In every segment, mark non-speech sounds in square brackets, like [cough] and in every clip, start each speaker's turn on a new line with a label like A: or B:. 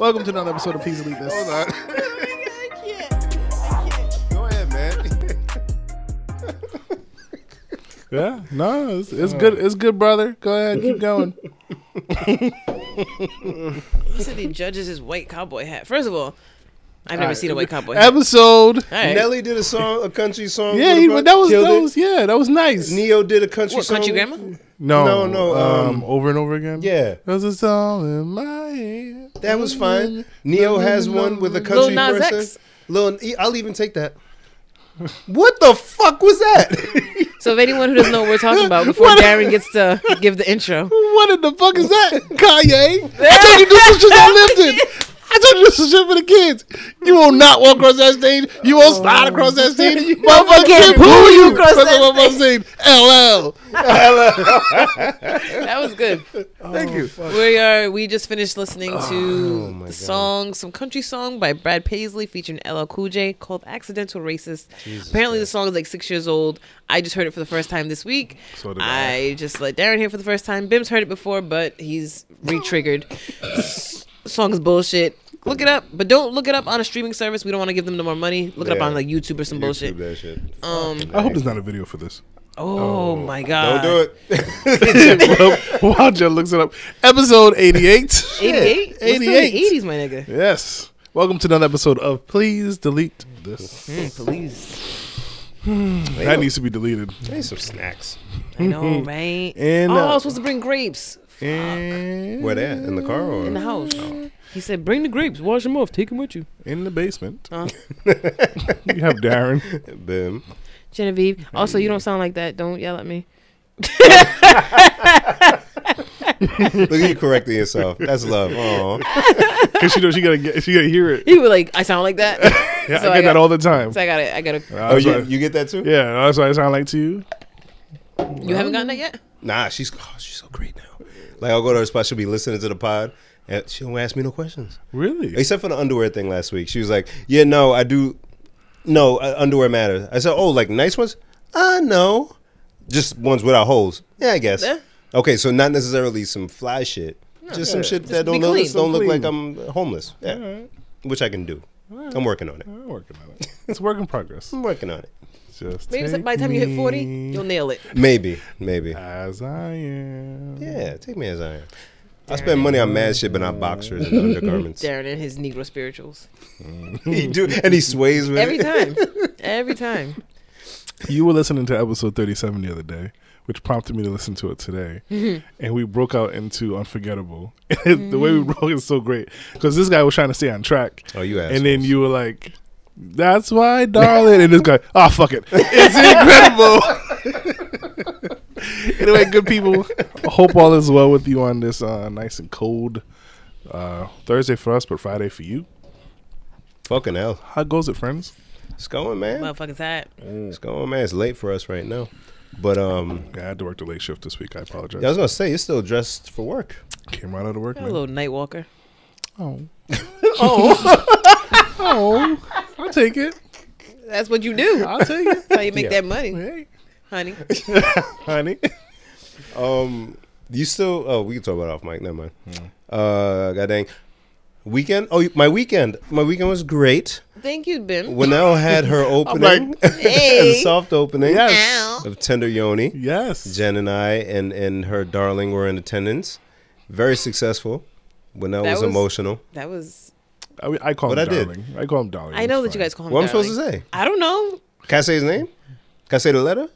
A: Welcome to another episode of Please Delete This.
B: Hold on. [laughs]
C: Oh I can't. I can't.
B: Go ahead, man. [laughs]
A: Yeah, no, it's, it's uh. good. It's good, brother. Go ahead, keep [laughs] going.
C: He said he judges his white cowboy hat. First of all, I've never seen a white cowboy hat.
A: Episode.
C: All right.
B: Nelly did a song, a country song.
A: Yeah, he, that was that was yeah, that was nice.
B: Neo did a country
C: What,
B: song.
C: country grandma?
A: No,
B: No, no,
A: um,
B: um,
A: over and over again.
B: Yeah,
A: Cause it's all in my head.
B: that was fine. Neo has one with a country
C: Lil Nas
B: person.
C: X.
B: Lil, I'll even take that. [laughs] What the fuck was that?
C: So if anyone who doesn't know what we're talking about, [laughs] before
A: What?
C: Darren gets to give the intro, [laughs]
A: What in the fuck is that, Kanye? I told you this was just unlimited. I told you this was shit for the kids. You will not walk across that stage. You won't slide across that stage. [laughs] Motherfucker can't pull you across that motherfucking stage. LL. [laughs]
C: that was good. [laughs]
A: Thank you.
C: Oh, we are. We just finished listening
B: Oh
C: to
B: my
C: the
B: God.
C: song, some country song by Brad Paisley featuring LL Cool J called "Accidental Racist." Apparently, the song is like six years old. I just heard it for the first time this week.
A: So did I.
C: I just let Darren hear it for the first time. Bim's heard it before, but he's re-triggered. S- song is bullshit. Look it up, but don't look it up on a streaming service. We don't want to give them no more money. Look it up on like YouTube or some bullshit.
B: That shit.
C: Um.
A: I hope there's not a video for this.
C: Oh, my god.
B: Don't do it. [laughs]
A: While Jen looks it up. Episode 88. [laughs]
C: 88.
A: 88.
C: Eighties, my nigga.
A: Yes. Welcome to another episode of Please Delete This.
C: Mm, please.
A: That needs to be deleted.
B: I need some snacks.
C: I know, right? [laughs]
A: And,
C: oh, I
A: uh,
C: was supposed to bring grapes
A: And
B: Where they at? In the car or?
C: in the house. He said, "Bring the grapes, wash them off, take them with you."
A: in the basement.
C: Uh. [laughs]
A: you have Darren. [laughs]
B: Bim.
C: Genevieve. Also, you don't sound like that. Don't yell at me. [laughs]
B: Look at you correcting yourself. That's love. Aw.
A: Because she knows she gotta get she gotta hear it.
C: He was like, "I sound like that."
A: Yeah,
C: So
A: I
C: I
A: get
C: got-
A: that all the time.
C: so I got it. I got it.
B: Oh, you, you get that too?
A: yeah, that's what I sound like to you.
C: You haven't gotten that yet.
B: Nah, she's oh, she's so great now. Like I'll go to her spot, she'll be listening to the pod, and she don't ask me no questions.
A: Really?
B: Except for the underwear thing last week. She was like, "Yeah, no, I do. No, uh, underwear matters." I said, "Oh, like nice ones? Uh no, just ones without holes. Yeah, I guess.
C: Yeah.
B: Okay, so not necessarily some fly shit, just some shit
C: Just
B: that don't look,
C: clean.
B: don't look like I'm homeless. Yeah,
A: Alright.
B: which I can do. I'm working on it.
A: I'm working on it. It's a work in progress.
B: I'm working on it.
A: Just
C: Maybe
A: take
C: by the time you hit forty, you'll nail it.
B: Maybe, maybe.
A: as I am.
B: Yeah, take me as I am. I spend money on mad shit, but not boxers and undergarments. [laughs]
C: Darren and his Negro spirituals [laughs]
B: he do, and he sways with
C: every
B: it.
C: time. [laughs] Every time.
A: You were listening to episode 37 the other day, which prompted me to listen to it today.
C: Mm-hmm.
A: And we broke out into Unforgettable. the way we broke is so great. Because this guy was trying to stay on track.
B: Oh, you asked.
A: And then you were like, that's why, darling. and this guy, oh, fuck it. It's incredible. [laughs] anyway, good people. Hope all is well with you on this uh, nice and cold uh, Thursday for us, but Friday for you.
B: Fucking hell.
A: How goes it, friends?
B: It's going, man.
C: Motherfucking sad.
B: It's going, man. It's late for us right now. But um,
A: Yeah, I had to work the late shift this week. I apologize.
B: yeah, I was gonna say you're still dressed for work.
A: Came right out of work,
C: Got a
A: man.
C: little night walker.
A: Oh. [laughs] [laughs] oh. Oh. I'll take it.
C: That's what you do.
A: I'll take it.
C: How you make
B: Yeah.
C: that money,
A: Hey,
C: honey? [laughs]
A: honey.
B: Um, you still? Oh, we can talk about it off mic. Never mind. Uh, god dang. Weekend? Oh, my weekend. My weekend was great.
C: Thank you, Bim.
B: Winnell had her [laughs] opening, [laughs]
C: Hey.
B: the soft opening
A: Yes.
C: Ow.
B: of Tender Yoni.
A: Yes.
B: Jen and I and and her darling were in attendance. Very successful. Winnell
C: That
B: was,
C: was-
B: emotional.
C: That was.
A: I, I call
B: What
A: him
B: I did.
A: darling. I call him darling.
C: I know
A: It's
C: that you guys call him.
B: What am I
C: darling.
B: supposed to say?
C: I don't know.
B: Can I say his name? Can I say the letter?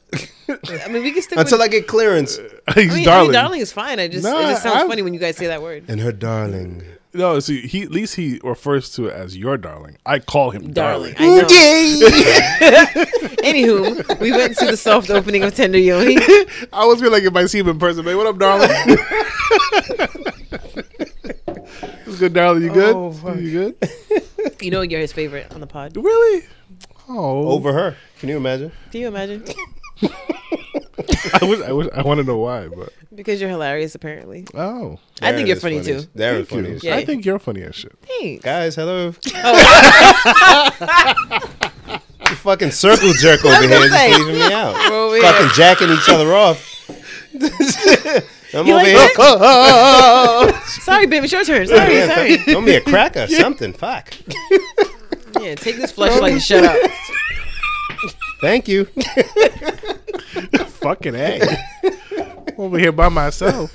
C: I mean, we can stick [laughs]
B: Until
C: with.
B: I get clearance. [laughs]
A: He's
C: I mean, I mean,
A: darling.
C: darling is fine. I just
A: No,
C: it just sounds
A: I'm-
C: funny when you guys say that word.
B: And her darling.
A: No, see, he at least he refers to it as your darling. I call him darling.
C: Darling. I know. [laughs] Anywho, we went to the soft opening of Tender Yoni.
A: I always feel like if I see him in person, man, what up, darling? It's good, darling. You good?
B: Oh, fuck.
A: you good? [laughs]
C: You know you're his favorite on the pod.
A: Really? Oh,
B: Over her. Can you imagine?
C: Do you imagine? [laughs] [laughs]
A: I wish, I wish, I want to know why, but
C: Because you're hilarious, apparently.
A: oh,
C: I think you're
B: is
C: funny, too.
B: Darren
A: thank
B: funny
A: you.
B: as
C: Yeah.
A: I think you're funny as shit.
C: Thanks.
B: Guys, hello. Oh. you fucking circle jerk over here, just leaving me out. Fucking jacking each other off. I'm
C: You
B: over
C: like
B: here.
C: Sorry, baby, it's your turn. Sorry,
B: Yeah,
C: sorry.
B: throw me a crack or something. Fuck.
C: Yeah, take this flashlight and shut up.
B: Thank you. [laughs]
A: Fucking A. Over here by myself.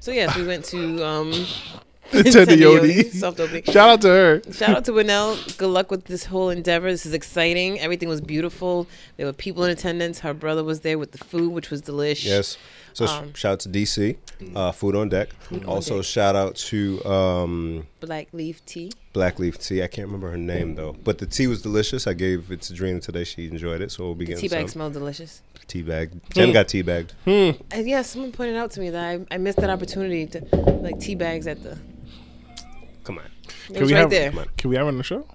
C: So yes, we went to um [laughs]
A: Tender Yoni.
C: soft opening.
A: Shout out to her.
C: Shout out to Winnell. Good luck with this whole endeavor. This is exciting. Everything was beautiful. There were people in attendance. Her brother was there with the food, which was delicious.
B: Yes. So
C: Um,
B: shout out to DC, uh, Food on Deck. also
C: Deck.
B: shout out to um,
C: Black leaf tea.
B: Black Leaf Tea. I can't remember her name though, but the tea was delicious. I gave it to Dream today. She enjoyed it, so we'll be getting
C: Tea bag
B: some
C: smelled delicious.
B: tea bag. Jen got tea bagged.
C: Uh, yeah, someone pointed out to me that I, I missed that opportunity to like tea bags at the.
B: Come on.
C: It was
A: we
C: right
A: have,
C: there.
B: Come on.
A: Can we have her on the show?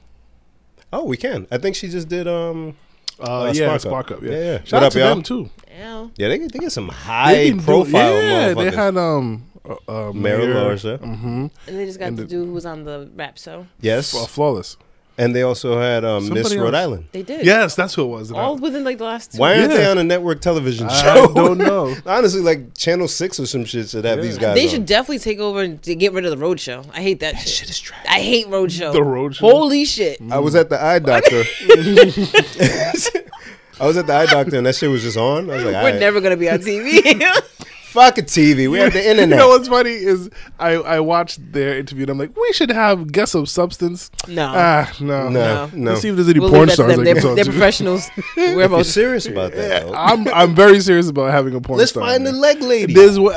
B: Oh, we can. I think she just did. Um.
A: Uh,
B: Uh,
A: yeah,
B: Spark
A: Spark
B: Up.
A: Up. Yeah,
B: Yeah, yeah.
A: Shout
B: What
A: out
B: up,
A: to
B: y'all?
A: them too.
C: Yeah.
B: Yeah, they they get some
A: They
B: high
A: been do-
B: profile.
A: Yeah, they had um, uh, uh,
B: Meryl
A: Mayor-
B: Larsa.
A: Mhm.
C: And they just got
A: And
C: to
A: the-
C: do who was on the rap show.
B: Yes,
A: Uh, flawless.
B: and they also had um, Miss
A: Somebody
B: Rhode. Island.
C: They did.
A: Yes, that's who it was.
C: All within like the last two
B: Why aren't
A: Yeah.
B: they on a network television
A: I
B: show?
A: don't know. [laughs]
B: Honestly, like Channel Six or some shit should have
A: Yeah.
B: these guys.
C: They
B: on.
C: should definitely take over and to get rid of the Rhode Show. I hate that, shit.
B: Shit is trash.
C: I hate Rhode Show.
A: The Rhode Show.
C: Holy shit.
B: I was at the eye doctor. [laughs] [laughs] I was at the eye doctor and that shit was just on. I was like,
C: We're
B: "Alright,
C: never gonna be on TV. [laughs]
B: fuck a TV. We have the [laughs] internet.
A: You
B: internet.
A: know what's funny is I, I watched their interview and I'm like, we should have guess of substance.
C: no.
A: Ah, no.
B: no,
C: No.
B: no.
A: Let's see if there's any
C: we'll
A: porn
C: that
A: stars
C: to them.
A: I
C: They're, they're professionals. We're [laughs]
B: If you're serious about that, though,
A: I'm I'm very serious about having a porn
B: let's
A: star.
B: find the leg lady.
A: There's what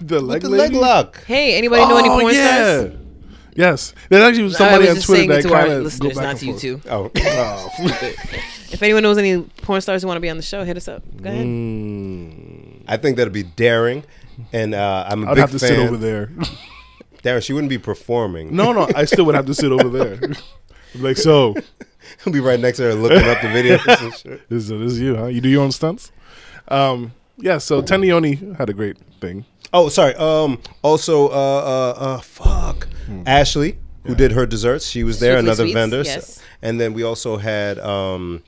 A: the
B: With
A: leg
B: the leg
A: lady?
B: lock.
C: Hey, anybody know any
A: Oh,
C: porn
A: yeah.
C: stars?
A: Yes, there's actually
C: I
A: somebody
C: was
A: on
C: just
A: Twitter
C: saying it
A: that
C: to our
A: kind of go
C: listeners,
A: back
C: not
A: and
C: to you
A: forth.
C: two.
B: Oh,
A: Oh.
C: If anyone knows any porn stars who want to be on the show, hit us up. Go ahead.
B: Mm, I think that'd be daring, and uh, I'm a
A: I'd
B: big
A: have to
B: fan.
A: sit over there. [laughs]
B: Darren, she wouldn't be performing.
A: No, no, I still would have to sit over there. [laughs] like so,
B: He'll be right next to her looking up the videos [laughs] and shit.
A: this is, this is you, huh? You do your own stunts. Um, yeah. So Tender Yoni had a great thing.
B: Oh, sorry. Um. Also, uh, uh, uh fuck.
A: Hmm.
B: Ashley, who did her desserts, she was there.
C: Sweetly
B: another
C: Sweets,
B: vendor.
C: yes.
B: And then we also had um,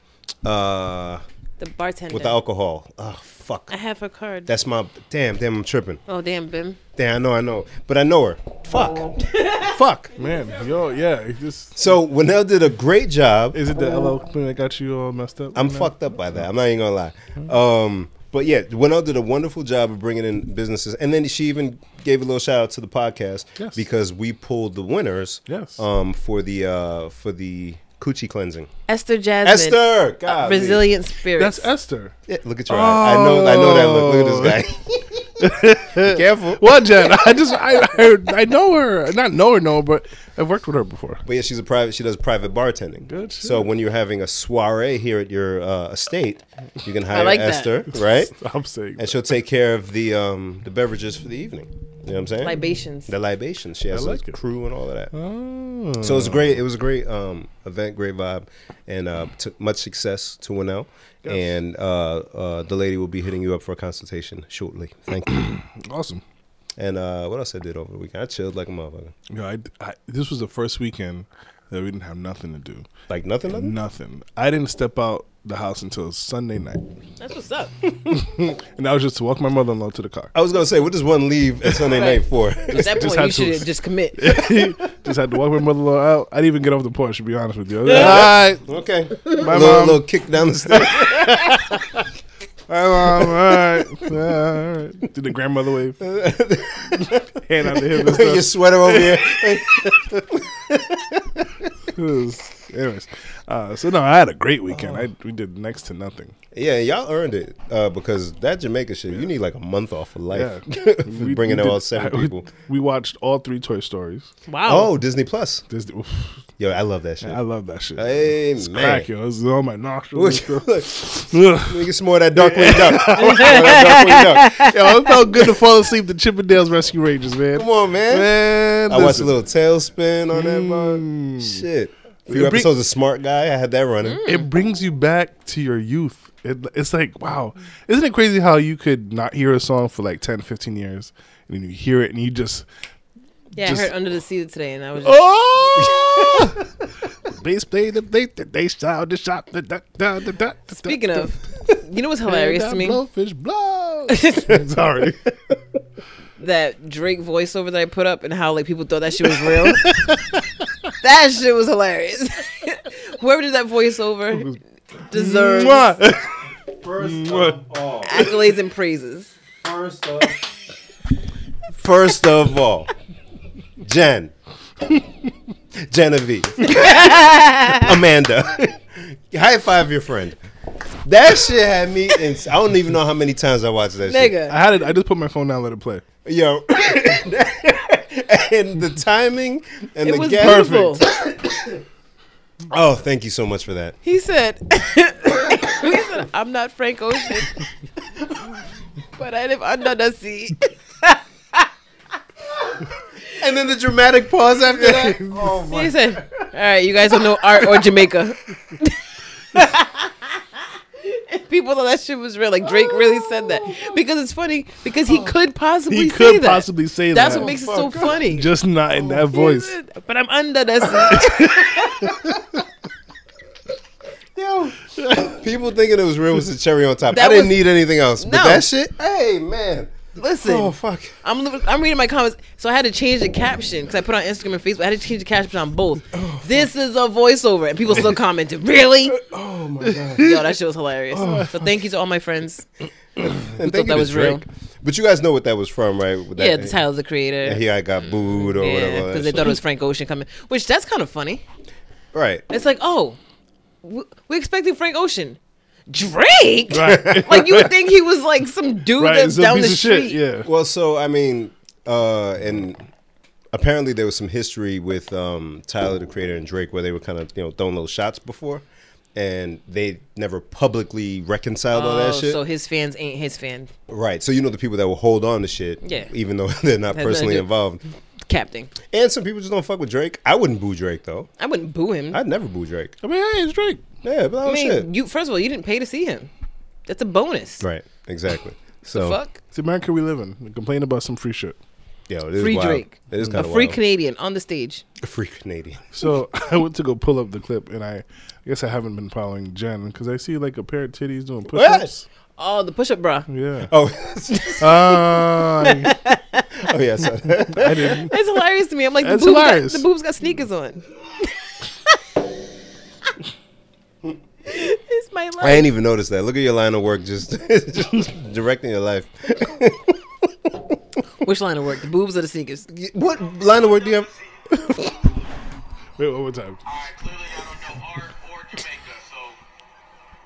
B: uh,
C: The bartender.
B: with the alcohol. Oh fuck.
C: I have her card.
B: That's my damn. Damn, I'm tripping.
C: oh damn, Bim.
B: Damn, I know, I know, but I know her. Fuck.
C: Oh. [laughs]
B: Fuck.
A: Man, yo, yeah. Just
B: So Winnell did a great job.
A: is it the LL thing that got you all messed up?
B: I'm
A: right
B: fucked up by that. I'm not even gonna lie. Um, but yeah, Winnell did a wonderful job of bringing in businesses, and then she even gave a little shout out to the podcast
A: Yes.
B: because we pulled the winners.
A: Yes.
B: Um, for the uh for the coochie cleansing.
C: Esther Jasmine.
B: Esther, God,
C: Resilient spirit.
A: That's Esther.
B: Yeah, look at your eye. I know. I know that look. Look at this guy. [laughs] Be careful.
A: What, Jen? I just I I, I know her. Not know her, no, but I've worked with her before.
B: But yeah, she's a private. She does private bartending.
A: Good shit.
B: So when you're having a soiree here at your uh, estate, you can hire
C: like that.
B: Esther, right? [laughs]
A: I'm saying.
B: And she'll take care of the um the beverages for the evening. You know what I'm saying?
C: libations.
B: The libations. She has
A: I like
B: a crew and all of that.
A: Oh.
B: So it was great. It was a great um, event, great vibe, and uh, took much success to Winnell. And uh, uh, the lady will be hitting you up for a consultation shortly. Thank you. [clears throat]
A: awesome.
B: and uh, what else I did over the weekend? I chilled like a motherfucker.
A: You know, I, I, this was the first weekend that we didn't have nothing to do.
B: Like nothing, nothing.
A: Nothing. I didn't step out the house until Sunday night,
C: That's what's up. [laughs]
A: and that was just to walk my mother-in-law to the car.
B: I was gonna say, what does one leave at Sunday
C: Right.
B: night for?
C: At that [laughs]
A: Just
C: point,
A: had
C: you should
A: to-
C: have just commit. [laughs]
A: just had to walk my mother-in-law out. I didn't even get off the porch. To be honest with you, I was
C: Yeah.
A: like, all right,
B: okay,
A: my
B: a little,
A: mom,
B: little kick down the stairs.
A: my mom, all right, all right. Did the grandmother wave? Hand on the hip and
B: Your sweater over here.
A: It was- [laughs] Anyways, uh, so no, I had a great weekend. I we did next to nothing.
B: Yeah, y'all earned it uh, because that Jamaica shit, you need like a month off of life
A: Yeah, [laughs]
B: for
A: We-
B: bringing
A: we
B: in all seven
A: I-
B: people.
A: We watched all three Toy Stories.
C: Wow.
B: Oh, Disney Plus.
A: This, oof,
B: Yo, I love that shit.
A: I love that shit.
B: Hey,
A: it's
B: man.
A: crack, yo. It's on my nostrils.
B: Look,
A: and
B: look,
A: stuff. Ugh.
B: let me get some more of that Darkwing Duck. [laughs] Some more of that Darkwing Duck.
A: Yo, it felt good to fall asleep to Chip 'n Dale's Rescue Rangers, man.
B: Come on, man.
A: Man,
B: I watched a little TaleSpin on that
A: Mm.
B: bar. Shit. A few
A: It bring-
B: episodes of Smart Guy. I had that running.
A: It brings you back to your youth. It, it's like, wow. Isn't it crazy how you could not hear a song for like 10, 15 years and then you hear it and you just,
C: yeah,
A: just-
C: I heard Under the Sea today, and I was just,
A: oh! [laughs] Bass play the they they shout the shot the da da da da.
C: speaking of, you know what's hilarious to me?
A: Blowfish blow. [laughs] [laughs] Sorry.
C: that Drake voiceover that I put up and how like people thought that shit was real. That shit was hilarious. [laughs] Whoever did that voiceover deserves
A: Mwah.
B: First
A: Mwah.
B: all,
C: accolades and praises.
B: first of, first of all, Jen, Genevieve, [laughs] Amanda, high five your friend. That shit had me. In, I don't even know how many times I watched that shit.
C: Nigga.
A: I had it. I just put my phone down, let it play.
B: Yo, [laughs] [laughs] and the timing and
C: It
B: the
C: was
B: gas.
C: beautiful. [coughs]
B: Oh, thank you so much for that.
C: He said, [coughs] [coughs] he said, I'm not Frank Ocean, [laughs] but I live under the sea. [laughs]
B: And then the dramatic pause after that. Oh
C: He said, all right, you guys don't know art or Jamaica. And [laughs] People thought that shit was real. Like Drake really said that because it's funny because he could possibly
A: He
C: say
A: could
C: that.
A: possibly say
C: That's
A: that.
C: what makes it so funny.
A: just not in that voice.
C: But I'm under the sea. [laughs]
B: Yo, people thinking it was real was the cherry on top.
C: That
B: I didn't
C: was-
B: need anything else. But
C: No.
B: that shit, hey man.
C: Listen,
B: Oh fuck.
C: I'm I'm reading my comments, so I had to change the caption because I put on Instagram and Facebook. I had to change the caption on both. Oh, this is a voiceover, and people still commented, "Really? [laughs]
B: Oh my god.
C: Yo, that shit was hilarious." Oh. so thank you to all my friends. [clears throat]
B: And
C: thought that was real.
B: But you guys know what that was from, right? With that,
C: yeah, the Tyler the Creator.
B: And he I got mm-hmm. booed or
C: Yeah,
B: whatever.
C: because they thought it was Frank Ocean coming, which that's kind of funny.
B: right.
C: It's like, oh, we expecting Frank Ocean, Drake.
A: Right. [laughs]
C: Like you would think he was like some dude
A: right.
C: that's down the street.
A: shit. Yeah.
B: Well, so I mean, uh, and apparently there was some history with um, Tyler the Creator and Drake where they were kind of you know throwing little shots before, and they never publicly reconciled all
C: Oh,
B: that shit.
C: so his fans ain't his fan.
B: right. So you know the people that will hold on to shit,
C: Yeah.
B: even though [laughs] they're not
C: Has
B: personally involved.
C: Captain.
B: And some people just don't fuck with Drake. I wouldn't boo Drake though.
C: I wouldn't boo him.
B: I'd never boo Drake.
A: I mean, hey, it's Drake.
B: Yeah, but oh
C: I mean,
B: shit.
C: you first of all, you didn't pay to see him. That's a bonus.
B: Right. Exactly. [laughs] So
C: Fuck.
A: It's America we live in. We complain about some free shit.
B: Yeah, it is
C: Free
B: wild.
C: Drake.
B: It is
C: A
B: kind of
C: free
B: wild.
C: Canadian on the stage.
B: A free Canadian.
A: So [laughs] I went to go pull up the clip, and I, I guess I haven't been following Jen because I see like a pair of titties doing push-ups.
C: Oh, the push-up bra.
A: Yeah.
B: Oh,
A: I,
B: oh yeah. So,
A: I didn't.
C: It's hilarious to me. I'm like, the boobs, got, the boobs got sneakers on. it's my life.
B: I ain't even noticed that. Look at your line of work, just, [laughs] just directing your life.
C: Which line of work? The boobs or the sneakers?
B: What line of work do you have?
A: Wait, one more time.
D: Alright, clearly I don't know art or Jamaica, so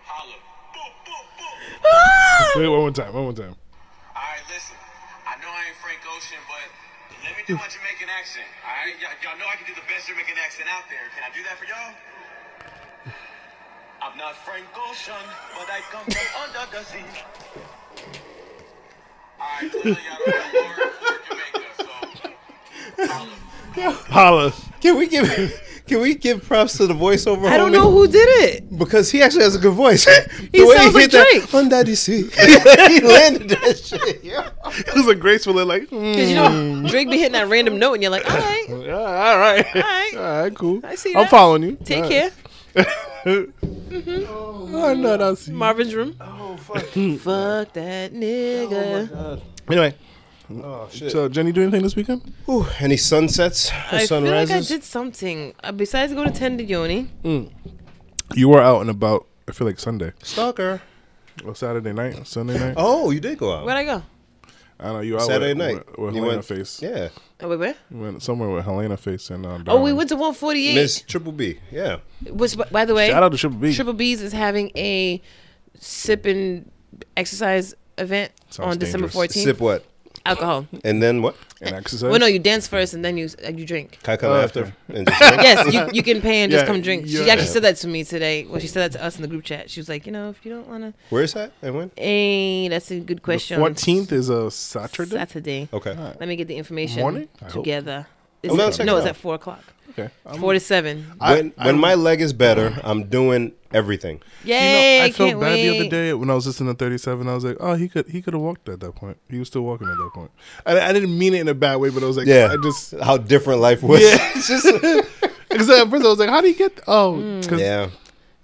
D: holla. Boop, boop, boop. [laughs]
A: Wait, one more time. One more time.
D: Alright, listen. I know I ain't Frank Ocean, but let me do my Jamaican accent. Alright, y'all, y'all know I can do the best Jamaican accent out there. Can I do that for y'all? I'm not Frank Ocean, but I come from under the sea. Alright, clearly I don't know art or Jamaica, so holla.
A: Holla.
B: Can we give Can we give props to the voiceover?
C: I don't
B: homie?
C: know who did it.
B: because he actually has a good voice. [laughs]
C: He sounds like Drake.
B: under the sea. he landed that shit. Yeah. [laughs]
A: It was a graceful like. Mm,
C: Because you know Drake be hitting that random note, and you're like, all right, [laughs]
A: yeah, all right.
C: all right,
A: All right, cool.
C: I see
A: I'm following you.
C: take
A: All
C: care.
A: right. I know that's
C: Marvin's room.
B: Oh fuck.
C: Fuck that nigga.
A: Anyway,
B: Oh shit.
A: so Jenny, do anything this weekend?
B: Ooh, any sunsets or
C: I feel like I did something uh, besides go to Tender Yoni.
A: You were out and about. I feel like Sunday
B: Stalker.
A: or Saturday night, Sunday night.
B: Oh, you did go out.
C: Where'd I go?
A: I don't know you out
B: Saturday
A: with,
B: night.
A: with, with
B: You
A: Helena
B: went-
A: Face.
B: Yeah.
C: Oh, wait, where?
A: You went somewhere with Helena Face and uh,
C: Oh, we went to 148.
B: Miss Triple B. Yeah.
C: Which, by the way,
A: Shout out to Triple B.
C: Triple B's is having a sip and exercise event
A: Sounds
C: on December 14th.
B: Sip what?
C: Alcohol.
B: And then what?
A: and exercise.
C: Well, no, you dance first and then you uh, you drink.
B: Can I come
A: Oh,
B: after?
A: okay.
B: And just drink? [laughs]
C: Yes, you, you can pay and just
A: Yeah,
C: come drink. She
A: yeah.
C: actually said that to me today. Well, she said that to us in the group chat. She was like, you know, if you don't want to,
B: Where is that? And when?
C: hey, that's a good question.
A: Fourteenth is a Saturday.
C: Saturday.
B: Okay.
C: Let me get the information
A: Morning? I hope.
C: together. Is
B: Oh, no,
C: it-
B: check
C: no, it's at four o'clock.
A: Okay. I'm-
C: Four to seven.
A: I-
B: when
A: I-
B: when my leg is better, I'm doing everything.
C: Yay!
A: You know, I felt
C: can't
A: bad
C: wait.
A: the other day when I was listening to 37. I was like, oh, he could he could have walked at that point. He was still walking at that point. I, I didn't mean it in a bad way, but I was like,
B: Yeah.
A: I just
B: How different life was.
A: yeah, it's just [laughs] because at first I was like, how do you get? Oh,
C: Mm.
A: 'cause-
B: yeah.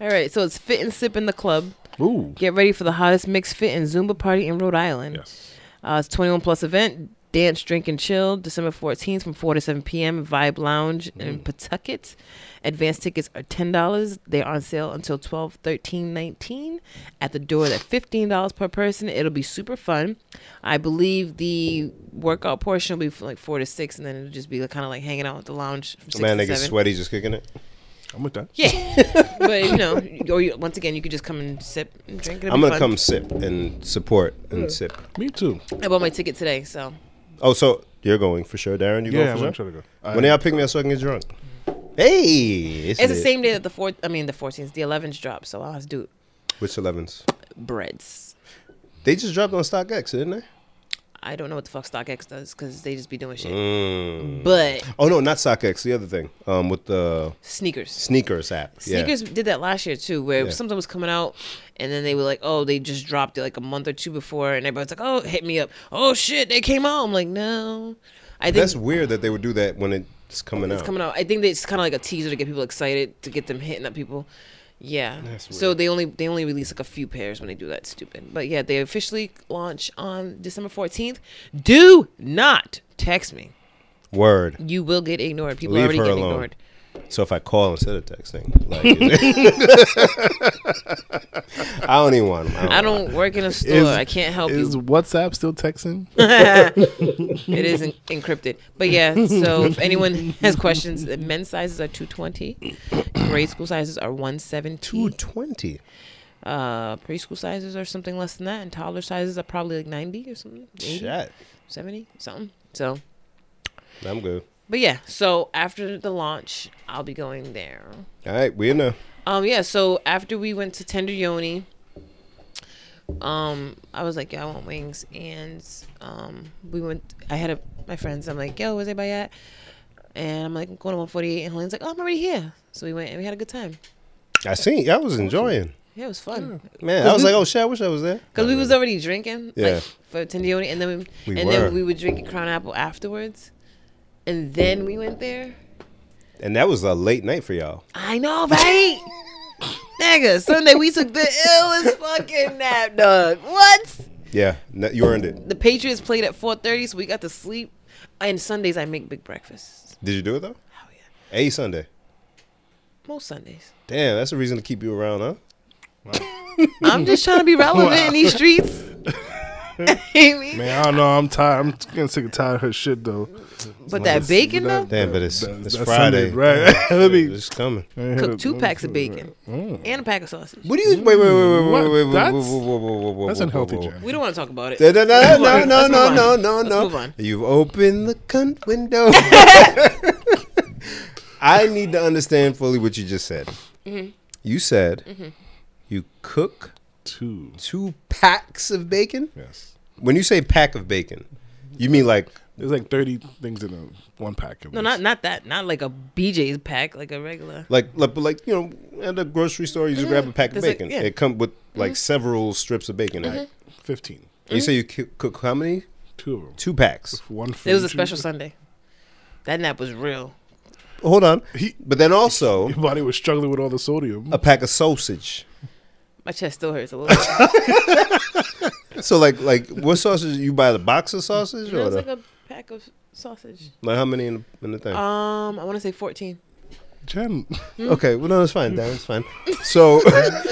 C: All right, so it's Fit and Sip in the club.
A: Ooh,
C: Get ready for the hottest mixed fit and Zumba party in Rhode Island.
A: yes.
C: Uh, it's 21 plus event. Dance, Drink, and Chill, December 14th from 4 to 7 p.m. Vibe Lounge in mm. Pawtucket. Advanced tickets are $10. They're on sale until 12 13 19 At the door, they're $15 per person. It'll be super fun. I believe the workout portion will be from like 4 to 6, and then it'll just be kind of like hanging out at the lounge from 6
B: Man, they get sweaty just kicking it.
A: I'm with that.
C: Yeah. [laughs] but, you know, or you, once again, you could just come and sip and drink. It'll
B: I'm gonna
C: fun.
B: come sip and support and sip.
A: Me too.
C: I bought my ticket today, so.
B: Oh, so you're going for sure, Darren? You
A: Yeah,
B: going
A: I'm
B: for
A: gonna
B: sure?
A: to go.
B: When
A: I-
B: y'all pick me up so I can get drunk? Hey,
C: It's the same day that the fourth. I mean, the fourteenth, the eleventh drop. So I'll have to do
B: Which 11s?
C: breads.
B: They just dropped on StockX, didn't they?
C: I don't know what the fuck StockX does because they just be doing shit.
B: Mm.
C: But
B: Oh no, not StockX. The other thing, um, with the
C: sneakers.
B: sneakers app.
C: Sneakers did that last year too, where
B: Yeah.
C: something was coming out, and then they were like, "Oh, they just dropped it like a month or two before," and everybody's like, "Oh, hit me up! Oh shit, they came out!" I'm like, "No, I think
B: That's weird that they would do that when it's coming
C: it's
B: out.
C: coming out. I think that it's kind of like a teaser to get people excited to get them hitting up people. Yeah. So they only they only release like a few pairs when they do that stupid. But yeah, they officially launch on December 14th. Do not text me.
B: Word.
C: You will get ignored. People
B: Leave
C: are already getting
B: alone.
C: ignored.
B: So if I call instead of texting, like, [laughs] I don't even want them.
C: I don't work in a store.
A: Is-
C: I can't help
A: Is
C: you.
A: WhatsApp still texting? [laughs]
C: It is en- encrypted. But yeah, so if anyone has questions, the men's sizes are 220. Grade school sizes are 170.
B: Two twenty.
C: Uh, preschool sizes are something less than that, and toddler sizes are probably like 90 or something. 80,
B: Shit.
C: 70, something. So,
B: I'm good.
C: But yeah, so after the launch, I'll be going there.
B: All right, we know.
C: Um, yeah, so after we went to Tender Yoni, um, I was like, yeah, I want wings, and um, we went. I had a my friends. I'm like, yo, where's everybody at? And I'm like, I'm going to 148, and Helene's like, oh, I'm already here. So we went and we had a good time.
B: I seen. I was enjoying.
C: Yeah, it was fun.
B: Man, I was like, oh shit, I wish I was there.
C: Cause we was already drinking,
B: Yeah.
C: like for Tender Yoni, and then we,
B: We
C: and
B: were.
C: then we would drink Crown Apple afterwards, and then we went there.
B: And that was a late night for y'all.
C: I know, right? [laughs] Nigga, Sunday we took the illest fucking nap, dog. What?
B: Yeah, you earned it.
C: The Patriots played at 4:30, so we got to sleep. And Sundays I make big breakfasts.
B: Did you do it though?
C: Oh yeah,
B: A Sunday.
C: most Sundays.
B: Damn, that's a reason to keep you around, huh?
C: I'm just trying to be relevant in these [laughs] streets. [laughs] I [laughs]
A: Man, I don't know. I'm tired. I'm getting sick of tired of her shit though.
C: but that bacon though,
B: Damn, but it's
A: That-
B: it's
A: that's
B: Friday,
A: Sunday, right? [laughs] Let me-
B: It's coming.
C: cook two packs of bacon mm. and a pack of sausage.
B: What do you? Wait, wait, wait, wait,
A: What?
B: wait, wait, wait,
A: That's-
B: wait, wait, wait, wait, wait,
A: That's
B: wait,
A: unhealthy,
B: wait, wait.
A: Jen.
C: We don't want to talk about it.
B: Da, da, da,
C: Let's move
B: No,
C: on.
B: no,
C: Let's
B: no,
C: move
B: no,
C: on.
B: no,
C: Let's
B: no.
C: move on.
B: You've opened the cunt window. [laughs] I need to understand fully what you just said.
C: Mm-hmm.
B: You said mm-hmm. you cook
A: Two.
B: two packs of bacon.
A: Yes.
B: When you say pack of bacon, you mean like
A: There's like 30 things in a one pack. at
C: No, not not that. Not like a BJ's pack, like a regular.
B: like like like you know at the grocery store you just grab a pack of
C: There's like-
B: bacon.
C: yeah.
B: It comes with mm-hmm. like several strips of bacon. in it. Mm-hmm.
A: 15.
B: You mm-hmm. say you cook how many?
A: Two of them.
B: Two packs.
A: One for
C: It was a special
A: you.
C: Sunday. That nap was real.
B: Hold on.
A: He-
B: But then also [laughs]
A: Your body was struggling with all the sodium.
B: a pack of sausage.
C: My chest still hurts a little. bit. [laughs]
B: So like like what sausage you buy the box of sausage
C: No,
B: or
C: it's
B: the,
C: like a pack of sausage.
B: like how many in the, in the thing?
C: Um, I want to say fourteen.
A: Jen,
B: okay, well no, it's fine, Dan. It's fine. [laughs] So [laughs]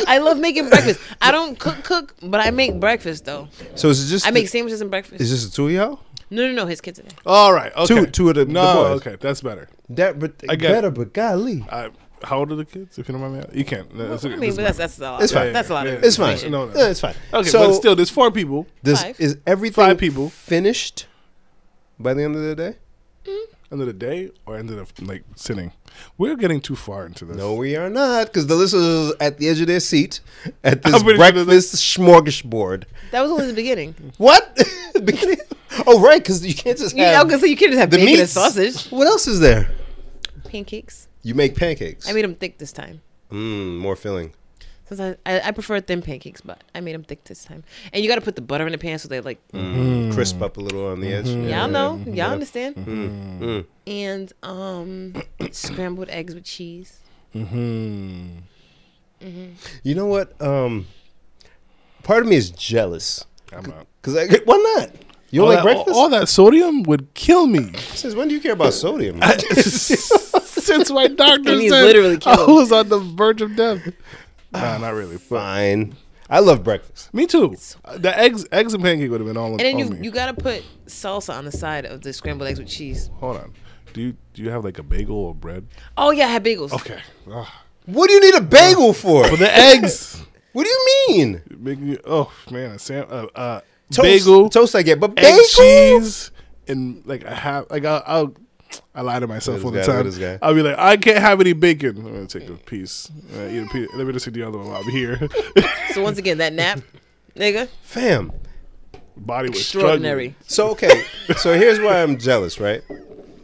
C: I love making breakfast. I don't cook cook, but I make breakfast though.
B: so is it just
C: I make sandwiches and breakfast.
B: is this the two of y'all?
C: No, no, no. His kids in there.
A: all right. Okay.
B: Two- two of the- the
A: no.
B: boys.
A: Okay, that's better.
B: That but
A: I get it.
B: better, but golly.
A: I, how old are the kids? If you don't mind me, asking? you can't. That's,
C: I mean, but that's that's a lot.
B: It's fine.
C: That's a lot.
A: Yeah,
C: of
B: It's fine.
C: information.
A: No, no.
B: It's fine.
A: okay.
B: so
A: but still, there's four people.
B: Does,
C: Five.
B: is everything
A: Five people.
B: finished by the end of the day? Mm-hmm.
A: End of the day or end of the, like sitting. We're getting too far into this.
B: No, we are not, because the listeners are at the edge of their seat at [laughs] this
A: I'm sure
B: breakfast smorgasbord.
C: That was only the beginning. [laughs]
B: What? [laughs] Beginning- oh, right, because you can't just
C: You, I
B: have
C: was gonna you can't just have
B: the
C: bacon and sausage.
B: What else is there?
C: Pancakes.
B: You make pancakes.
C: I made them thick this time.
B: mm, more filling.
C: Sometimes I, I prefer thin pancakes, but I made them thick this time. And you got to put the butter in the pan so they like.
B: Mm, Crisp up a little on the edge.
C: Y'all know, y'all understand.
B: Mm, mm.
C: And um, [coughs] scrambled eggs with cheese.
A: Hmm.
B: You know what? Um, part of me is jealous
A: I'm out.
B: because I why not? You don't
A: all
B: like
A: that,
B: breakfast?
A: All that sodium would kill me.
B: Since when do you care about sodium? [laughs] [laughs]
A: Since my [laughs] doctor
C: And he's
A: said
C: literally
A: I was on the verge of death. Nah, not really. But
B: Fine. I love breakfast.
A: me too. The eggs, eggs and pancake would have been all.
C: And then
A: on
C: you
A: me.
C: you gotta put salsa on the side of the scrambled eggs with cheese.
A: Hold on. Do you do you have like a bagel or bread?
C: Oh yeah, I had bagels.
A: Okay. Ugh.
B: What do you need a bagel for?
A: But the eggs [laughs]
B: What do you mean?
A: making you. Oh man, a sam, uh, uh,
B: Toast,
A: bagel,
B: toast I get, but
A: egg
B: bagel.
A: cheese, and like I have like I'll. I'll I lie to myself all the
B: guy,
A: time.
B: look at this guy.
A: I'll be like, I can't have any bacon. I'm gonna take a piece. Uh, eat a piece. Let me just take the other one while I'm here.
C: So once again, that nap, [laughs] nigga,
B: Fam.
A: Body was
C: extraordinary.
B: So okay. so here's why I'm jealous, right?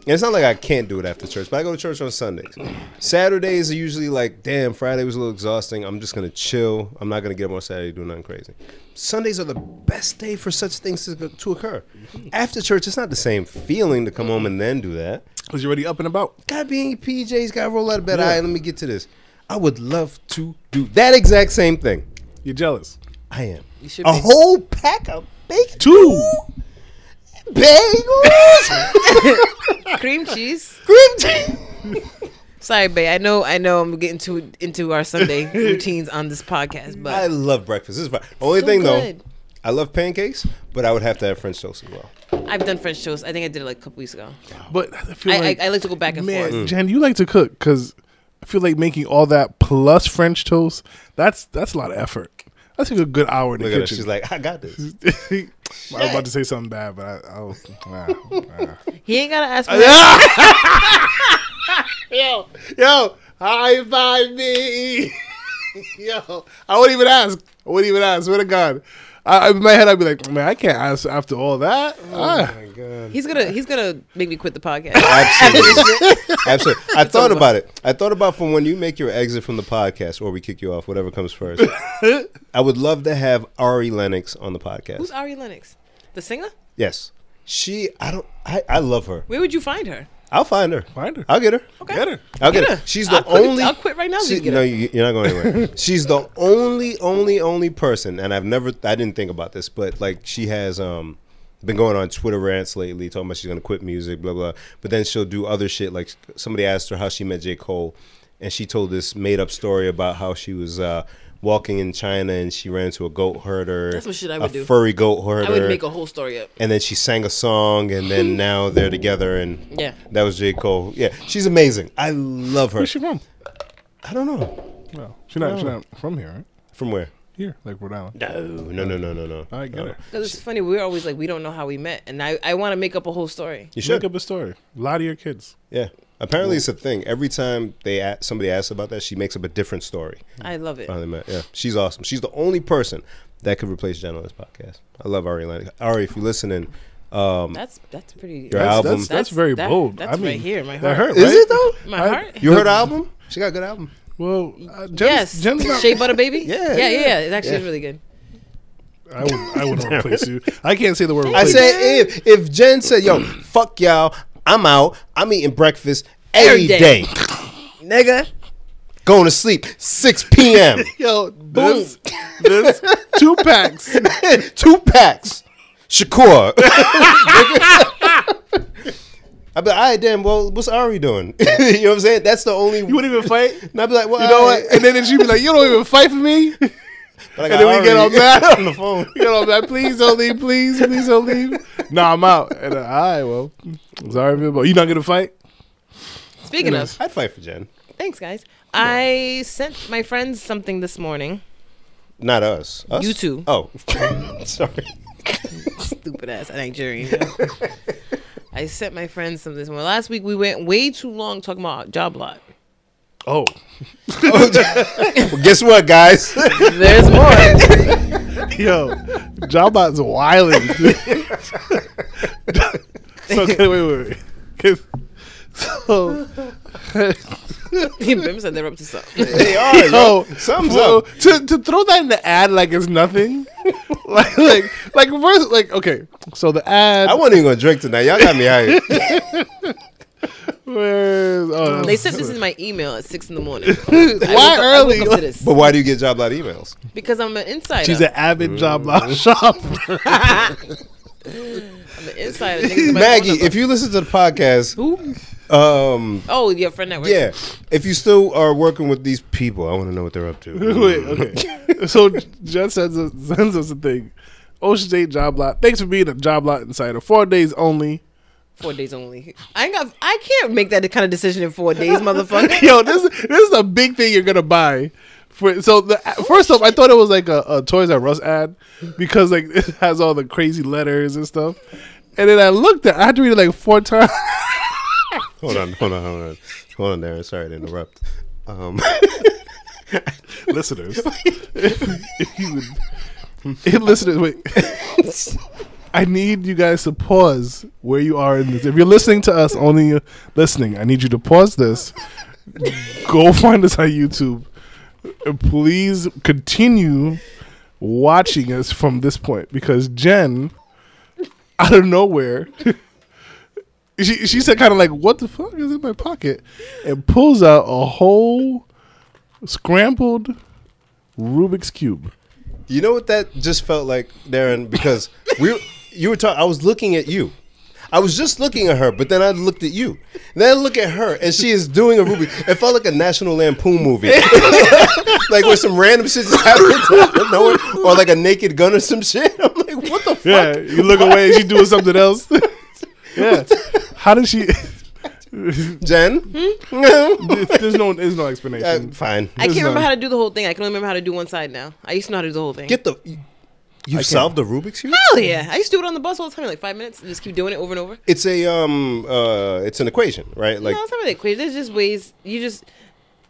B: And it's not like I can't do it after church, but I go to church on Sundays. Saturdays are usually like, damn, Friday was a little exhausting. I'm just gonna chill. I'm not gonna get up on Saturday do nothing crazy. Sundays are the best day for such things to, to occur. After church, it's not the same feeling to come home and then do that.
A: Because you're already up and about.
B: Gotta be in PJs, gotta roll out of bed.
A: Yeah.
B: All right, let me get to this. I would love to do that exact same thing.
A: You're jealous.
B: I am.
C: You should
B: A
C: be.
B: whole pack of bacon.
A: Two.
B: Bagels. [laughs]
C: Cream cheese.
B: Cream cheese. [laughs]
C: Sorry, babe. I know. I know. I'm getting too into our Sunday [laughs] routines on this podcast, but
B: I love breakfast. This is fine. Only
C: So
B: thing
C: good.
B: though, I love pancakes, but I would have to have French toast as well.
C: I've done French toast. I think I did it like a couple weeks ago.
A: But I feel
C: I,
A: like
C: I, I like to go back and
A: man,
C: forth.
A: Jen, you like to cook because I feel like making all that plus French toast. That's that's a lot of effort. That's like a good hour in
B: Look
A: the
B: at her.
A: kitchen.
B: She's like, I got this. [laughs]
A: I was about to say something bad, but I, I was. Nah, nah.
C: He ain't gotta ask me. [laughs]
A: yo, yo, high five me. [laughs] yo, I wouldn't even ask. I wouldn't even ask. Swear to God. I, in my head, I'd be like, man, I can't ask after all that. Ah.
B: my god.
C: He's gonna he's gonna make me quit the podcast.
B: Absolutely. [laughs] Absolutely. I thought about it. I thought about from when you make your exit from the podcast or we kick you off, whatever comes first. [laughs] I would love to have Ari Lennox on the podcast.
C: Who's Ari Lennox? The singer?
B: yes. She I don't I, I love her.
C: Where would you find her?
B: I'll find her.
A: Find her.
B: I'll get her.
C: Okay.
A: Get her.
B: I'll get,
C: Get
B: her.
C: her.
B: She's the
C: I'll quit-
B: only.
C: I'll quit right now
B: She-
C: you get
B: no,
C: her.
B: you, you're not going anywhere. [laughs] She's the only, only, only person, and I've never, I didn't think about this, but like she has um been going on Twitter rants lately, talking about she's gonna quit music, blah blah. But then she'll do other shit. Like somebody asked her how she met J Cole, and she told this made up story about how she was. uh Walking in China and she ran into a goat herder.
C: That's what shit I
B: a
C: would do.
B: furry goat herder.
C: I would make a whole story up.
B: and then she sang a song, and then [laughs] now they're together, and
C: Yeah.
B: that was J Cole. Yeah, she's amazing. I love her.
A: Where's she from?
B: I don't know.
A: Well, she's not, she's not from here, right?
B: From where?
A: Here, like Rhode Island.
B: No, no, no, no, no, no.
A: I get
B: No.
A: it.
C: Because it's funny, we're always like, we don't know how we met, and I, I want to make up a whole story.
B: You should.
A: Make up a story. Lie to your kids.
B: Yeah. Apparently, it's a thing. Every time they a somebody asks about that, she makes up a different story.
C: I love it.
B: Finally met. Yeah, she's awesome. She's the only person that could replace Jen on this podcast. I love Ari Lennox. Ari, if you're listening, um,
C: That's that's pretty.
B: Your
A: That's,
B: album.
A: that's, that's very
C: that-
A: bold.
C: That's
A: I mean,
C: right here, my
A: That
C: heart.
A: hurt,
B: is it though?
C: My
A: I-
C: heart.
B: You heard her album? She got a good album.
A: Well, uh, Jen's,
C: yes.
A: Jen's not,
C: Shea Butter Baby.
B: Yeah,
C: yeah, yeah.
B: yeah.
C: yeah. It actually
B: Yeah.
C: is really good.
A: I would, I wouldn't replace you. I can't say the word.
B: I
A: replace.
B: said if if Jen said, "Yo, fuck y'all, I'm out. I'm eating breakfast
C: Every
B: every
C: day."
B: day, [laughs]
C: Nigga.
B: going to sleep 6 p.m. [laughs]
A: yo, this, this two packs. [laughs]
B: Two packs. Shakur. I'd be like, all right, damn, well, what's Ari doing? you know what I'm saying? That's the only.
A: You wouldn't even fight.
B: And I'd be like, well,
A: You know
B: all
A: what? And then she'd be like, "You don't even fight for me."
B: But I
A: And then we get
B: Ari
A: all mad
B: on the [laughs] phone.
A: You know, I'm like, please don't leave, please, please don't leave. Nah, I'm out. And uh, all right, well, sorry, but you not gonna fight?
C: Speaking of,
B: I'd fight for Jen.
C: thanks, guys. I sent my friends something this morning.
B: Not us. us?
C: You two.
B: Oh, [laughs] sorry.
C: Stupid ass Nigerian. you know? I sent my friends something this morning. Last week we went way too long talking about job lot.
A: Oh, [laughs]
B: Well, guess what, guys?
C: There's more. [laughs]
A: yo, Job Lot's wilding. [laughs] so okay, wait, wait, wait. 'Cause- So,
C: Bim said they're up to something.
B: they are. Yo.
A: yo,
B: Something's
A: well,
B: up.
A: to to throw that in the ad like it's nothing, like like like first like okay, so the ad.
B: I wasn't even gonna drink tonight. Y'all got me hyped.
A: Where's, oh,
C: They sent this in my email at six in the morning. [laughs]
A: why early?
C: Up to
B: But why do you get job lot emails?
C: because I'm an insider.
A: She's an avid job lot shopper.
C: On the inside, of niggas
B: Maggie, if you listen to the podcast,
C: who?
B: um,
C: Oh, your friend that works.
B: yeah, if you still are working with these people, I want to know what they're up to. [laughs]
A: Wait, okay. [laughs] so Jen sends us, sends us a thing. Ocean State job lot. Thanks for being a job lot insider. Four days only.
C: Four days only. I ain't got. I can't make that kind of decision in four days, motherfucker. [laughs]
A: Yo, this this is a big thing you're gonna buy. For, so the first off, I thought it was like a, a Toys R Us ad because like [laughs] it has all the crazy letters and stuff. And then I looked at, I had to read it like four times. [laughs]
B: Hold on, hold on, hold on, hold on, Darren. Sorry to interrupt. Um,
A: listeners, if you would, if listeners, wait. I need you guys to pause where you are in this. If you're listening to us, only listening, I need you to pause this. [laughs] Go find us on YouTube. And please continue watching us from this point because Jen, out of nowhere, [laughs] she she said kind of like, "What the fuck is in my pocket?" and pulls out a whole scrambled Rubik's cube.
B: you know what that just felt like, Darren? Because we, [laughs] you were talking. I was looking at you. I was just looking at her, but then I looked at you. Then I look at her, and she is doing a Ruby. It felt like a National Lampoon movie, [laughs] like where some random shit just happens nowhere, or like a Naked Gun or some shit. [laughs] I'm like, what the fuck?
A: Yeah, you look away, she's doing something else. [laughs] yeah, how did she?
B: Jen?
A: there's no, there's no
B: Uh,
A: explanation.
B: fine.
C: I
A: This
C: can't
A: is
C: remember
A: not-
C: how to do the whole thing. I can only remember how to do one side now. I used to know how to do the whole thing.
B: Get the. You solved the Rubik's cube.
C: Hell yeah! I used to do it on the bus all the time, like five minutes, and just keep doing it over and over.
B: It's a um uh it's an equation, right? Like
C: no, it's not really equation. There's just ways you just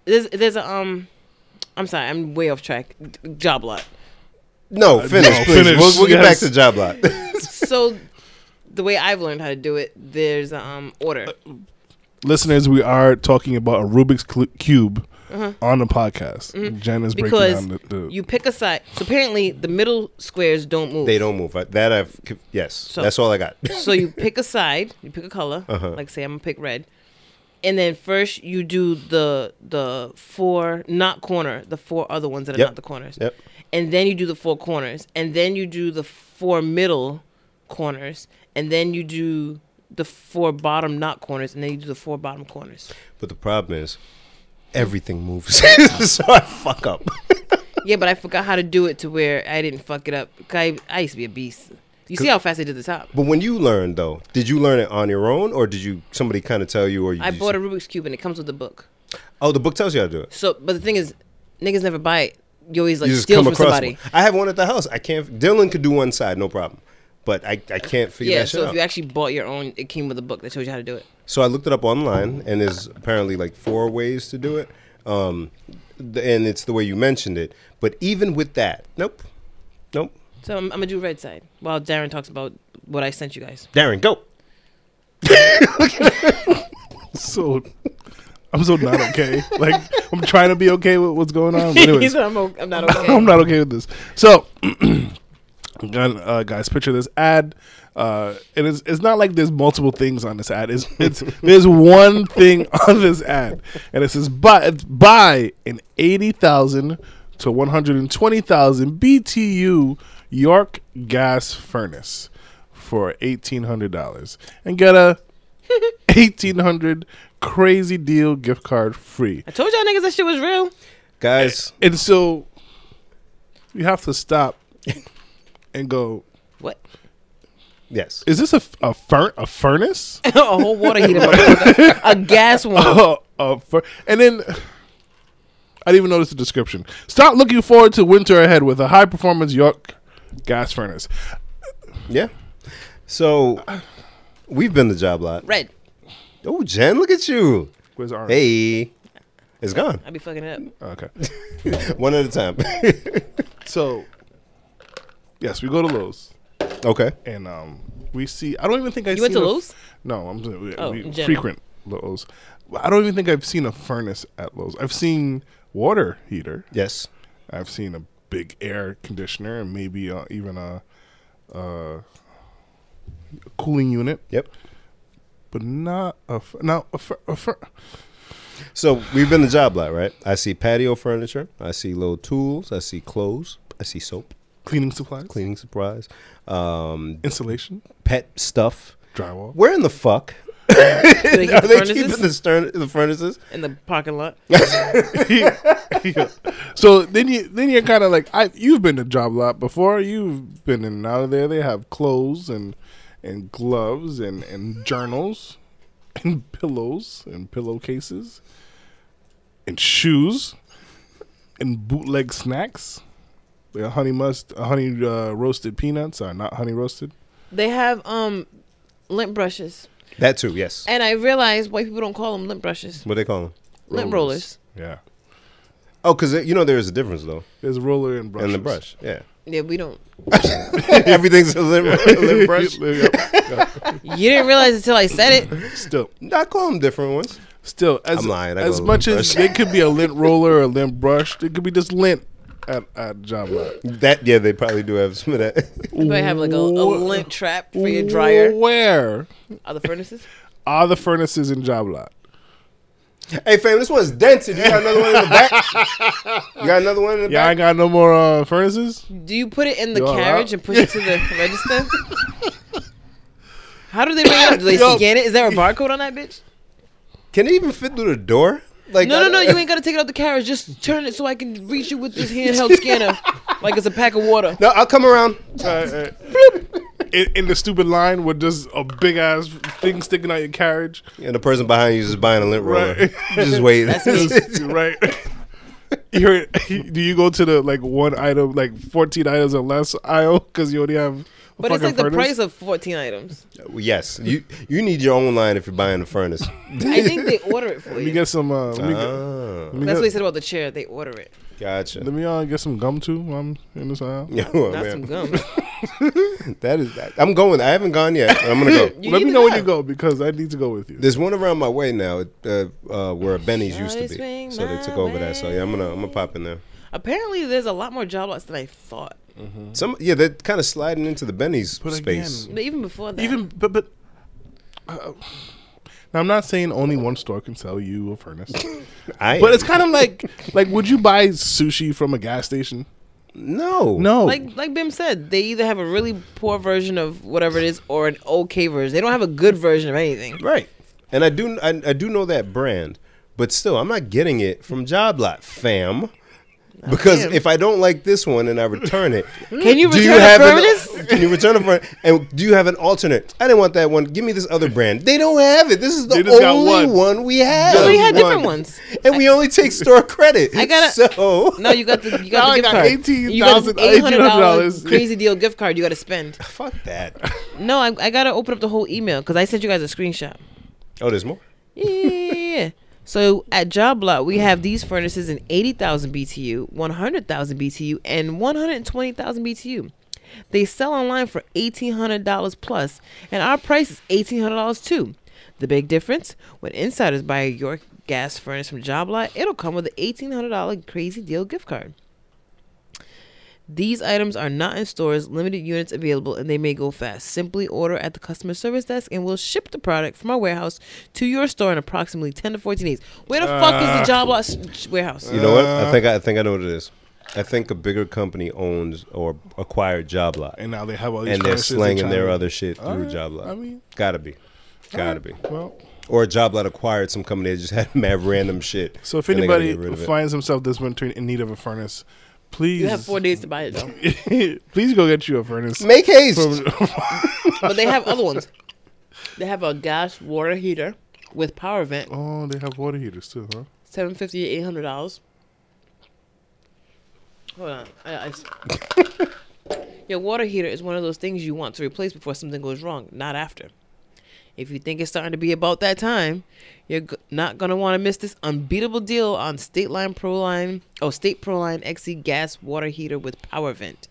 C: there's there's a um. I'm sorry, I'm way off track. Job lot.
B: no, finish,
A: no,
B: please.
A: finish,
B: We'll, we'll get back to job lot. [laughs]
C: So the way I've learned how to do it, there's a um order.
A: Listeners, we are talking about a Rubik's cl- cube on the podcast. Jen is breaking
C: Uh-huh. Mm-hmm. because
A: down the, the
C: you pick a side. So apparently the middle squares don't move.
B: they don't move. I- That I've yes.
C: So-
B: that's all I got. [laughs]
C: so you pick a side, you pick a color.
B: Uh-huh.
C: Like say I'm gonna pick red, and then first you do the the four not corner, the four other ones that are
B: Yep.
C: not the corners,
B: Yep.
C: and then you do the four corners, and then you do the four middle corners, and then you do the four bottom not corners, and then you do the four bottom corners.
B: But the problem is, everything moves, [laughs] so I fuck up.
C: Yeah, but I forgot how to do it to where I didn't fuck it up. I, I used to be a beast. You see how fast I did the top?
B: But when you learned though, did you learn it on your own, or did you somebody kind of tell you, or you?
C: I bought a Rubik's cube and it comes with a book.
B: Oh, the book tells you how to do it.
C: So, but the thing is, niggas never buy it. You always like
B: you
C: steal
B: come
C: from
B: across
C: somebody.
B: one. I have one at the house. I can't. Dylan could do one side, no problem. But I, I can't figure
C: Yeah,
B: that shit
C: so
B: out.
C: if you actually bought your own, it came with a book that shows you how to do it.
B: So I looked it up online, and there's apparently like four ways to do it. Um, and it's the way you mentioned it. But even with that, nope, nope.
C: So I'm, I'm gonna do red side while Darren talks about what I sent you guys.
B: Darren, go. [laughs]
A: so. I'm so not okay. like I'm trying to be okay with what's going on. But [laughs]
C: he
A: anyways,
C: said I'm, o- I'm not [laughs] okay.
A: I'm not okay with this. So, [clears throat] gun- uh, guys, picture this ad. Uh, and it's, it's not like there's multiple things on this ad. It's, it's [laughs] there's one thing [laughs] on this ad, and it says buy it's buy an eighty thousand to one hundred and twenty thousand BTU York gas furnace for eighteen hundred dollars, and get a [laughs] eighteen hundred crazy deal gift card free.
C: I told y'all niggas that shit was real.
B: Guys,
A: And so you have to stop and go.
C: What?
B: yes.
A: Is this a a, fur- a furnace? [laughs]
C: a whole water heater, motherfucker. a gas one. [laughs]
A: a, a fur- and then I didn't even notice the description. Start looking forward to winter ahead with a high performance York gas furnace.
B: Yeah. So we've been the job lot.
C: Red.
B: Oh, Jen, look at you.
A: Where's orange?
B: Hey, it's gone.
C: I be fucking it up.
A: Okay. [laughs]
B: One at a time.
A: So yes, we go to Lowe's
B: okay.
A: and um we see. I don't even think I.
C: You went to Lowe's?
A: No, I'm saying we,
C: Oh,
A: we
C: in general.
A: frequent Lowe's. I don't even think I've seen a furnace at Lowe's. I've seen water heater.
B: Yes.
A: I've seen a big air conditioner and maybe uh, even a, uh cooling unit,
B: Yep.
A: but not a fu- now a, fu- a fu-
B: So we've been the job lot, right? I see patio furniture. I see little tools. I see clothes. I see soap.
A: Cleaning supplies,
B: cleaning supplies, um,
A: insulation,
B: pet stuff.
A: drywall.
B: Where in the fuck [laughs]
C: they keep
B: are
C: the
B: they
C: furnaces
B: keeping the stern the furnaces?
C: in the parking lot. [laughs]
A: Yeah. So then you then you're kind of like I you've been to job lot before. You've been in and out of there. They have clothes and and gloves and and journals and pillows and pillowcases and shoes and bootleg snacks. The honey must honey uh, roasted peanuts are not honey roasted.
C: They have um lint brushes,
B: That too, yes.
C: and I realize white people don't call them lint brushes.
B: What they call them?
C: Lint rollers.
A: Yeah,
B: Oh, because you know there is a difference though,
A: there's a roller and brush.
B: in the brush. Yeah,
C: Yeah, we don't. [laughs]
B: everything's a lint, a lint [laughs] brush.
C: You didn't realize until I said it.
A: Still,
B: I call them different ones.
A: Still, as,
B: I'm lying. I
A: as much as it could be a lint roller or a lint brush, it could be just lint at at job lot.
B: That yeah, they probably do have some of that.
C: You might have like a, a lint trap for your dryer.
A: Where
C: are the furnaces.
A: are the furnaces in job lot?
B: hey, fam, this one's dented. You got another one in the back. You got another one in the
A: Yeah, I
B: back.
A: got no more uh, furnaces.
C: Do you put it in the
A: You all
C: carriage
A: out?
C: and push it to the [laughs] register? How do they bring it up? Do they
A: Yo.
C: scan it? Is there a barcode on that bitch?
B: Can it even fit through the door? Like
C: No, no, no. You ain't gotta take it out the carriage. Just turn it so I can reach you with this [laughs] handheld scanner, like it's a pack of water.
B: No, I'll come around.
A: Uh, [laughs] uh, in, in the stupid line with just a big ass thing sticking out your carriage.
B: And the person behind you is just buying a lint roller.
A: Right. [laughs]
B: Just wait.
C: That's me.
A: right. You're, do you go to the like one item, like fourteen items or less aisle because you only have? A
C: But it's
A: fucking
C: like the
A: furnace?
C: price of 14 items.
B: yes, you you need your own line if you're buying a furnace. [laughs]
C: I think they [laughs] order it for
A: Let me
C: you.
A: get some. Uh, let me get,
B: Ah,
A: let me
C: That's what they said about the chair. They order it.
B: gotcha.
A: let me uh, get some gum too. While I'm in this aisle.
B: Yeah, [laughs] well,
C: Not
B: man,
C: some gum.
B: That is. That. I'm going. I haven't gone yet. I'm gonna go.
A: Let me know when you go because I need to go with you.
B: There's one around my way now, uh, uh, where a Benny's used to be. So they took
C: my
B: over that. So yeah, I'm gonna I'm gonna pop in there.
C: Apparently, there's a lot more job lots than I thought.
B: Some yeah, they're kind of sliding into the Benny's
A: But
B: space.
A: again,
C: But even before that,
A: Even but but. Uh, now I'm not saying only one store can sell you a furnace, [laughs]
B: I
A: but it's kind of like like would you buy sushi from a gas station?
B: no
A: No,
C: like like Bim said, they either have a really poor version of whatever it is or an okay version. They don't have a good version of anything.
B: right. And I do I, I do know that brand, but still I'm not getting it from Job Lot, fam. Oh, because
C: fam.
B: if I don't like this one and I return it, [laughs]
C: Can you
B: do
C: return
B: you
C: a
B: have an, [laughs] can you return a furnace? And do you have an alternate? I didn't want that one. Give me this other brand. They don't have it. This is the only
A: one.
B: one. we have.
C: No, we had
A: one.
C: different ones.
B: and we only take store credit.
C: I gotta-
B: so [laughs]
C: No, you got the you got
A: I
C: the gift
A: got
C: card.
A: 18,000
C: you got an eight hundred dollars crazy deal gift card. You got to spend.
B: fuck that.
C: No, I, I got to open up the whole email because I sent you guys a screenshot.
B: Oh, there's more.
C: Yeah. So at Job Lot, we have these furnaces in 80,000 BTU, 100,000 BTU, and 120,000 BTU. They sell online for $1,800 plus, and our price is $1,800 too. The big difference when insiders buy a York gas furnace from Job Lot, it'll come with an $1,800 crazy deal gift card. These items are not in stores, limited units available, and they may go fast. Simply order at the customer service desk and we'll ship the product from our warehouse to your store in approximately 10 to 14 days. Where the fuck is the ah. job lot s- warehouse?
B: You know what? I uh. think I, I think I know what it is. I think a bigger company owns or acquired Job Lot,
A: and now they have all these
B: and they're
A: furnaces in
B: slanging their other shit through
A: Alright,
B: Job Lot.
A: I mean,
B: Gotta be, gotta be.
A: well.
B: Or a Job Lot acquired some company that just had [laughs] mad random shit.
A: So if
B: and they gotta
A: anybody
B: get it.
A: finds himself this winter in need of a furnace, please
C: You have four days to buy it though. [laughs]
A: please go get you a furnace.
B: make haste. [laughs]
C: But they have other ones. They have a gas water heater with power vent,
A: oh, they have water heaters too, huh?
C: Seven fifty, eight hundred dollars. Hold on. I, I s- [laughs] Your water heater is one of those things you want to replace before something goes wrong, not after. If you think it's starting to be about that time, you're not going to want to miss this unbeatable deal on State Line Proline, oh, State Proline XE gas water heater with power vent.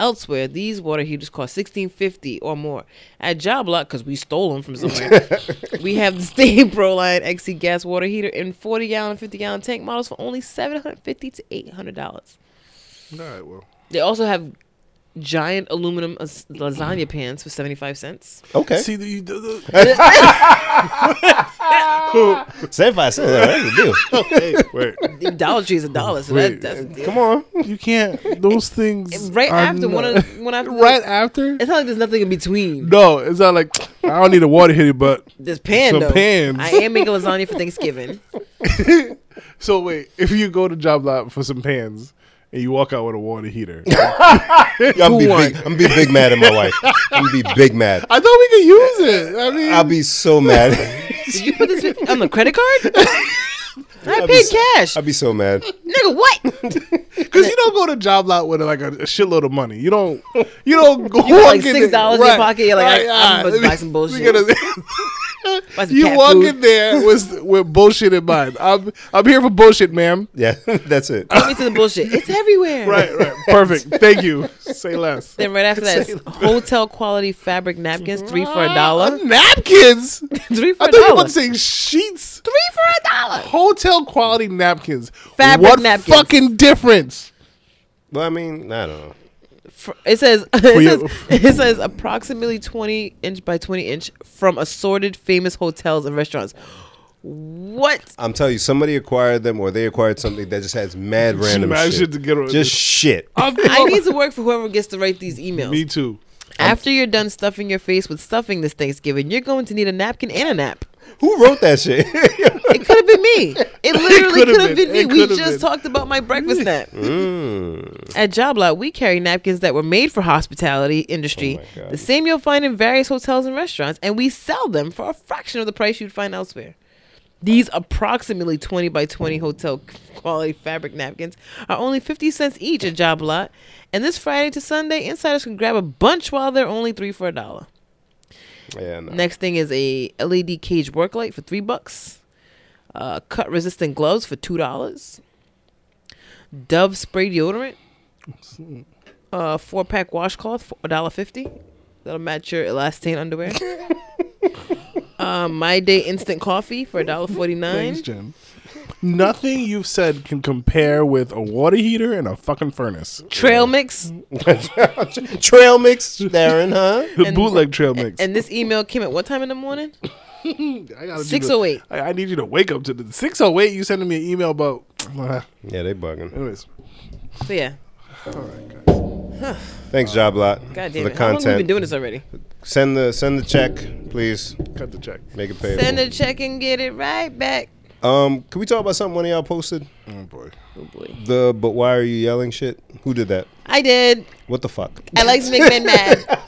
C: Elsewhere, these water heaters cost sixteen fifty or more. At Job Lot, because we stole them from somewhere, [laughs] we have the State Proline XE gas water heater in forty gallon, fifty gallon tank models for only seven hundred fifty to eight hundred dollars.
A: All right, well,
C: They also have giant aluminum as- lasagna pans for 75 cents.
B: Okay.
A: See, the, the, the, [laughs]
B: Seventy-five cents. That's a deal.
A: hey, wait,
C: Dollar Tree is a dollar, so
A: Wait,
C: that, that's
B: Come on.
A: you can't. Those things
C: right
A: are
C: after one
A: not-
C: of one after the-
A: right after.
C: It's not like there's nothing in between.
A: No, it's not like I don't need a water heater, but
C: There's pan
A: Some
C: though.
A: pans.
C: I am making lasagna for Thanksgiving. [laughs]
A: so wait. If you go to job lot for some pans and you walk out with a water heater, [laughs]
B: I'm
C: Who
B: be big. I'm be big mad at my wife. I'm gonna be big mad.
A: I thought we could use it. I mean,
B: I'll be so mad.
C: Did you put this on the credit card? [laughs] I
B: I'll
C: paid
B: be-
C: cash.
B: I'll be so mad.
C: Nigga, what? [laughs]
A: Because you don't go to job lot with like a, a shitload of money. You don't. You don't go.
C: You got, like, $6 in your pocket, you're like, I- I'm
A: ah,
C: about to buy
A: we-
C: some bullshit.
A: Gotta-
C: Buy some
A: you
C: cat
A: walk
C: food.
A: in there with with bullshit in mind. I'm I'm here for bullshit, ma'am.
B: Yeah, [laughs] that's it.
C: Get me to the bullshit. It's everywhere.
A: Right, right, [laughs] perfect. Thank you. Say less.
C: Then right after that, hotel quality fabric napkins, three for a dollar. [laughs]
A: Napkins.
C: Three for
A: I
C: a
A: thought you were
C: dollar.
A: about to say sheets.
C: Three for a dollar.
A: Hotel quality napkins.
C: Fabric
A: what
C: napkins.
A: fucking difference?
B: Well, I mean, I don't know.
C: Fr- It says [laughs] it says, it says approximately twenty inch by twenty inch from assorted famous hotels and restaurants. What?
B: I'm telling you, somebody acquired them or they acquired something that just has mad random
A: Mad
B: shit.
A: shit to get rid of.
B: just shit.
A: I'm
C: I need [laughs] to work for whoever gets to write these emails.
A: Me too.
C: After you're done stuffing your face with stuffing this Thanksgiving, you're going to need a napkin and a nap.
B: Who wrote that shit?
C: It could have [laughs] been me. It literally
A: could've been.
C: been me. We just
A: been.
C: talked about my breakfast nap.
B: mm.
C: At Job Lot, we carry napkins that were made for hospitality industry,
B: Oh
C: the same you'll find in various hotels and restaurants, and we sell them for a fraction of the price you'd find elsewhere. These approximately 20 by 20 hotel quality fabric napkins are only 50 cents each at Job Lot, and this Friday to Sunday, insiders can grab a bunch while they're only three for a dollar.
B: Yeah, no.
C: Next thing is a LED cage work light for three bucks. Uh, cut resistant gloves for two dollars. Dove spray deodorant. [laughs] Uh, four pack washcloth for a dollar fifty. That'll match your elastane underwear. [laughs] uh, My Day instant coffee for a dollar forty nine.
A: Thanks, Jen. Nothing you've said can compare with a water heater and a fucking furnace.
C: Trail mix. [laughs]
B: Trail mix, Darren, huh? [laughs]
A: The
C: And-
A: bootleg trail mix.
C: And this email came at what time in the morning? [laughs]
A: I gotta do
C: Six
A: the-
C: oh eight.
A: I, I need you to wake up to the 608. You sending me an email about. [sighs]
B: Yeah, they bugging.
A: anyways,
C: So yeah. [sighs]
B: Thanks, Job Lot,
C: God
B: for the
C: it. How long have we been doing this already?
B: Send the send the check, please.
A: cut the check.
B: Make it payable.
C: Send the check and get it right back.
B: Um, can we talk about something one of y'all posted?
A: Oh boy.
C: Oh boy.
B: The but why are you yelling shit? Who did that?
C: I did.
B: What the fuck?
C: I like to make men mad.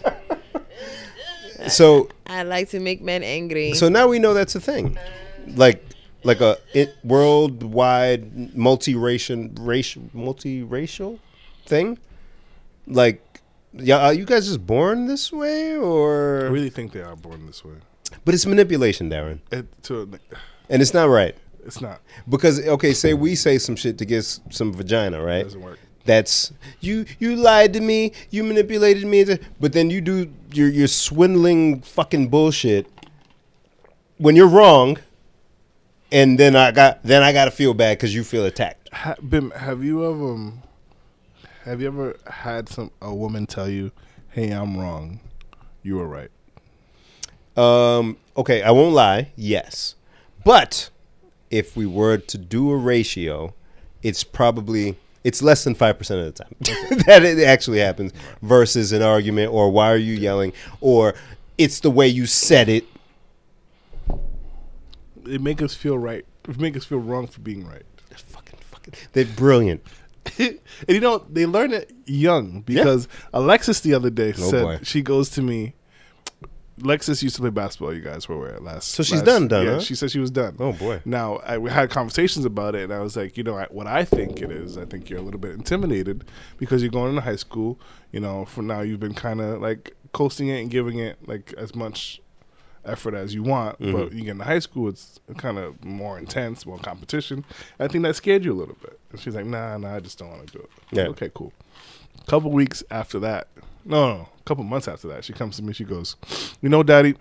B: So
C: I like to make men angry.
B: so now we know that's a thing, like like a it, worldwide multiracial racial multiracial thing. Like, yeah, are you guys just born this way, or
A: I
B: or
A: really think they are born this way.
B: but it's manipulation, Darren,
A: It, to,
B: and it's not right
A: it's not.
B: because okay, say we say some shit to get some vagina,
A: It
B: right?
A: doesn't work.
B: That's you. You lied to me. You manipulated me. But then you do your your swindling fucking bullshit when you're wrong, and then I got then I got to feel bad because you feel attacked.
A: Ha, Bim, have you ever um, have you ever had some a woman tell you, "Hey, I'm wrong. You were right."
B: Um. Okay, I won't lie. Yes, but if we were to do a ratio, it's probably it's less than five percent of the time [laughs] that it actually happens versus an argument or why are you yelling or it's the way you said it.
A: It make us feel right. It make us feel wrong for being right.
B: Fucking fucking. They're brilliant. [laughs]
A: and you know they learn it young because Alexis the other day
B: Oh,
A: said
B: boy.
A: she goes to me. Alexis used to play basketball. You guys were at last.
B: So she's
A: last-
B: done, done,
A: Yeah,
B: huh?
A: she said she was done.
B: Oh, boy.
A: Now I, we had conversations about it, and I was like, you know, I, what I think it is. I think you're a little bit intimidated because you're going into high school. You know, for now you've been kind of like coasting it and giving it like as much effort as you want.
B: Mm-hmm.
A: But you get into high school, it's kind of more intense, more competition. I think that scared you a little bit. And she's like, nah, nah, I just don't want to do it.
B: Yeah.
A: Okay, cool. A couple weeks after that, no, no, couple months after that, she comes to me. She goes, you know, Daddy,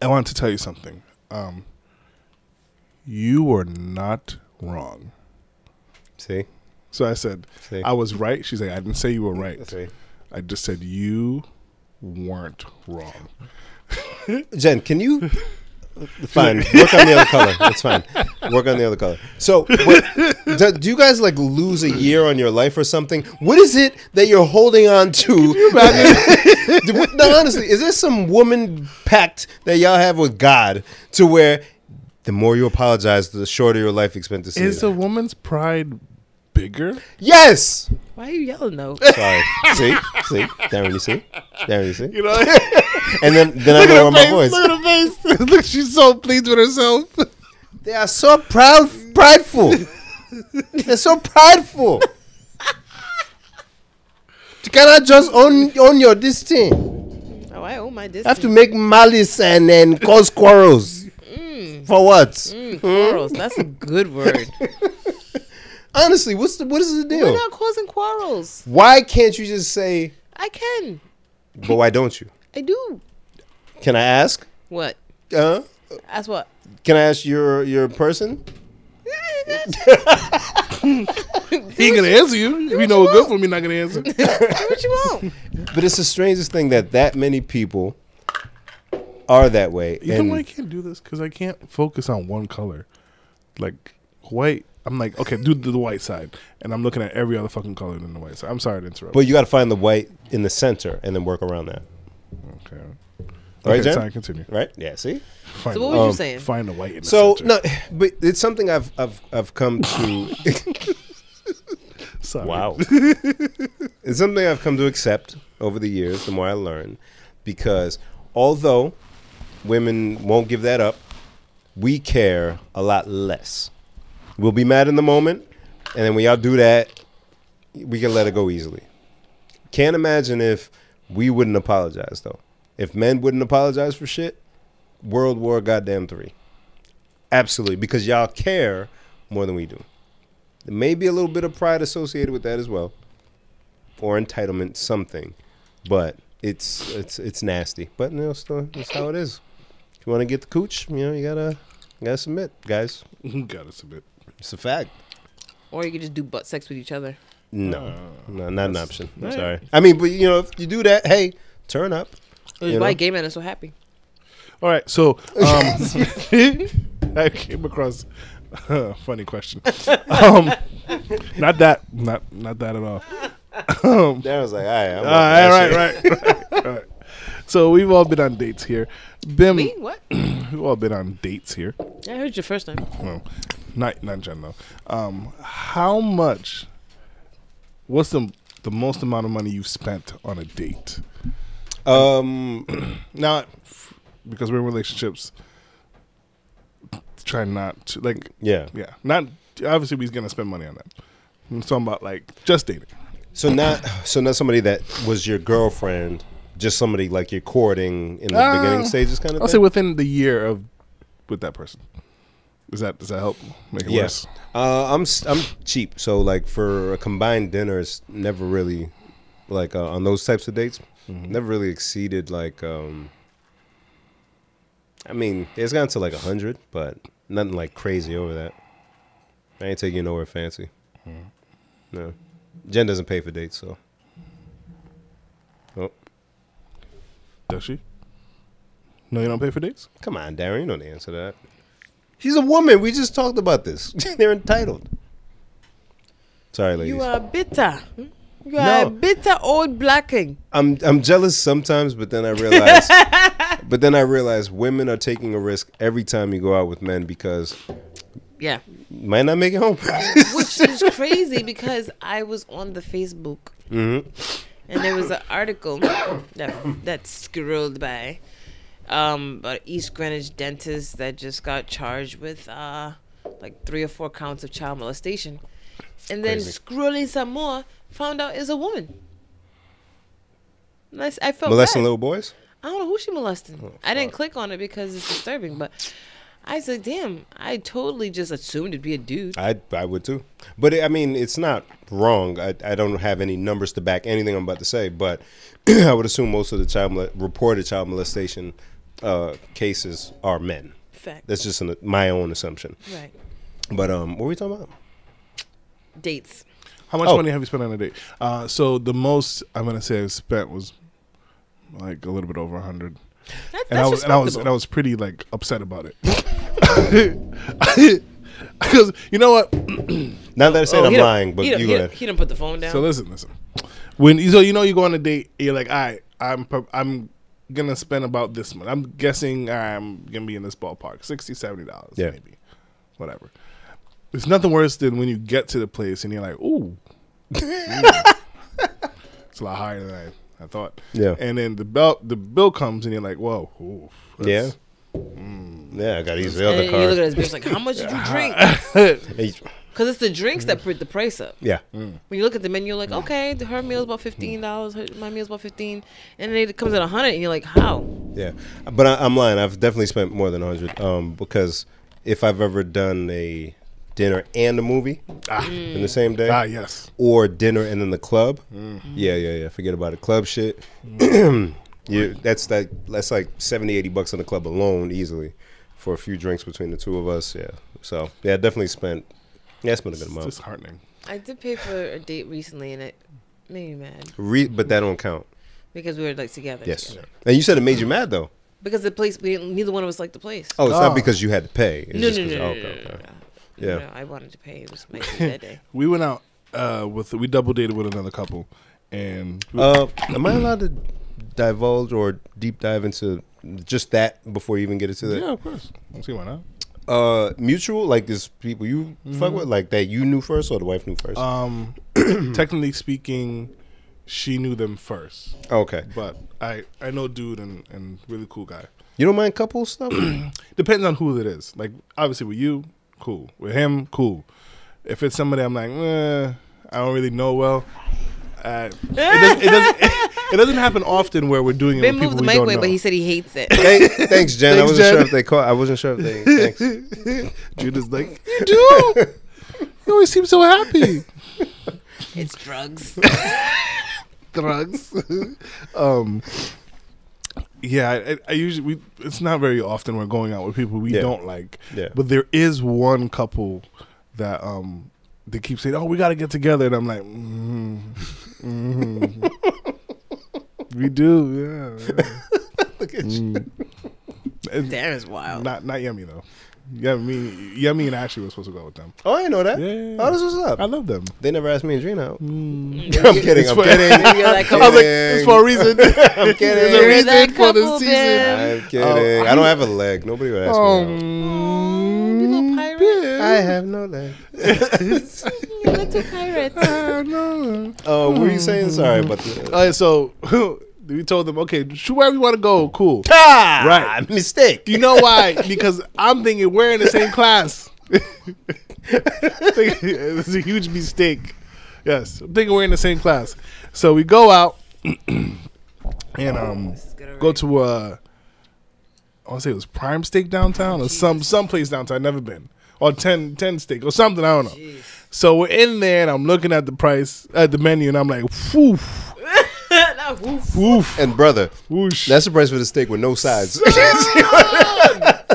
A: I want to tell you something. Um, you were not wrong.
B: See,
A: So I said,
B: See.
A: I was right. She's like, I didn't say you were right.
B: see.
A: I just said you weren't wrong.
B: Jen, can you? [laughs] Fine, work on the other color. That's fine. Work on the other color. So, what, do, do you guys like lose a year on your life or something? What is it that you're holding on to? [laughs] No, honestly, is there some woman pact that y'all have with God to where the more you apologize, the shorter your life expectancy
A: Is
B: is?
A: a woman's pride bigger?
B: yes.
C: Why are you yelling though?
B: Sorry. [laughs] see, see, Darren, you see, Darren, you see,
A: You know, [laughs]
B: and then then I lower my voice.
A: Look at her face. [laughs] Look, she's so pleased with herself.
B: They are so proud, prideful. They're so prideful. You cannot just own own your this thing.
C: Oh, I own my
B: You have to make malice and and cause quarrels. For what?
C: Mm, quarrels. That's a good word.
B: Honestly, what's the what is the deal?
C: We're not causing quarrels.
B: Why can't you just say?
C: I can.
B: But why don't you?
C: I do.
B: Can I ask?
C: What?
B: Uh,
C: Ask what.
B: can I ask your your person?
A: He [laughs] ain't gonna answer you. If you know what's good for me, not gonna answer. [laughs]
C: Do what you want.
B: But it's the strangest thing that that many people are that way.
A: You
B: and
A: know why I can't do this? Because I can't focus on one color. Like white, I'm like, okay, do the, the white side, and I'm looking at every other fucking color than the white side. I'm sorry to interrupt.
B: But you got to find the white in the center and then work around that.
A: okay,
B: Right,
A: okay,
B: Jen?
A: sorry, continue.
B: Right? Yeah. See.
A: Find
C: So what were you
B: Um,
C: saying?
A: Find the white in the
B: So
A: center.
B: no, but it's something I've I've I've come to. [laughs]
A: Sorry.
B: wow. it's something I've come to accept over the years. The more I learn, because although women won't give that up, we care a lot less. We'll be mad in the moment, and then when y'all do that, we can let it go easily. Can't imagine if we wouldn't apologize though. If men wouldn't apologize for shit, World War goddamn three. Absolutely, because y'all care more than we do. There may be a little bit of pride associated with that as well, or entitlement, something, but it's it's it's nasty. But you know, still, that's how it is. If you want to get the cooch, you know, you gotta you gotta submit, guys.
A: You [laughs] Gotta submit.
B: It's a fact.
C: Or you could just do butt sex with each other.
B: No, no, not an option. I'm
C: Alright.
B: sorry. I mean, but you know, if you do that, hey, turn up.
C: Which is why
B: know?
C: gay men are so happy.
A: All right, so um, [laughs] I came across a funny question. Um, not that, not not that at all.
B: Darren was like, all right, I'm
A: All
B: up for
A: right, right, right, right, right. So we've all been on dates here. Bim,
C: Me? What? [clears throat]
A: we've all been on dates here.
C: I heard your first time.
A: Well, not not Jen though. Um, how much? What's the the most amount of money you've spent on a date?
B: Um, [clears throat]
A: Now, f- because we're in relationships, try not to like.
B: yeah.
A: Yeah, not obviously we's gonna spend money on that. I'm talking about like just dating.
B: So not so not somebody that was your girlfriend, just somebody like you're courting in the
A: Uh,
B: beginning stages, kind of.
A: I'll
B: thing?
A: say within the year of with that person. Does that does that help make it
B: Yes.
A: worse?
B: Uh, I'm s- I'm cheap, so like for a combined dinner, it's never really like uh, on those types of dates. Never really exceeded like. um I mean, it's gone to like a hundred, but nothing like crazy over that. I ain't taking you nowhere fancy. No, Jen doesn't pay for dates, so. Oh,
A: Does she? No, you don't pay for dates.
B: come on, Darren, you know the answer to that. She's a woman. We just talked about this. [laughs] They're entitled. Sorry, ladies.
C: You are bitter. Hmm? You are
B: No.
C: a bitter old blacking.
B: I'm I'm jealous sometimes, but then I realize, [laughs] but then I realize women are taking a risk every time you go out with men because
C: Yeah.
B: might not make it home. [laughs]
C: Which is crazy because I was on the Facebook
B: Mm-hmm.
C: and there was an article that that scrolled by um East Greenwich dentist that just got charged with uh like three or four counts of child molestation. And then
B: Crazy.
C: scrolling some more, found out is a woman. And I felt
B: Molesting
C: bad.
B: little boys.
C: I don't know who she molested.
B: Oh,
C: I didn't click on it because it's disturbing, but I said, "Damn!" I totally just assumed it'd be a dude.
B: I I would too, but I mean it's not wrong. I I don't have any numbers to back anything I'm about to say, but [clears throat] I would assume most of the child reported child molestation uh, cases are men.
C: Fact.
B: That's just an, my own assumption.
C: right.
B: But um, what were we talking about?
C: Dates.
A: How much
B: Oh.
A: money have you spent on a date? Uh, so the most I'm gonna say I spent was like a little bit over a hundred,
C: That,
A: and I
C: that's
A: was and I was and I was pretty like upset about it. [laughs] Because you know what? [clears throat]
B: Not that I said
C: Oh,
B: I'm
C: he don't-
B: lying, but
C: he
B: you
C: don't,
B: go
C: he,
B: ahead.
C: don't- he don't put the phone down.
A: So listen, listen. When you so you know you go on a date, you're like, all right, I'm pro- I'm gonna spend about this much. I'm guessing I'm gonna be in this ballpark, 60 dollars,
B: Yeah.
A: maybe, whatever. There's nothing worse than when you get to the place and you're like, ooh, Mm. [laughs] it's a lot higher than I, I thought.
B: Yeah.
A: And then the bill the bill comes and you're like, whoa, ooh,
B: Yeah.
A: that's-
B: Yeah, I got to use the other
C: then you look at this bitch like, how much did you [laughs] drink? [laughs]
B: Hey,
C: Because it's the drinks that put the price up.
B: Yeah.
A: Mm.
C: When you look at the menu, you're like, okay, her meal's about fifteen dollars. My meal's about fifteen, and then it comes at a hundred, and you're like, how?
B: Yeah, but I, I'm lying. I've definitely spent more than hundred. Um, because if I've ever done a dinner and a movie in the same day,
A: ah, yes.
B: or dinner and then the club,
A: Mm.
B: yeah, yeah, yeah. Forget about it. Club shit. [clears throat] you that's that. That's like 70, 80 bucks in the club alone, easily, for a few drinks between the two of us. Yeah. So yeah, definitely spent. Yeah, I been a good month.
A: It's
B: amount.
A: disheartening.
C: I did pay for a date recently, and it made me mad
B: Re- but that don't count.
C: because we were like together.
B: Yes.
C: together.
B: And you said it made you mad though.
C: Because the place, we didn't, neither one of us liked the place.
B: Oh, it's
A: Oh.
B: not because you had to pay. It's
C: no,
B: just
C: no,
B: 'cause-
C: no, no,
B: okay,
C: no, no,
B: okay.
C: no, no.
B: Yeah.
C: No, I wanted to pay. It was my date that day. [laughs]
A: We went out uh, with we double dated with another couple, and
B: Uh, am I allowed to divulge or deep dive into just that before you even get into that?
A: yeah, of course. Let's see why not.
B: Uh, mutual, like is people you fuck with, like that you knew first or the wife knew first?
A: Um, [clears throat] technically speaking, she knew them first,
B: okay,
A: but I I know dude and and really cool guy.
B: you don't mind couple stuff? [clears throat]
A: Depends on who it is. Like obviously with you, cool. With him, cool. If it's somebody I'm like, eh, I don't really know well. Uh, it, does, it, doesn't, [laughs] it, doesn't happen often where we're doing it
C: Ben
A: with people
C: moved the
A: we
C: mic
A: don't
C: away,
A: know.
C: but he said he hates it.
B: hey, thanks, Jen. I wasn't
A: Jen.
B: sure if they caught. I wasn't sure if they. [laughs] Thanks.
A: Dude is like, [laughs] you do. you always seem so happy.
C: it's drugs.
A: drugs. um, yeah, I, I usually we, it's not very often we're going out with people we
B: Yeah.
A: don't like.
B: Yeah.
A: But there is one couple that um they keep saying, "Oh, we got to get together," and I'm like, mm, mm. "We do, yeah." yeah. [laughs]
B: Look at.
A: Mm. It's
C: Damn, it's wild.
A: Not not yummy though. Yummy, me and Ashley were supposed to go with them.
B: Oh, I didn't know that.
A: Yeah.
B: Oh, this was up.
A: I love them.
B: They never asked me and Drina out.
A: Mm.
B: I'm [laughs] kidding. I'm
A: for- [laughs]
B: kidding.
C: You're like,
A: I was like, it's for a reason. [laughs]
B: I'm kidding.
A: There's a reason
C: that
A: for the season.
C: Ben.
B: I'm kidding.
A: Oh,
B: I don't have a leg. Nobody would ask
A: Oh,
B: me out.
C: you little pirate.
B: I have no leg.
C: You little pirate.
B: Oh, what were you saying? Sorry, but the,
A: All right, so we told them, okay, shoot wherever you want to go, cool.
B: ah,
A: Right.
B: mistake.
A: You know why? [laughs] because I'm thinking we're in the same class. [laughs] it's a huge mistake. Yes, I'm thinking we're in the same class. So we go out [clears throat] and um go to uh I want to say it was Prime Steak downtown or some some place downtown. I've never been. Or 10, 10 steak or something. I don't know.
C: Jeez.
A: So we're in there and I'm looking at the price at the menu and I'm like, whoo,
C: Not woof.
A: woof,
B: And brother,
A: whoosh.
B: that's the price for the steak with no sides. [laughs] [laughs]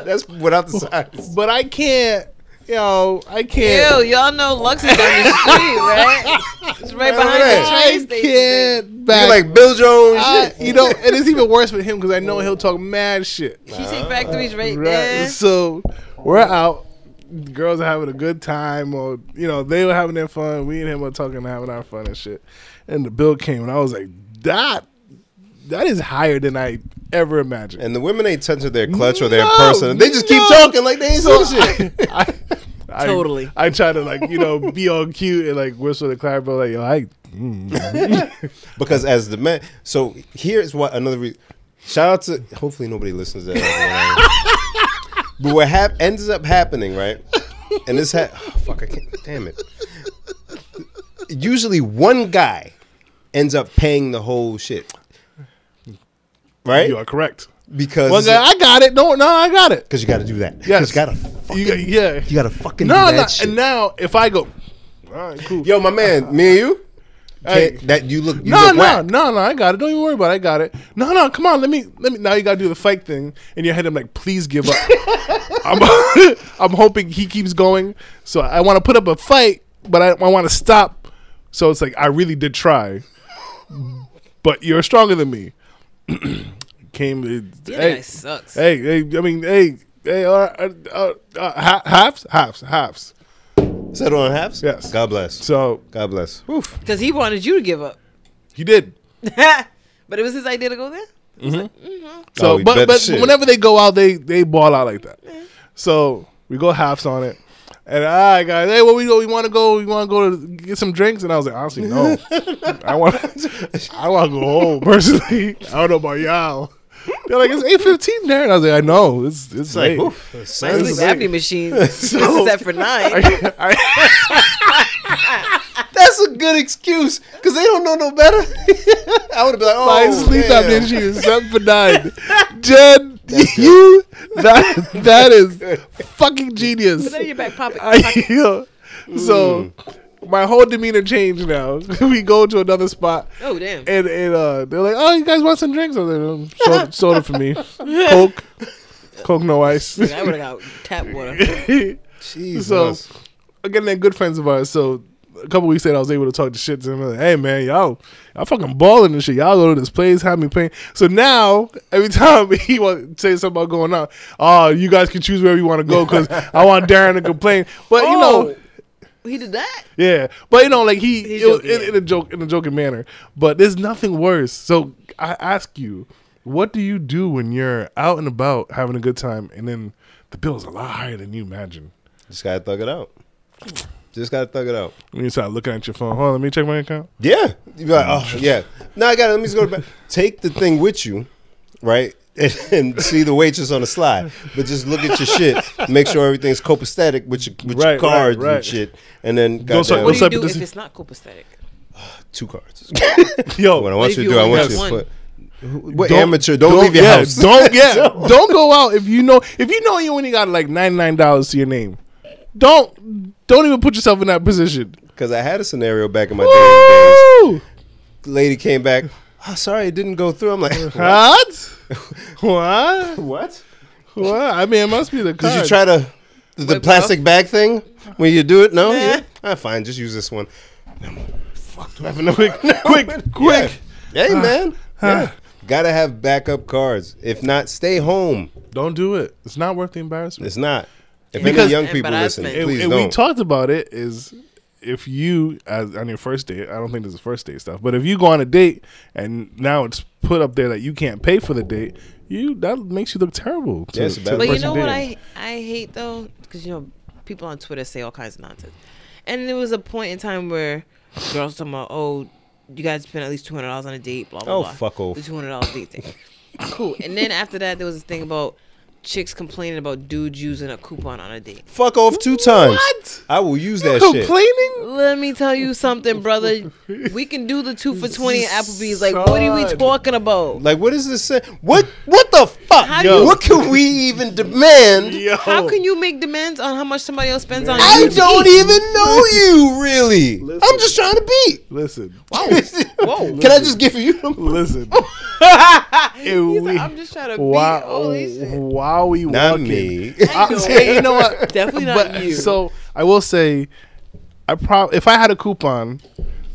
B: that's without the sides.
A: but I can't, Yo, I can't.
C: y'all know Lux is down the street, right? It's right behind the
B: Right.
C: train
A: I
C: station.
A: can't back.
B: You like Bill Jones?
A: I-
B: shit.
A: you know, and it's even worse with him because I know he'll talk mad shit.
C: Cheesecake Factory's right,
A: Right.
C: there.
A: So we're out. The girls are having a good time, or you know, they were having their fun. We and him were talking, and having our fun and shit. And the bill came, and I was like, that, that is higher than I ever imagined.
B: And the women ain't touching their clutch or their
A: No,
B: person. They just keep talking like they ain't
A: So
B: seen shit. [laughs]
A: I, I,
C: Totally.
A: I try to like you know be all cute and like whistle the clap, but like yo, I mm. [laughs]
B: because as the man, so here's what another reason. Shout out to hopefully nobody listens to that. [laughs] but what hap- ends up happening, right? And this ha- oh, fuck, I can't. Damn it. Usually, one guy ends up paying the whole shit, right?
A: you are correct.
B: Because
A: guy, I got it. No, no, I got it.
B: because you got to do that.
A: Yes,
B: you got to fucking,
A: You yeah.
B: you got to fucking
A: No, no.
B: shit.
A: And now if I go, all right, cool.
B: Yo, my man, me and you,
A: Hey.
B: that you look, you
A: no,
B: look
A: no, no, no. I got it. Don't even worry about it. I got it. No, no. Come on. Let me. Let me. Now you got to do the fight thing in your head. I'm like, please give up. [laughs] I'm, [laughs] I'm hoping he keeps going. So I want to put up a fight, but I, I want to stop So it's like I really did try, but you're stronger than me. [clears throat] Came,
C: Yeah,
A: hey,
C: that sucks.
A: hey, hey, I mean, hey, hey, uh, uh, uh, uh, ha- halves, halves, halves.
B: Settle on halves.
A: Yes.
B: God bless.
A: So
B: God bless. Oof.
C: Because he wanted you to give up.
A: he did. [laughs]
C: but it was his idea to go there. Mhm.
A: So,
B: Oh, he
A: but but
B: shit.
A: whenever they go out, they they ball out like that. So we go halves on it, and all right, guys, hey, where we go? We want to go? We want to go to get some drinks? And I was like, honestly, no. [laughs] I want I want to go home personally. I don't know about y'all. They're like, it's eight fifteen there, and I was like, I know, it's it's,
B: It's like,
A: late.
B: oof.
C: My [laughs] [laughs]
A: This oh,
C: sleep
A: is like-
C: apnea machine is set for nine.
A: I, I,
B: That's a good excuse because they don't know no better. I would have been like, oh,
A: my sleep
B: damn.
A: apnea issue is seven for nine. Jen, [laughs] you [laughs] that that is fucking genius.
C: In your back pocket.
A: I, yo, so my whole demeanor changed now. [laughs] we go to another spot,
C: oh damn.
A: and and uh, they're like, "Oh, you guys want some drinks?" I was like, um, soda, soda for me, Coke, Coke no ice.
C: I would have got tap water.
B: Jesus.
A: so again, they're good friends of ours. So a couple weeks later, I was able to talk to shit to him. Like, hey man, y'all, y'all fucking balling and shit. Y'all go to this place, have me paying. So now every [laughs] time he want to say something about going out, oh, you guys can choose wherever you want to go because I want Darren to complain. But you know.
C: Oh, he did that.
A: Yeah, but you know, like he, it was in, in a joke, in a joking manner. But there's nothing worse. So I ask you, what do you do when you're out and about having a good time, and then the bill's a lot higher than you imagine?
B: just gotta thug it out. Hmm. Just gotta thug it out.
A: When you start looking at your phone, hold on, let me check my account.
B: Yeah. You be like, oh yeah. No, I got it. Let me just go to bed. Take the thing with you, right? And, and see the waitress on the slide. But just look at your shit. Make sure everything's copacetic with your with
A: Right,
B: your cards
A: right, right.
B: and shit. And then
A: Don't start-
B: goddamn,
C: What do you
A: What's
C: do
A: with
C: if
A: this-
C: it's not copacetic? [sighs]
B: two cards. [laughs]
A: Yo,
B: what I want
C: if
B: you to
C: you
B: do, I
C: only
B: want
C: have
B: you to
C: one?
B: put what amateur, don't, leave your
A: yeah,
B: house.
A: Don't yeah, [laughs] don't go out if you know if you know you only got like ninety nine dollars to your name. Don't don't even put yourself in that position.
B: Because I had a scenario back in my days.
A: Woo!
B: The lady came back. Oh, sorry, it didn't go through. I'm like,
A: What? [laughs] What?
B: what?
A: What? I mean, it must be the
B: Did you try to the, the plastic bag thing when you do it? No,
C: Nah.
B: yeah. Ah, fine. Just use this one. Fuck, do I have enough? [laughs] Quick,
A: quick, quick.
B: Hey, ah, man. Ah. Yeah. Gotta have backup cards. If not, stay home.
A: Don't do it. It's not worth the embarrassment.
B: It's not. If
A: Because-
B: any young people listen,
C: Embarrassment.
B: Please
A: and we
B: don't.
A: talked about it. Is if you as on your first date, I don't think this is first date stuff, but if you go on a date and now it's put up there that you can't pay for the date, you that makes you look terrible. To,
B: Yeah, it's a
A: to
C: But you
A: person
C: know what. I I hate though, because you know people on Twitter say all kinds of nonsense, and there was a point in time where girls talking about oh you guys spent at least two hundred dollars on a date, blah blah
B: Oh,
C: blah.
B: fuck off.
C: The two hundred dollars date thing. cool. And then after that, there was this thing about chicks complaining about dudes using a coupon on a date.
B: Fuck off two times.
A: What?
B: I will use that shit.
A: Complaining?
C: Let me tell you something, brother. [laughs] We can do the two for twenty at Applebee's. Like, what are we talking about?
B: Like, what is this? Say? What? What the fuck?
C: How
A: do you-
B: what can we even demand?
A: Yo.
C: How can you make demands on how much somebody else spends on
B: I
C: you? to
B: don't
C: eat?
B: even know [laughs] you, really.
A: Listen.
B: I'm just trying to beat.
A: Listen, [laughs]
C: Whoa.
B: Can I just give you?
A: Listen.
C: He's like, I'm just trying to beat
A: while,
C: all these shit.
A: while we
B: Not
A: walking,
B: me.
A: I,
C: know.
A: hey, you know what? [laughs]
C: Definitely not
A: But-
C: you.
A: So I will say, I probably if I had a coupon,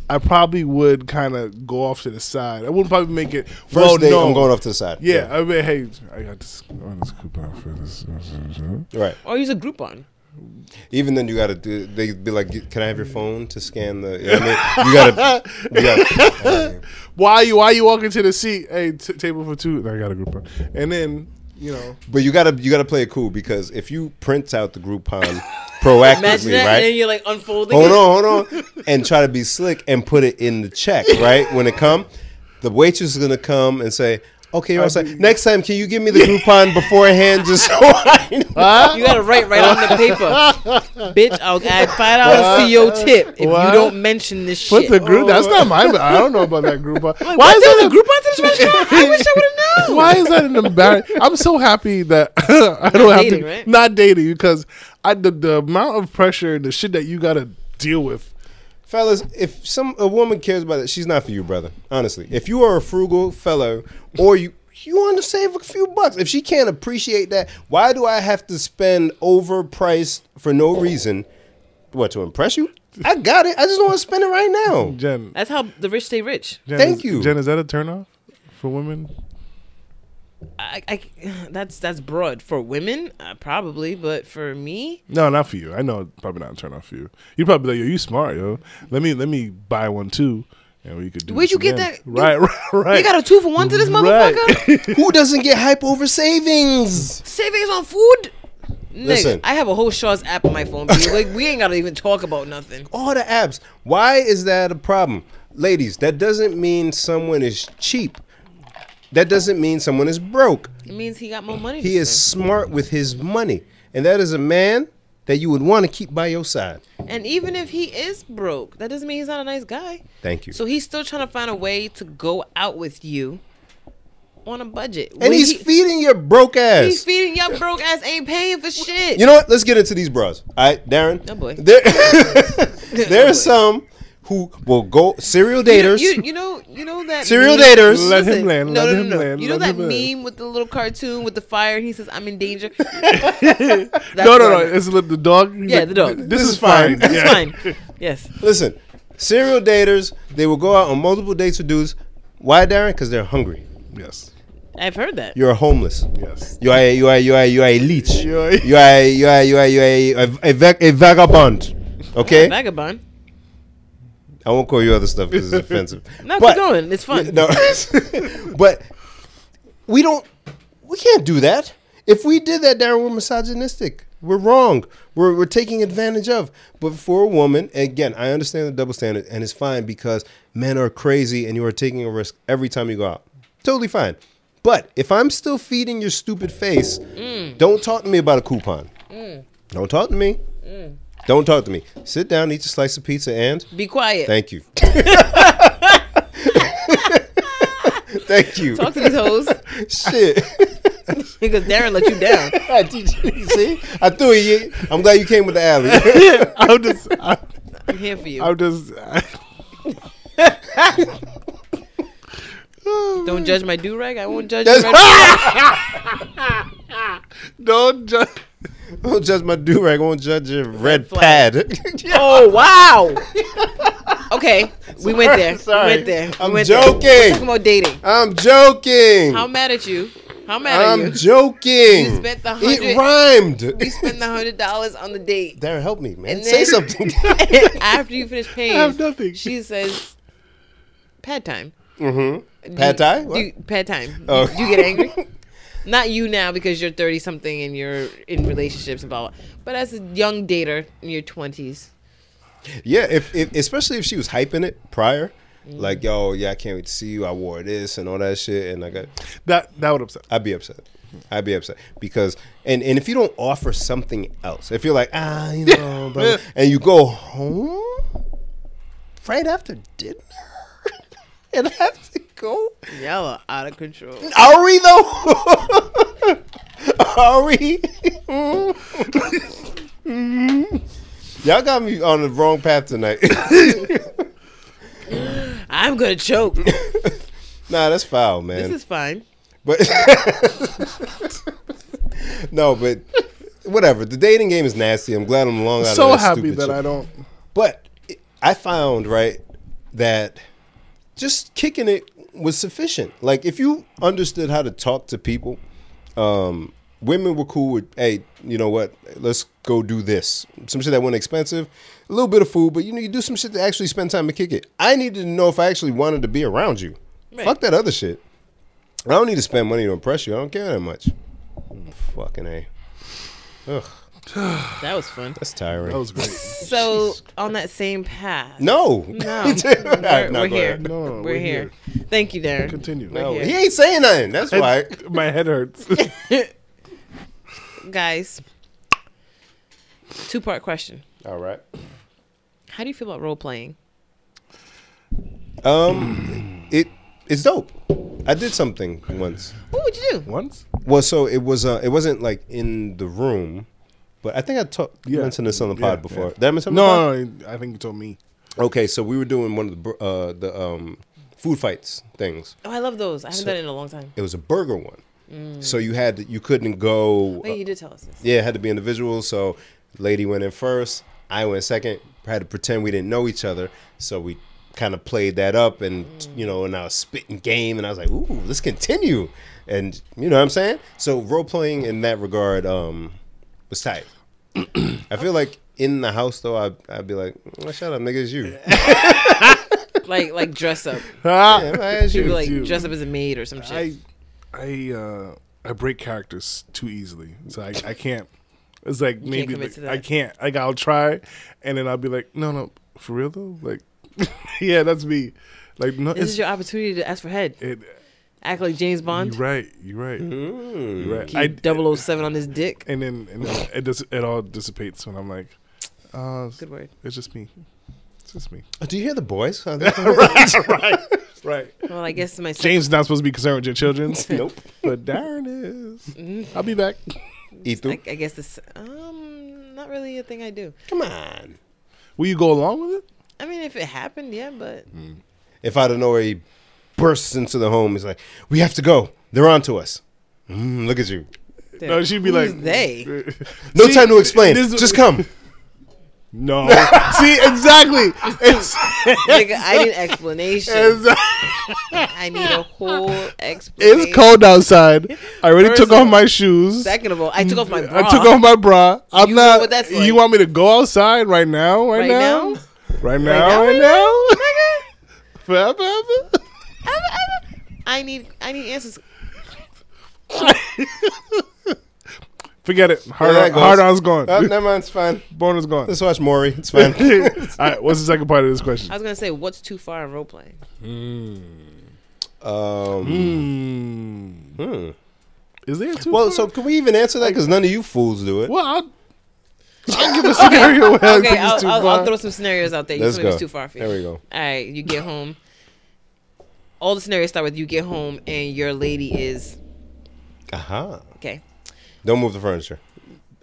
A: I probably would kind of go off to the side. I wouldn't probably make it.
B: First
A: well,
B: date,
A: no.
B: I'm going off to the side.
A: Yeah, I mean, hey, I got this, I got this coupon for this.
B: Right.
C: or use a Groupon.
B: Even then, you got to do. They be like, "Can I have your phone to scan the?" You, know what I mean? you gotta. [laughs] You gotta
A: Why you? Why you walking to the seat? Hey, t- table for two. I got a Groupon, and then you know.
B: but you gotta. You gotta play it cool because if you print out the Groupon [laughs] proactively,
C: Imagine that, and you're like unfolding.
B: Hold
C: it.
B: on, hold on, and try to be slick and put it in the check, right? When it come, the waitress is gonna come and say. Okay, you're all set. Next time, can you give me the coupon beforehand, just so I know?
C: You gotta write right on the paper, bitch. I'll add five dollars to your tip if
A: What?
C: you don't mention this
A: Put
C: shit.
A: the group. That's not my. Oh. I don't know about that Groupon. [laughs] Why
C: Why
A: is
C: is there
A: that
C: a Groupon to this restaurant? I wish I would have [laughs] known.
A: Why is that an embarrassment? I'm so happy that [laughs] I don't have
C: dating,
A: to
C: right?
A: not dating because I the, the amount of pressure, and the shit that you got to deal with.
B: Fellas, if some a woman cares about it, she's not for you, brother. Honestly, if you are a frugal fellow or you you want to save a few bucks, if she can't appreciate that, why do I have to spend overpriced for no reason? What to impress you? I got it. I just don't want to spend it right now.
A: Jen,
C: That's how the rich stay rich.
A: Jen,
B: Thank
A: is-
B: you.
A: Jen. Is that a turnoff for women?
C: I, I that's that's broad for women, uh, probably, but for me,
A: No, not for you. I know probably not a turn off for you. You probably be like, yo, you smart, yo. Let me let me buy one too, and we could do.
C: Where'd
A: this
C: you get that?
A: Right, [laughs] right, right.
C: you got a two for one to this
A: Right.
C: motherfucker. [laughs]
B: Who doesn't get hype over savings?
C: Savings on food. Nigga,
B: Listen.
C: I have a whole Shaw's app on my phone. Like we ain't gotta even talk about nothing.
B: All the apps. Why is that a problem? Ladies, that doesn't mean someone is cheap. That doesn't mean someone is broke.
C: It means he got more money.
B: He is
C: spend.
B: smart with his money. And that is a man that you would want to keep by your side.
C: and even if he is broke, that doesn't mean he's not a nice guy.
B: Thank you.
C: So he's still trying to find a way to go out with you on a budget.
B: and
C: When
B: he's
C: he-
B: feeding your broke ass.
C: He's feeding your broke ass ain't paying for shit.
B: You know what? Let's get into these bras. All right, Darren.
C: Oh, boy.
B: There, [laughs] [laughs] there
C: boy.
B: are some who will go serial daters.
C: you, you know you know that
B: Serial
C: meme-
B: daters.
A: Let him land,
C: No,
A: let
C: no,
A: him
C: no, no.
A: land,
C: You know that
A: him land.
C: meme with the little cartoon with the fire he says I'm in danger. [laughs] [laughs]
A: no, no, no. It's the dog.
C: Yeah,
A: like,
C: the dog.
A: This,
B: This
A: is
B: is fine.
A: fine.
C: It's
A: Yeah.
C: fine. [laughs] Yes.
B: Listen, serial daters, they will go out on multiple dates with dudes. Why, Darren? Because they're hungry.
A: Yes.
C: I've heard that.
B: You're homeless.
A: Yes.
B: You are a, you are you are you are a leech.
A: You are-
B: You are you are you are you are a, a, a, a vagabond. Okay,
C: Vagabond.
B: I won't call you other stuff because it's [laughs] offensive.
C: No,
B: But-
C: keep going. It's fun.
B: No, [laughs] but we don't. We can't do that. If we did that, Darren, we're misogynistic. We're wrong. We're we're taking advantage of. But for a woman, again, I understand the double standard, and it's fine because men are crazy, and you are taking a risk every time you go out. Totally fine. But if I'm still feeding your stupid face, mm. don't talk to me about a coupon. Mm. Don't talk to me. Mm. Don't talk to me. Sit down, eat a slice of pizza, and
C: Be quiet.
B: thank you. [laughs] Thank you.
C: Talk to these hoes
B: Shit.
C: because Darren let you down. [laughs]
B: I teach you. You see? I threw you. I'm glad you came with the alley. [laughs]
A: I'm just. I,
C: I'm here for you.
A: I'm just.
C: Don't judge my do rag. I won't judge
B: That's-
C: your red
A: don't judge. [laughs]
B: Don't judge my do rag. I won't judge your red
C: flag.
B: pad. [laughs]
C: Oh wow. Okay, we went there.
B: Sorry.
C: We went there. We
B: I'm
C: went there.
B: joking.
C: We're talking about dating.
B: I'm joking.
C: How mad at you? How mad are you?
B: I'm joking.
C: You spent the
B: It
C: hundred-
B: rhymed.
C: You spend the hundred dollars on the date.
B: Darren, help me, man.
C: And
B: Say something. [laughs]
C: After you finish paying,
A: I have nothing.
C: she says, "Pad time."
B: mm-hmm. Pad thai?
C: Do pad time.
B: Oh.
C: Do you get angry? Not you now because you're thirty something and you're in relationships and blah, blah. But as a young dater in your twenties,
B: Yeah, if, if especially if she was hyping it prior,
C: Mm.
B: like yo, yeah, I can't wait to see you. I wore this and all that shit, and I got,
A: That that would upset.
B: I'd be upset. I'd be upset because, and and if you don't offer something else, if you're like ah, you know, blah, blah, and you go home right after dinner [laughs] and have to go,
C: y'all are out of control.
B: are we though? [laughs] are we? [laughs] Y'all got me on the wrong path tonight. [laughs]
C: I'm gonna choke.
B: nah, that's foul, man.
C: this is fine.
B: But no, but whatever. The dating game is nasty. I'm glad I'm long out
A: So
B: of that So
A: happy
B: stupid
A: that
B: shit.
A: I don't.
B: But I found right that just kicking it was sufficient. Like if you understood how to talk to people, um, women were cool with, hey, you know what? Let's go do this. Some shit that wasn't expensive, a little bit of food, but you know, you do some shit to actually spend time to kick it. I needed to know if I actually wanted to be around you.
C: Right.
B: Fuck that other shit. I don't need to spend money to impress you. I don't care that much. Fucking a. Ugh, [sighs]
C: That was fun.
B: that's tiring.
A: That was great.
C: So [laughs] on that same path.
B: no.
C: No, [laughs] we're,
B: now
C: we're here.
A: No, no,
C: we're,
A: we're
C: here. Thank you, Darren.
A: Continue.
B: No, he ain't saying nothing. That's why. [laughs]
A: My head hurts.
C: Guys, two part question.
B: All right.
C: How do you feel about role playing?
B: Um, it it's dope. I did something once.
C: What would you do?
A: Once.
B: Well, so it was. Uh, it wasn't like in the room, but I think I talked
A: Yeah.
B: mentioned this on the
A: Yeah,
B: pod before.
A: yeah.
B: Did I mention it on the pod?
A: No, no, I think you told me.
B: Okay, so we were doing one of the uh, the um, food fights things.
C: Oh, I love those. I haven't
B: So-
C: done it in a long time.
B: It was a burger one, so you had to, you couldn't go.
C: Wait, you did tell us this.
B: Yeah, it had to be individual. So, lady went in first. I went second. Had to pretend we didn't know each other, so we kind of played that up, and you know, and I was spitting game, and I was like, "Ooh, let's continue," and you know what I'm saying. So role playing in that regard um, was tight. I feel like in the house though, I'd, I'd be like, oh, "Shut up, nigga, it's you." [laughs]
C: like like dress up.
A: Ah, [laughs]
B: Yeah, it's
C: You'd be
B: you.
C: like
A: you.
C: dress up as a maid or some shit.
A: I, I, uh, I break characters too easily, so I, I can't. It's like maybe
C: commit
A: like,
C: to that.
A: I can't. Like I'll try, and then I'll be like, no, no, for real though. Like, [laughs] yeah, that's me. Like no,
C: this
A: it's
C: is your opportunity to ask for head.
A: it,
C: Act like James Bond.
A: You're right. You're right.
B: Mm.
A: You're right. I,
C: Keep 007 on his dick.
A: and then and then it just it all dissipates when I'm like, uh,
C: Good word.
A: it's just me. It's just me.
B: Oh, do you hear the boys? [laughs]
A: right, right, right.
C: Well, I guess my
A: James is not supposed to be concerned with your children. [laughs]
B: nope.
A: But Darren is. I'll be back.
B: Eat through.
C: I, I guess this um not really a thing I do.
B: Come on.
A: Will you go along with it?
C: I mean, if it happened, yeah, but
B: If out of nowhere he bursts into the home, he's like, "We have to go. They're on to us." Mm, look at you.
A: No, she'd be
C: who's
A: like
C: they. [laughs]
B: No
A: See,
B: time to explain.
A: this-
B: Just come. [laughs]
A: No. [laughs] See, exactly. It's,
C: Nigga, I need explanation. I need a whole explanation.
A: it's cold outside. I already
C: First
A: took off
C: all-
A: my shoes.
C: Second of all, I took off my bra.
A: I took off my bra. I'm
C: You know
A: not.
C: what that's
A: You want me to go outside right now? Right,
C: Right
A: now?
C: now?
A: Right now?
C: now,
A: Right
C: right
A: now? Forever, ever?
C: ever, ever. I need I need answers. [laughs]
A: Forget it. Hard,
B: There
A: on,
B: that goes.
A: hard on's gone.
B: Oh, never mind. It's fine. [laughs]
A: Boner's gone.
B: Let's watch Maury. It's fine. [laughs]
A: All right. What's the second part of this question?
C: I was gonna say, what's too far in role playing?
B: um,
A: Hmm.
B: hmm.
A: Is there two?
B: Well, so can we even answer that? Because none of you fools do it.
A: well, I'll, I'll give a scenario where I
C: Okay,
A: think
C: I'll,
A: it's too
C: I'll,
A: far.
C: I'll throw some scenarios out there. You
B: Let's
C: tell
B: go.
C: it's too far for you.
B: There we go.
C: All right, you get home. All the scenarios start with you get home and your lady is
B: Aha.
C: okay.
B: Don't move the furniture.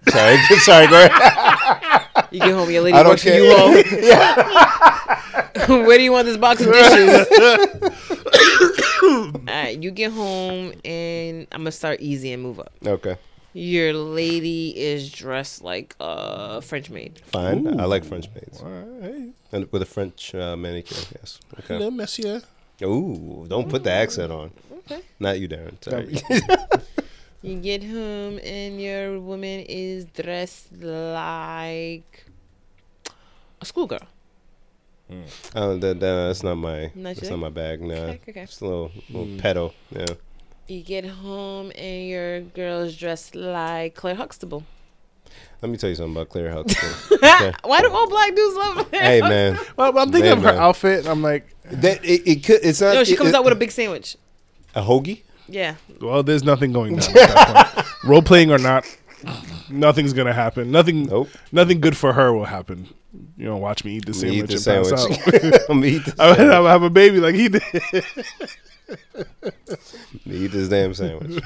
B: Sorry. [laughs] Sorry, go ahead.
C: You get home, your lady
B: I don't
C: works
B: care. [laughs]
C: you [laughs] home. Where do you want this box of dishes? [coughs] All right, you get home and I'm gonna start easy and move up.
B: Okay.
C: Your lady is dressed like a French maid.
B: Fine. I like French maids.
A: All right.
B: And with a French uh, manicure, yes. Okay.
A: hello, monsieur.
B: Ooh, don't put the accent on.
C: Okay.
B: Not you, Darren. Sorry. [laughs]
C: You get home and your woman is dressed like a schoolgirl.
B: Uh, that, that, that's not my.
C: Not
B: that's not my bag. Nah.
C: Okay, okay.
B: Just a little, little pedo. Yeah.
C: You get home and your girl is dressed like Claire Huxtable.
B: Let me tell you something about Claire Huxtable. [laughs] Okay.
C: Why do all black dudes love her?
B: hey man,
A: Well, I'm thinking
B: Man,
A: of her
B: man.
A: outfit. I'm like,
B: that it, it could. It's not.
C: No, she
B: it-
C: comes
B: it-
C: out with a big sandwich.
B: a hoagie.
C: Yeah.
A: well, there's nothing going down. At that point. [laughs] Role playing or not, nothing's gonna happen. Nothing.
B: Nope.
A: Nothing good for her will happen. You know, watch me eat the sandwich
B: eat the
A: and pass out. [laughs]
B: I'm gonna eat. The
A: I would
B: sandwich.
A: have, have a baby like he did.
B: eat this damn sandwich.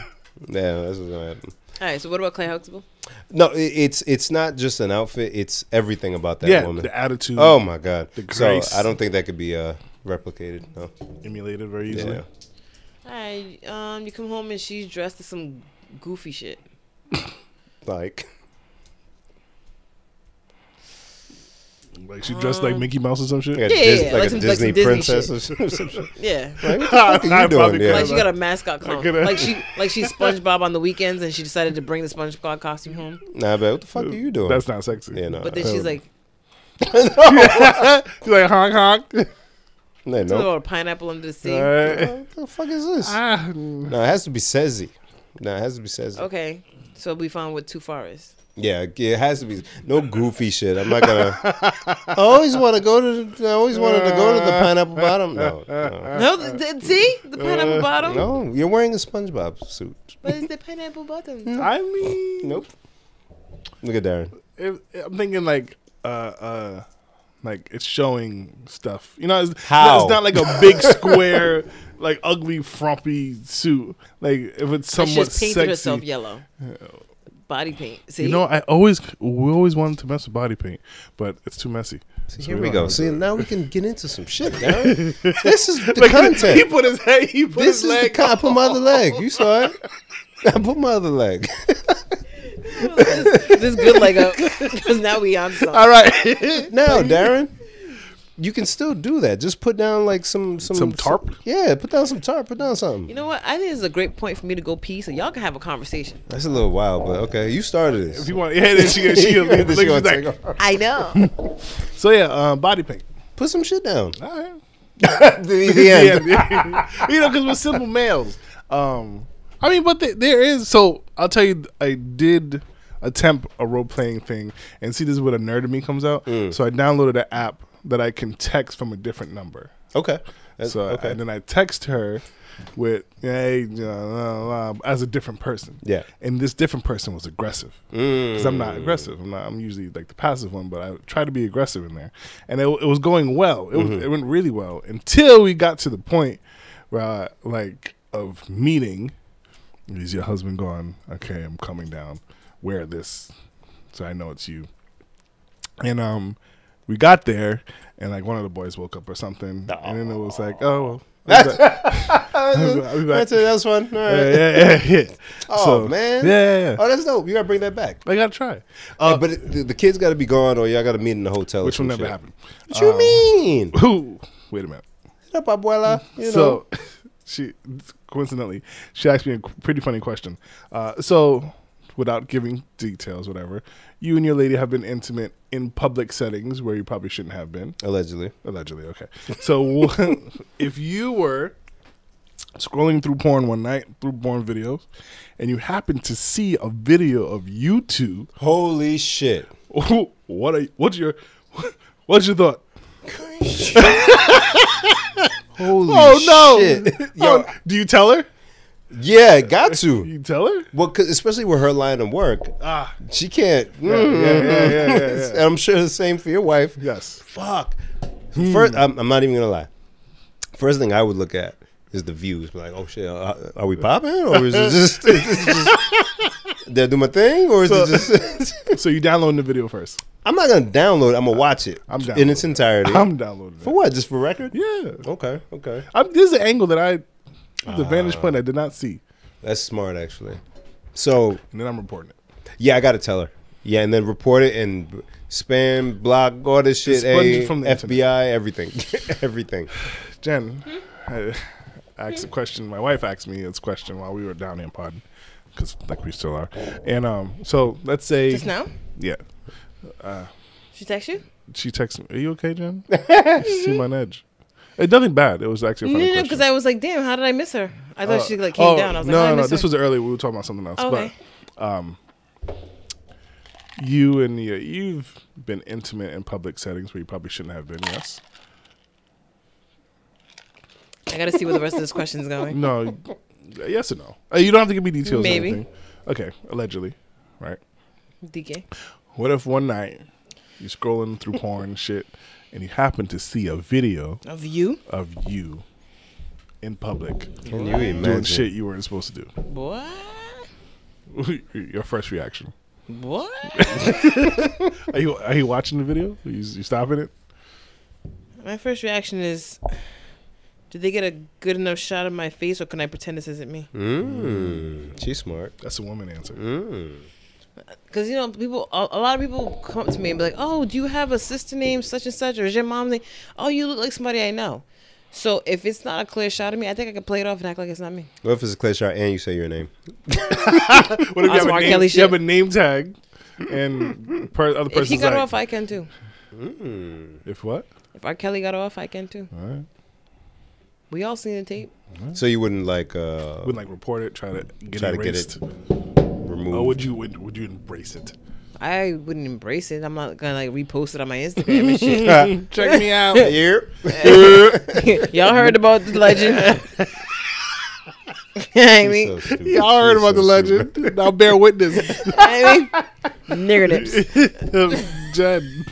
B: Yeah, that's what's gonna happen.
C: All right. So what about Clay Huxtable?
B: No, it, it's it's not just an outfit. It's everything about that
A: yeah,
B: woman.
A: the attitude.
B: Oh my god!
A: The
B: so
A: grace.
B: I don't think that could be uh, replicated. No.
A: emulated very easily.
B: Yeah.
C: All right. Um, you come home and she's dressed in some goofy shit.
B: Like
A: Like she dressed like Mickey Mouse or some shit.
B: like a,
C: Yeah,
B: Dis- like
C: like
B: a
C: some- like
B: Disney
C: some Disney
B: princess
C: shit.
B: or some shit. [laughs]
C: Yeah.
B: Like, what the [laughs] fuck are
A: I
B: you
A: probably
B: doing? Yeah.
C: Like she got a mascot clone.
A: could've-
C: Like she like she's [laughs] SpongeBob on the weekends and she decided to bring the SpongeBob costume home.
B: Nah, but what the fuck are you doing?
A: That's not sexy.
B: yeah, no.
C: But then she's like,
A: She's like honk honk.
B: no,
C: throw
B: no.
C: a pineapple under the sea.
A: Alright.
B: What the fuck is this?
A: Ah,
B: No, it has to be Sezzy. No, it has to be Sezzy.
C: Okay. So we found what too far is.
B: Yeah, it has to be no goofy shit. I'm not gonna. [laughs] I always want to go to. The, I always wanted to go to the pineapple bottom. No, no,
C: No, th- th- see the pineapple bottom.
B: Uh, no. You're wearing a SpongeBob suit.
C: But it's the pineapple bottom. [laughs]
A: I mean,
B: Nope. Look at Darren.
A: if, I'm thinking like uh uh like it's showing stuff. You know, it's,
B: How?
A: it's not like a big square like ugly frumpy suit. Like if it's
C: She
A: somewhat
C: just painted
A: sexy.
C: herself yellow. Body paint. See,
A: You know, I always we always wanted to mess with body paint, but it's too messy. So
B: Here we
A: don't
B: go. See,
A: it.
B: now we can get into some shit, [laughs] Darren. this is the
A: Like, He
B: content.
A: put his head. He put
B: This
A: his
B: is the
A: leg.
B: con- I put my other leg. You saw it. [laughs] I put my other leg. [laughs]
C: this, this good leg up because now we on something.
A: All right.
B: now, Darren, you can still do that. Just put down like some some
A: Some tarp?
B: yeah, put down some tarp. Put down something.
C: You know what? I think this is a great point for me to go pee, so y'all can have a conversation.
B: That's a little wild, but okay. You started this.
A: if you want, yeah, then she, she, she, [laughs]
B: Then she
A: she,
B: gonna
A: like,
B: take off.
C: I know. [laughs]
A: So yeah, um, body paint.
B: Put some shit down.
A: All right.
B: the, [laughs] the end.
A: Yeah, you know, because we're simple males. Um, I mean, but th- there is. So I'll tell you, I did attempt a role playing thing, and see, this is where the nerd in me comes out.
B: Mm.
A: So I downloaded an app that I can text from a different number.
B: Okay. That's-
A: So
B: okay.
A: and then I text her with hey uh, as a different person.
B: Yeah.
A: And this different person was aggressive because I'm not aggressive. I'm not. I'm usually like the passive one, but I try to be aggressive in there, and it, it was going well. It, was, it went really well until we got to the point where I, like of meeting. Is your husband gone? Okay, I'm coming down. Wear this, so I know it's you. And um, we got there, and like one of the boys woke up or something, and then it was like, oh. Well, I'll be back. I'll be back.
B: That's it. That's fun. All right.
A: Yeah, yeah, yeah, yeah. [laughs]
B: Oh
A: So,
B: man.
A: Yeah, yeah, yeah.
B: Oh, that's dope. You gotta bring that back.
A: I gotta try.
B: Uh, but it, the, the kids got to be gone, or y'all got to meet in the hotel.
A: Which will never
B: shit.
A: happen.
B: What you mean? [laughs]
A: Ooh, wait a minute.
B: Up, abuela. You know.
A: So, [laughs] she coincidentally, she asked me a pretty funny question. Uh, so, without giving details, whatever, you and your lady have been intimate in public settings where you probably shouldn't have been.
B: allegedly.
A: Allegedly, okay. So, [laughs] if you were scrolling through porn one night, through porn videos, and you happen to see a video of you two,
B: Holy shit. [laughs]
A: what are what's your [laughs] what's your thought?
B: Holy
A: Oh no!
B: shit. Oh, Yo,
A: Oh, do you tell her?
B: Yeah, got to. [laughs]
A: You tell her?
B: Well, 'cause especially with her line of work,
A: Ah,
B: she can't.
A: yeah, yeah, yeah, yeah, yeah. [laughs]
B: I'm sure the same for your wife.
A: yes.
B: Fuck. First, I'm, I'm not even gonna lie. First thing I would look at is the views. Like, oh shit, uh, are we popping, or is it just, [laughs] is just did I do my thing, or is
A: So-
B: it just?
A: So you download the video first.
B: I'm not gonna download. it. I'm gonna watch it
A: I'm
B: in
A: downloading
B: its entirety.
A: I'm downloading
B: for
A: it.
B: what? Just for record?
A: Yeah.
B: Okay. Okay.
A: I'm, this is an angle that I, the vantage point I did not see,
B: That's smart, actually. So
A: and then I'm reporting it.
B: yeah, I gotta tell her. Yeah, and then report it and spam, block, all this shit.
A: Expunge
B: A,
A: from the
B: FBI, everything, [laughs] everything.
A: Jen, I asked a question. My wife asked me this question while we were down in pod, because like we still are. And um, so let's say,
C: Just now?
A: yeah,
C: She text you?
A: she texts me, "Are you okay, Jen? [laughs] She's seem on edge." It's nothing bad. It was actually a
C: No,
A: funny
C: no,
A: question.
C: because I was like, damn, how did I miss her? I thought
A: Uh,
C: she like came
A: oh,
C: down. I was like,
A: no,
C: did
A: no,
C: miss
A: this
C: her?
A: was earlier. We were talking about something else.
C: okay.
A: But you and your, you've been intimate in public settings where you probably shouldn't have been. Yes.
C: I got to see where the rest of this question is going.
A: No. yes or no? Uh, you don't have to give me details. or
C: Maybe.
A: anything. Okay. Allegedly, right?
C: DK.
A: What if one night you're scrolling through porn shit, and you happen to see a video
C: Of you?
A: of you in public
B: Can you
A: doing
B: imagine?
A: shit you weren't supposed to do?
C: What? [laughs]
A: Your first reaction?
C: What? [laughs]
A: Are you are you watching the video? Are you, you stopping it?
C: My first reaction is, did they get a good enough shot of my face, or can I pretend this isn't me?
B: Mm, she's smart.
A: That's a woman answer.
B: Mm.
C: Because you know, people, a, a lot of people come up to me and be like, "Oh, do you have a sister named such and such, or is your mom name? Oh, you look like somebody I know." So if it's not a clear shot of me, I think I can play it off and act like it's not me.
B: What if it's a clear shot and you say your name? [laughs]
A: What if you have, a
C: R.
A: name,
C: Kelly
A: you have a name tag, and per, other
C: If he got
A: like,
C: off, I can too.
B: Mm.
A: if what?
C: If R. Kelly got off, I can too.
A: All right.
C: We all seen the tape.
B: So you wouldn't like uh,
A: Wouldn't like report it, try to get
B: try
A: it
B: to get it removed?
A: Or would you would, would you embrace it?
C: I wouldn't embrace it. I'm not gonna like repost it on my Instagram and shit. [laughs]
A: Check me out. [laughs]
B: Here. [laughs]
C: Y'all heard about the legend? I mean,
B: So.
A: Y'all heard
B: You're
A: about
B: so
A: the
B: stupid.
A: legend. Now bear witness.
C: I mean, nigger nips.
A: Jen.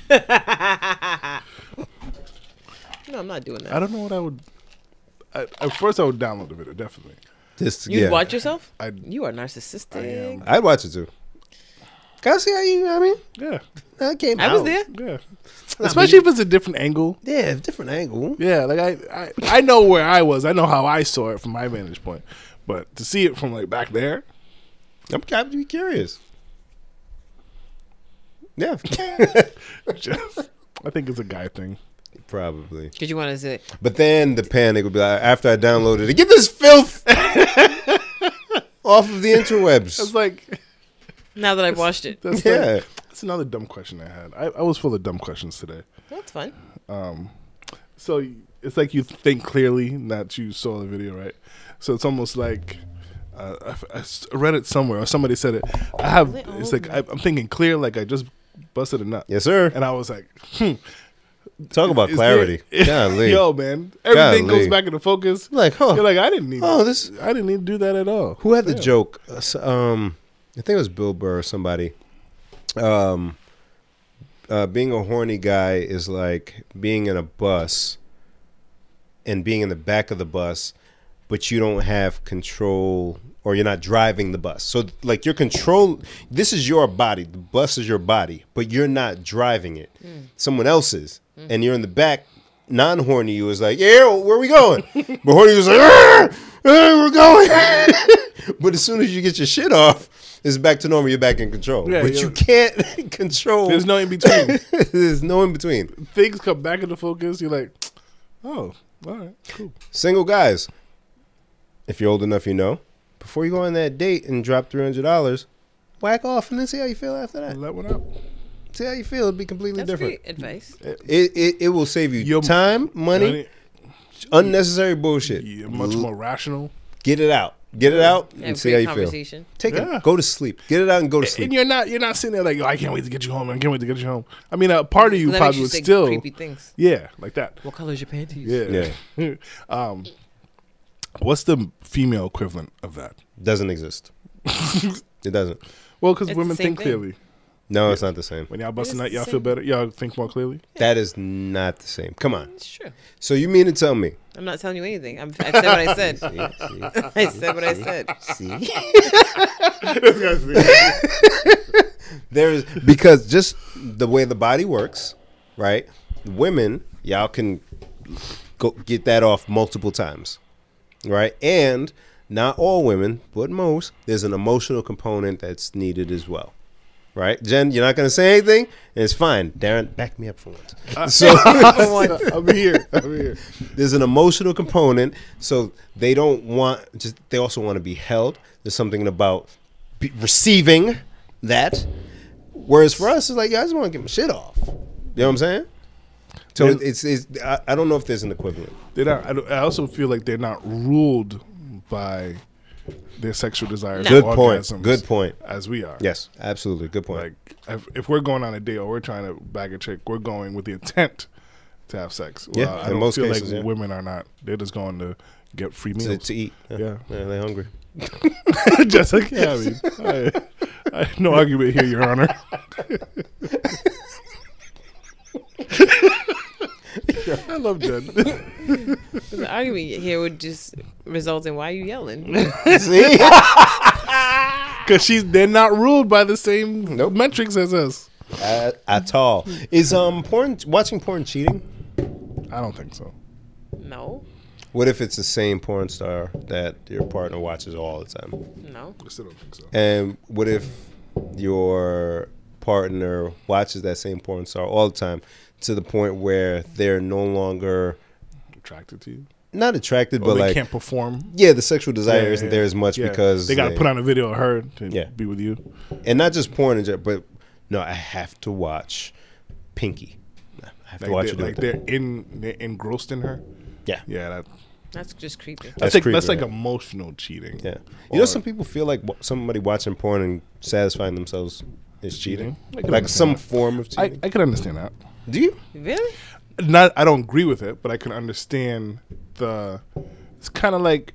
C: No, I'm not doing that.
A: I don't know what I would. I, at first, I would download the video. Definitely.
B: Just,
C: You
B: yeah.
C: watch yourself?
A: I
C: You are narcissistic.
A: I
C: I,
A: am.
B: I'd watch it too. Can I see how you? you know what I mean,
A: yeah
B: that came
C: was
B: out.
C: there.
A: yeah. Especially if it's a different angle.
B: Yeah, different angle.
A: Yeah, like I, I I know where I was. I know how I saw it from my vantage point. But to see it from like back there,
B: I'm kind of curious. Yeah, [laughs]
A: Just- I think it's a guy thing.
B: Probably.
C: Because you want to say,
B: But then the panic would be like, after I downloaded it, get this filth off of the interwebs.
A: It's like
C: now that I've watched it.
A: that's
B: Yeah.
A: like, that's another dumb question I had. I, I was full of dumb questions today.
C: That's fun.
A: Um, so it's like you think clearly that you saw the video, right? So it's almost like uh, I f- I, s- read it somewhere or somebody said it. I have. It's like I, I'm thinking clear, like I just busted a nut.
B: Yes, sir.
A: And I was like, hmm,
B: Talk about
A: is
B: clarity.
A: there- [laughs]
B: Golly.
A: Yo, man, everything
B: Golly.
A: goes back into focus.
B: Like, huh.
A: You're like, I didn't need.
B: Oh, this-
A: I didn't need to do that at all.
B: Who had the joke? Uh, Um, I think it was Bill Burr or somebody. Um, uh, being a horny guy is like being in a bus and being in the back of the bus, but you don't have control or you're not driving the bus. So, like, your control, this is your body. The bus is your body, but you're not driving it. Someone else is. And you're in the back. Non horny, you was like, yeah, where are we going? [laughs] but horny was like, "Ah, ah, we're going. [laughs] but as soon as you get your shit off, it's back to normal. You're back in control.
A: Yeah,
B: but you can't [laughs] control.
A: There's no in between.
B: There's no in between.
A: Things come back into focus. You're like, [tsk] oh, all right, cool.
B: Single guys, if you're old enough, you know. Before you go on that date and drop three hundred dollars, whack off and then see how you feel after that.
A: Let one out.
B: See how you feel. It'd be completely
C: That's
B: different.
C: great advice.
B: It, it it will save you
A: You're-
B: time, money, unnecessary bullshit.
A: You're much more rational.
B: Get it out. Get it out and see how you feel.
C: conversation.
B: Take
A: Yeah.
B: it. Go to sleep. Get it out and go to sleep.
A: And
B: sleep.
A: you're not you're not sitting there like, oh, I can't wait to get you home. I can't wait to get you home. I mean, a part of you
C: That makes
A: probably
C: you
A: would
C: say
A: still,
C: creepy things.
A: yeah, like that.
C: What color is your panties?
A: Yeah. [laughs] um, what's the female equivalent of that?
B: Doesn't exist. [laughs] it doesn't.
A: Well, because
C: It's
A: women
C: same
A: think
C: thing.
A: clearly.
B: No, it's not the same.
A: When y'all busting
C: It's
A: out, y'all feel better. Y'all think more clearly.
B: That is not the same. Come on.
C: It's true.
B: So you mean to tell me?
C: I'm not telling you anything. I'm, [laughs] [laughs] I said what I said.
B: See, see,
C: I said what I said.
B: see. There's because just the way the body works, right? Women, y'all can go get that off multiple times, right? And not all women, but most, there's an emotional component that's needed as well. Right, Jen, you're not gonna say anything, and it's fine. Darren, back me up for once. Uh, [laughs] so [laughs]
A: I'm here. I'm here.
B: there's an emotional component so they don't want just they also want to be held there's something about receiving that whereas for us it's like yeah, i just want to get my shit off you know what i'm saying so it's, it's I, I don't know if there's an equivalent
A: They're not. I, I also feel like they're not ruled by their sexual desires.
B: Good point. Good point.
A: As we are.
B: yes absolutely good point
A: Like if, if we're going on a date or we're trying to bag a chick, we're going with the intent to have sex.
B: Yeah,
A: I
B: in
A: don't
B: most
A: feel
B: cases,
A: like
B: yeah.
A: women are not. They're just going to get free
B: to,
A: meals.
B: to eat yeah,
A: Yeah.
B: yeah they're hungry [laughs]
A: just like yeah, I mean, I, I, no argument here, Your Honor. [laughs] I love Jen. [laughs]
C: The argument here would just result in why are you yelling?
B: see [laughs]
A: Because she's they're not ruled by the same
B: Nope.
A: metrics as us.
B: at, at all is um porn watching porn cheating
A: I don't think so.
C: No,
B: what if it's the same porn star that your partner watches all the time
C: no.
A: I still don't think so.
B: And what if your partner watches that same porn star all the time to the point where they're no longer
A: Attracted to you,
B: not attracted,
A: or
B: but
A: they
B: like
A: can't perform.
B: yeah, the sexual desire
A: Yeah,
B: isn't
A: yeah,
B: there as much
A: yeah.
B: because
A: they got to put on a video of her to
B: Yeah.
A: be with you.
B: and not just porn, in gen- but no, I have to watch Pinky. I have to watch
A: they're,
B: her
A: like
B: it.
A: they're in, they're engrossed in her.
B: Yeah,
A: Yeah, that,
C: That's just creepy.
A: that's,
B: That's
A: like
B: creepy,
A: that's like emotional cheating.
B: yeah. You know, some people feel like somebody watching porn and satisfying themselves is cheating,
A: mm-hmm. Cheating?
B: Like some
A: that.
B: form of cheating.
A: I can understand that.
B: Do you?
C: Really?
A: Not I don't agree with it, but I can understand the. It's kind of like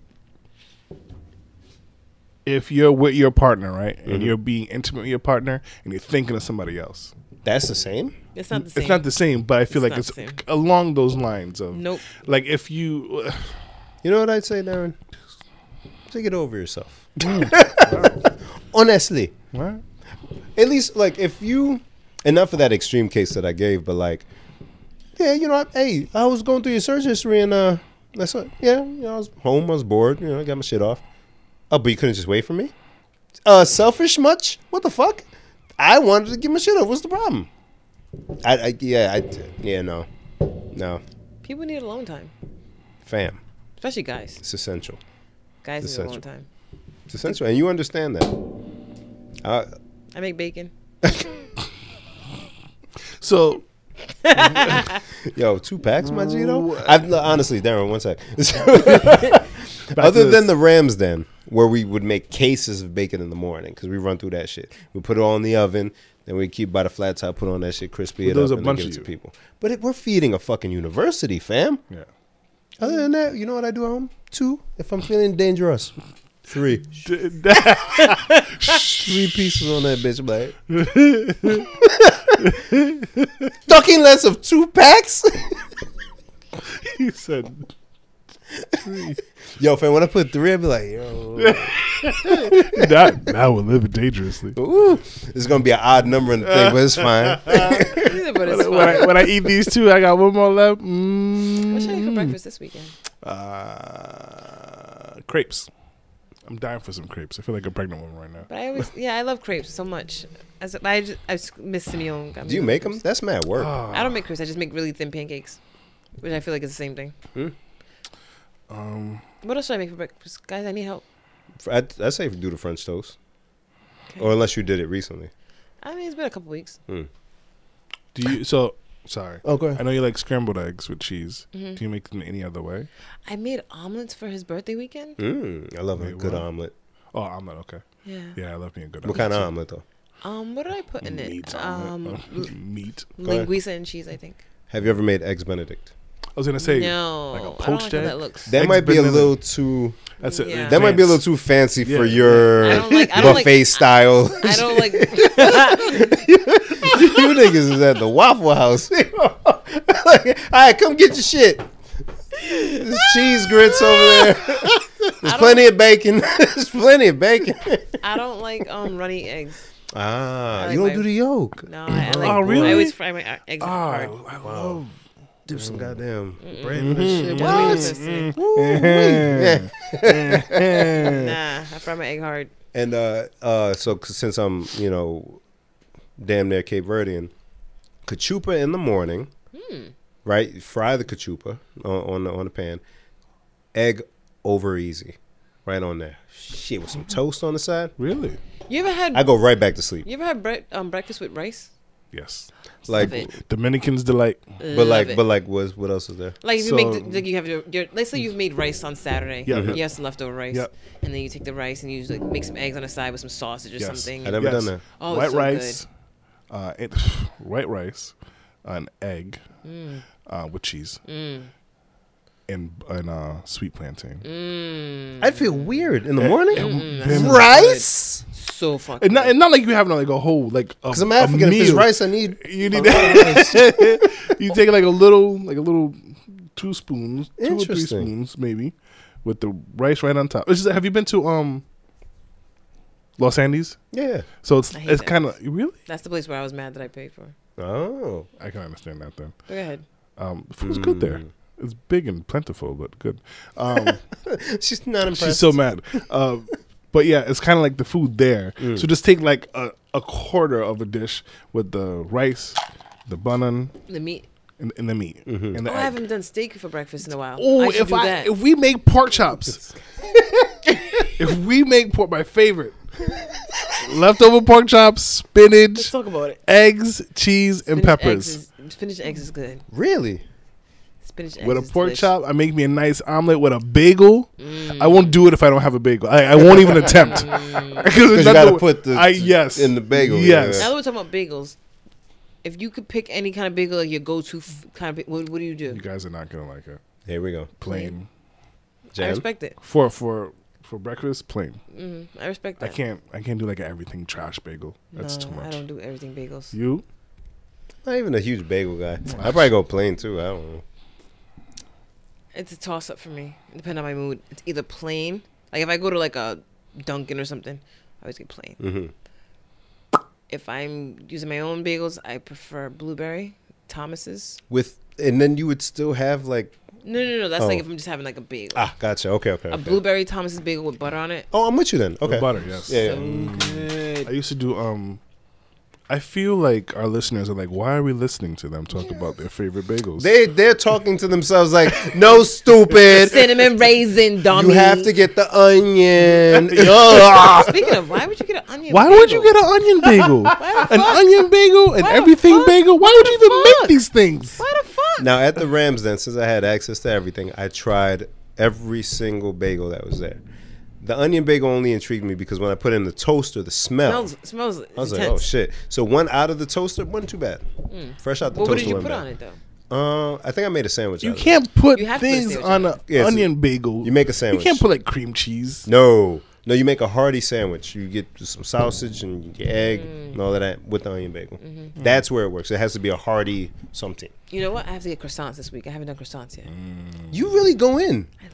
A: if you're with your partner, right, and
B: Mm-hmm.
A: you're being intimate with your partner, and you're thinking of somebody else.
B: That's the same.
C: It's not the same.
A: It's not the same, but I feel
C: It's
A: like it's along those lines of
C: Nope.
A: Like if you, [sighs]
B: You know what I'd say, Darren? Take it over yourself. [laughs] Honestly,
A: what?
B: at least like if you, not for that extreme case that I gave, but like, yeah, you know, I, hey, I was going through your search history and uh, that's what, yeah, you know, I was home, I was bored, you know, I got my shit off. Oh, but you couldn't just wait for me? Uh, selfish much? What the fuck? I wanted to give my shit up. What's the problem? I, I yeah, I yeah, no, no,
C: People need alone time,
B: fam.
C: especially guys.
B: It's essential.
C: Guys need
B: Essential.
C: alone time.
B: It's essential, and you understand that. Uh,
C: I make bacon. [laughs]
A: So [laughs]
B: yo, two packs, my G though. I've honestly, Darren, one sec. [laughs] Other than the Rams, then where we would make cases of bacon in the morning because we run through that shit. We put it all in the oven, then we keep by the flat top, put on that shit, crispy
A: But
B: it up,
A: a
B: and
A: bunch
B: give it
A: of
B: to
A: you.
B: people. But it, we're feeding a fucking university, fam.
A: yeah.
B: Other than that, you know what I do at home? Two, if I'm feeling dangerous. Three. [laughs] Three pieces on that bitch, like. [laughs] Talking less of two packs? [laughs]
A: he said
B: Yo, fam, when I put three, I'd be like, yo. [laughs]
A: that that would live dangerously.
B: Ooh. It's going to be an odd number in the thing, but it's fine.
C: but it's
A: When I, when I eat these two, I got one more left.
C: What should I eat for
A: Mm.
C: breakfast this weekend?
A: Uh, crepes. I'm dying for some crepes. I feel like a pregnant woman right now.
C: But I always, yeah, I love crepes so much. As I just, I just miss Simeon. got me
B: Do you
C: with
B: make them? That's mad work.
C: I don't make crepes. I just make really thin pancakes, which I feel like is the same thing.
A: Um,
C: What else should I make for breakfast, guys? I need help.
B: I'd, I'd say do the French toast.
C: Okay.
B: Or unless you did it recently.
C: I mean, it's been a couple weeks.
A: do you? So sorry.
B: Okay.
A: I know you like scrambled eggs with cheese.
C: Mm-hmm.
A: Do you make them any other way?
C: I made omelets for his birthday weekend.
B: Mm, I love a good
A: what?
B: omelet.
A: Oh, omelet. Okay.
C: Yeah.
A: Yeah, I love me a good.
B: What kind of omelet, though?
C: Um, what did I put in
A: Meat
C: it?
A: omelet.
C: Um, [laughs]
A: meat.
B: Go ahead.
C: linguiça and cheese, I think.
B: Have you ever made eggs Benedict?
A: I was gonna say
C: no,
A: like a
C: I don't
A: poached
C: like how
A: egg?
C: that looks.
B: That
A: Eggs
B: might be a
A: Benedict.
B: little too.
A: That's it.
C: Yeah.
B: That might be a little too fancy for your
C: I don't like- I don't like-
B: buffet style.
C: I don't like. [laughs] [laughs]
B: you niggas is at the Waffle House. [laughs] Like, All right, come get your shit. There's cheese grits over there. There's plenty of bacon. There's plenty of bacon.
C: I don't like um runny eggs.
B: Ah,
C: I like
B: you don't
C: my-
B: do the yolk.
C: No, I, I like.
A: Oh, really?
C: I always fry my uh, eggs
A: Oh,
C: hard.
A: I, I love.
B: Do some goddamn bread and shit.
C: Just leave it
B: Woo-wee.
C: to
B: Yeah.
C: me. Nah, I fry my egg hard.
B: And uh, uh, so since I'm, you know, damn near Cape Verdean, cachupa in the morning, right? Fry the cachupa on, on the on the pan, egg over easy, right on there. Shit with some toast on the side.
A: Really?
C: You ever had?
B: I go right back to sleep.
C: you ever had bre- um breakfast with rice?
A: Yes.
B: Like,
C: Love it.
A: Dominicans delight.
B: but
C: Love
B: like,
C: it.
B: but like, what what else is there?
C: Like if you
A: So-
C: make the, like you have your, your let's say you've made rice on Saturday.
A: Yeah.
C: You have some leftover rice.
A: Yep.
C: And then you take the rice and you like make some eggs on the side with some sausage or
A: Yes.
C: something.
B: I've never done that.
C: Oh, it's
A: white
C: so
A: rice. Uh, it, [laughs] white rice, an egg,
C: Mm.
A: uh, with cheese, and and uh, sweet plantain.
C: Mm.
B: I'd feel weird in the morning.
A: Them-
B: Rice?
C: So fucking.
A: And not, and not like you having like a whole like a,
B: Because I'm
A: a
B: African. If it's
A: meal.
B: rice, I need. [laughs]
A: You need that. [laughs] you take like a little, like a little two spoons, two or three spoons maybe, with the rice right on top. It's just- have you been to um Los Andes?
B: Yeah.
A: So it's it's kind of really.
C: That's the place where I was mad that I paid for.
B: Oh.
A: I can understand that then.
C: Go ahead.
A: Um, the food's good there. It's big and plentiful, but good. Um, [laughs]
B: She's not impressed.
A: she's so mad. Um, but yeah, it's kind of like the food there.
B: Mm.
A: So just take like a, a quarter of a dish with the rice, the bun,
C: The meat.
A: and, and the meat,
B: Mm-hmm.
A: and the
C: Oh, I haven't done steak for breakfast in a while.
A: Oh, if
C: do
A: I
C: that.
A: if we make pork chops, [laughs] if we make pork, my favorite, leftover pork chops,
C: Let's
A: spinach,
C: talk about it.
A: eggs, cheese, and peppers.
C: Eggs is, spinach eggs is good.
B: Really?
C: Spinach eggs
A: with a pork
C: delish.
A: chop, I make me a nice omelet with a bagel.
C: Mm.
A: I won't do it if I don't have a bagel. I, I won't even attempt
C: Mm. [laughs]
A: because
B: you gotta put the-
A: I yes
B: in the bagel,
A: Yes,
C: Now that we're talking about bagels, if you could pick any kind of bagel, like your go-to f- kind of, ba- what, what do you do?
A: you guys are not gonna like it.
B: Here we go.
A: Plain
C: I
B: Jam.
C: respect it.
A: for for for breakfast. Plain.
C: hmm I respect that.
A: I can't I can't do like an everything trash bagel. That's
C: No,
A: too much.
C: I don't do everything bagels.
A: You
B: Not even a huge bagel guy. I probably go plain too. I don't know.
C: It's a toss up for me. Depending on my mood. It's either plain. Like if I go to like a Dunkin' or something, I always get plain.
B: hmm
C: If I'm using my own bagels, I prefer blueberry, Thomas's.
B: With and then you would still have like
C: No, no, no. That's like
B: Oh.
C: if I'm just having like a bagel.
B: ah, gotcha. Okay, okay.
C: a
B: okay.
C: blueberry Thomas's bagel with butter on it.
B: Oh, I'm with you then.
A: With
B: Okay.
A: butter? Yes.
B: Yeah.
C: So good.
A: I used to do um I feel like our listeners are like, why are we listening to them talk about their favorite bagels?
B: They they're talking to themselves like, no, stupid.
C: Cinnamon raisin, dummy.
B: You have to get the onion. [laughs]
C: Speaking of, why would you get an onion?
A: why would you get an onion bagel? an
C: fuck?
A: onion bagel, an
C: Why the
A: everything
C: fuck?
A: bagel? Why
C: Why
A: would you even
C: fuck?
A: make these things?
C: Why the fuck?
B: now at the Rams, then since I had access to everything, I tried every single bagel that was there. The onion bagel only intrigued me because when I put it in the toaster, the smell.
C: smells smells
B: I was
C: intense.
B: like, oh shit. So one out of the toaster wasn't too bad. Fresh out the
C: Well,
B: toaster.
C: what did you
B: wasn't
C: put
B: bad.
C: on it though?
B: Uh, I think I made a sandwich.
A: You
B: out of it.
A: can't put
C: You have to put a
A: things on
C: on
A: an
B: Yeah, so
A: onion bagel.
B: you make a sandwich.
A: You can't put like cream cheese.
B: No, no, you make a hearty sandwich. You get some sausage and your egg
C: Mm.
B: and all of that with the onion bagel.
C: Mm-hmm.
B: That's where it works. It has to be a hearty something.
C: You know what? I have to get croissants this week. I haven't done croissants yet.
B: You really go in.
C: I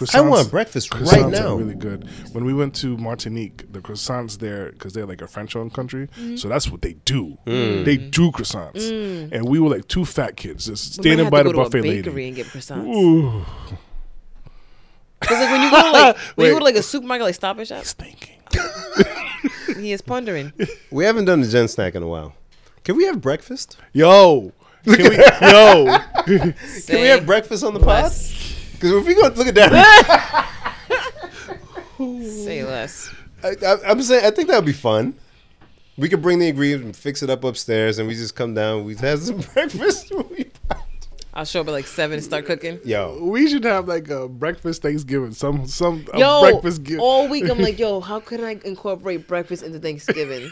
C: love breakfast.
B: I want breakfast
A: Croissants
B: right now.
A: are really good. When we went to Martinique, the croissants there because they're like a French-owned country,
C: Mm.
A: so that's what they do. They do croissants, and we were like two fat kids just
C: We might
A: standing
C: have
A: by
C: to
A: the
C: go to
A: buffet
C: a bakery
A: lady.
C: and get croissants.
A: Ooh,
C: Because like when you go to like [laughs] when you go to like a supermarket like Stop and Shop,
A: stinking. [laughs]
C: he is pondering.
B: We haven't done the Gen Snack in a while. Can we have breakfast?
A: Yo, can we, yo, [laughs]
B: Can we have breakfast on the pod?
C: Less.
B: Because if we go look at that, [laughs]
C: Say less.
B: I, I, I'm saying I think that would be fun. We could bring the ingredients and fix it up upstairs, and we just come down. We have some [laughs] breakfast. [laughs]
C: I'll show up at like seven and start cooking.
B: Yo,
A: we should have like a breakfast Thanksgiving. Some some a
C: Yo,
A: breakfast gift.
C: all week I'm like, yo, how can I incorporate breakfast into Thanksgiving?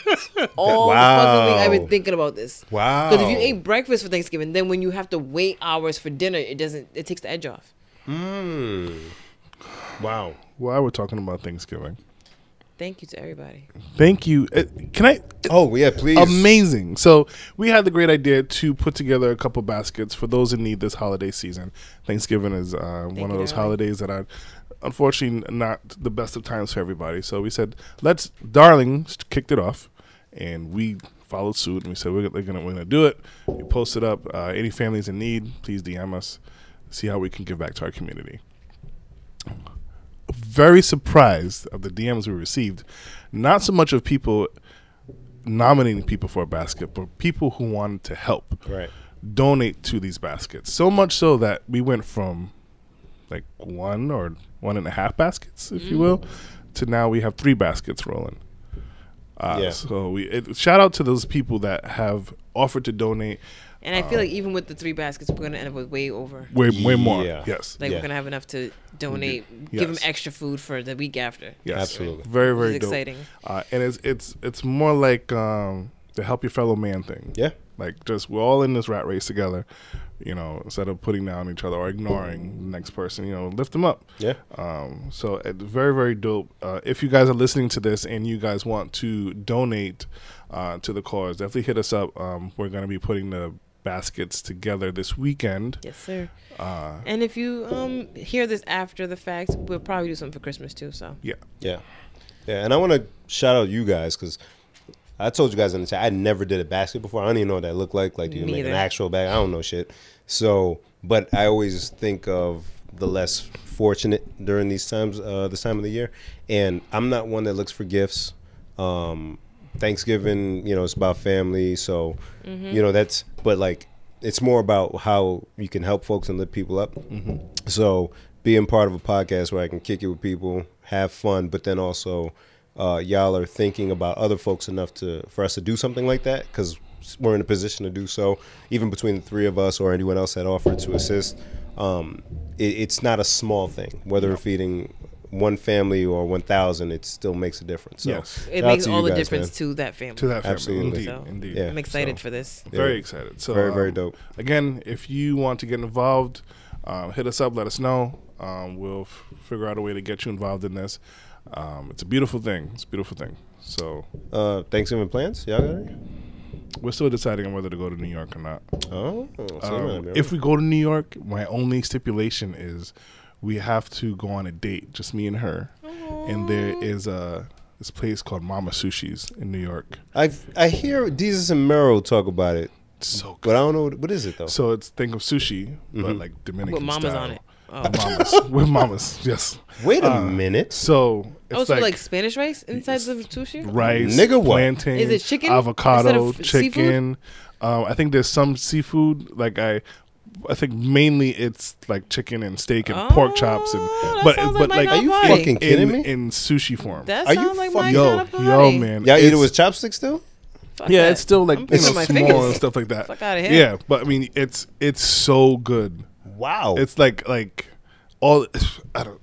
C: All the fucking week I've been thinking about this.
B: wow.
C: Because if you ate breakfast for Thanksgiving, then when you have to wait hours for dinner, it doesn't. It takes the edge off.
B: Mm. Wow.
A: While we're talking about Thanksgiving,
C: Thank you to everybody.
A: thank you. Uh, Can I?
B: Oh yeah, please.
A: Amazing. So we had the great idea to put together a couple baskets for those in need this holiday season. Thanksgiving is uh, one of those
C: darling.
A: holidays that are unfortunately not the best of times for everybody. So we said, let's. Darling kicked it off, and we followed suit. And we said we're, gonna we're gonna do it. We posted up. Uh, any families in need, please DM us. See how we can give back to our community very surprised of the DMs we received. Not so much of people nominating people for a basket, but people who wanted to help
B: Right.
A: donate to these baskets. So much so that we went from like one or one and a half baskets, if you will, to now we have three baskets rolling. Uh,
B: Yeah.
A: So we it, shout out to those people that have offered to donate
C: And I feel like even with the three baskets, we're gonna end up with way over.
A: way way more.
B: Yeah.
A: Yes.
C: Like
B: Yeah.
C: we're gonna have enough to donate, give them extra food for the week after.
A: Yes.
B: Absolutely.
A: Very very dope.
C: exciting.
A: Uh, and it's it's it's more like um, the help your fellow man thing.
B: Yeah.
A: Like just we're all in this rat race together. You know, instead of putting down each other or ignoring the next person, you know, lift them up.
B: Yeah.
A: Um, so it's very very dope. Uh, if you guys are listening to this and you guys want to donate uh, to the cause, definitely hit us up. Um, we're going to be putting the baskets together this weekend.
C: Yes, sir.
A: Uh,
C: And if you um hear this after the fact, we'll probably do something for Christmas too. So
A: yeah.
B: Yeah. Yeah. And I want to shout out you guys because I told you guys in the chat I never did a basket before. I don't even know what that looked like. Like, do you
C: Me
B: make an actual bag? I don't know shit. So, but I always think of the less fortunate during these times, uh, this time of the year. And I'm not one that looks for gifts. Um, Thanksgiving, you know, it's about family. So,
C: Mm-hmm.
B: you know, that's, but like, it's more about how you can help folks and lift people up. So, being part of a podcast where I can kick it with people, have fun, but then also, uh, y'all are thinking about other folks enough to for us to do something like that because we're in a position to do so. Even between the three of us or anyone else that offered to assist, um, it, it's not a small thing. Whether we're feeding one family or one thousand, it still makes a difference. So,
A: Yes.
C: it makes
B: to
C: all the
B: guys,
C: difference
B: man.
C: to that family.
A: To that family.
B: Absolutely.
A: Indeed.
C: So,
A: Indeed.
B: Yeah.
C: I'm excited
B: So-
C: for this.
A: Very
B: Yeah.
A: excited. So
B: Very, very
A: um,
B: dope.
A: Again, if you want to get involved, um, hit us up. Let us know. Um, we'll f- figure out a way to get you involved in this. Um, it's a beautiful thing. It's a beautiful thing. So
B: Uh, Thanksgiving plans? Y'all got any?
A: we're still deciding on whether to go to New York or not.
B: Oh,
A: Um, if we go to New York, my only stipulation is we have to go on a date, just me and her. And there is a this place called Mama Sushi's in New York.
B: I I hear Jesus and Meryl talk about it,
A: It's so good.
B: but I don't know what, what is it though.
A: So it's think of sushi, but like Dominican
C: With mamas
A: style.
C: on it. Oh.
A: With mamas. [laughs] With mamas, yes.
B: Wait a
A: uh,
B: minute.
A: So
C: Oh,
A: It's
C: so like, Spanish rice inside the sushi?
A: rice,
B: Nigga, what?
A: plantain,
C: Is it chicken
A: avocado,
C: of
A: chicken. Um, I think there's some seafood. Like I, I think mainly it's like chicken and steak and pork chops and
C: Oh,
A: but
C: sounds
A: but
C: like
A: like
B: Are you
C: party.
B: fucking kidding
A: in,
B: me?
A: in sushi form.
C: That
B: Are you
C: sounds like my
B: fucking-
A: yo,
C: party.
A: yo, man.
B: Y'all eat it
A: It's-
B: with chopsticks too?
C: Fuck
A: Yeah,
C: that.
A: it's still like
C: I'm
A: you
C: putting
A: know,
C: it in my
A: small
C: fingers.
A: and stuff like that.
C: Fuck outta here.
A: Yeah, but I mean, it's it's so good.
B: Wow.
A: It's like like all. I don't.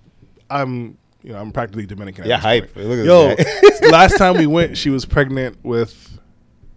A: I'm you know I'm practically Dominican.
B: yeah,
A: this
B: hype.
A: point.
B: Look at
A: Yo,
B: this [laughs]
A: last time we went, she was pregnant with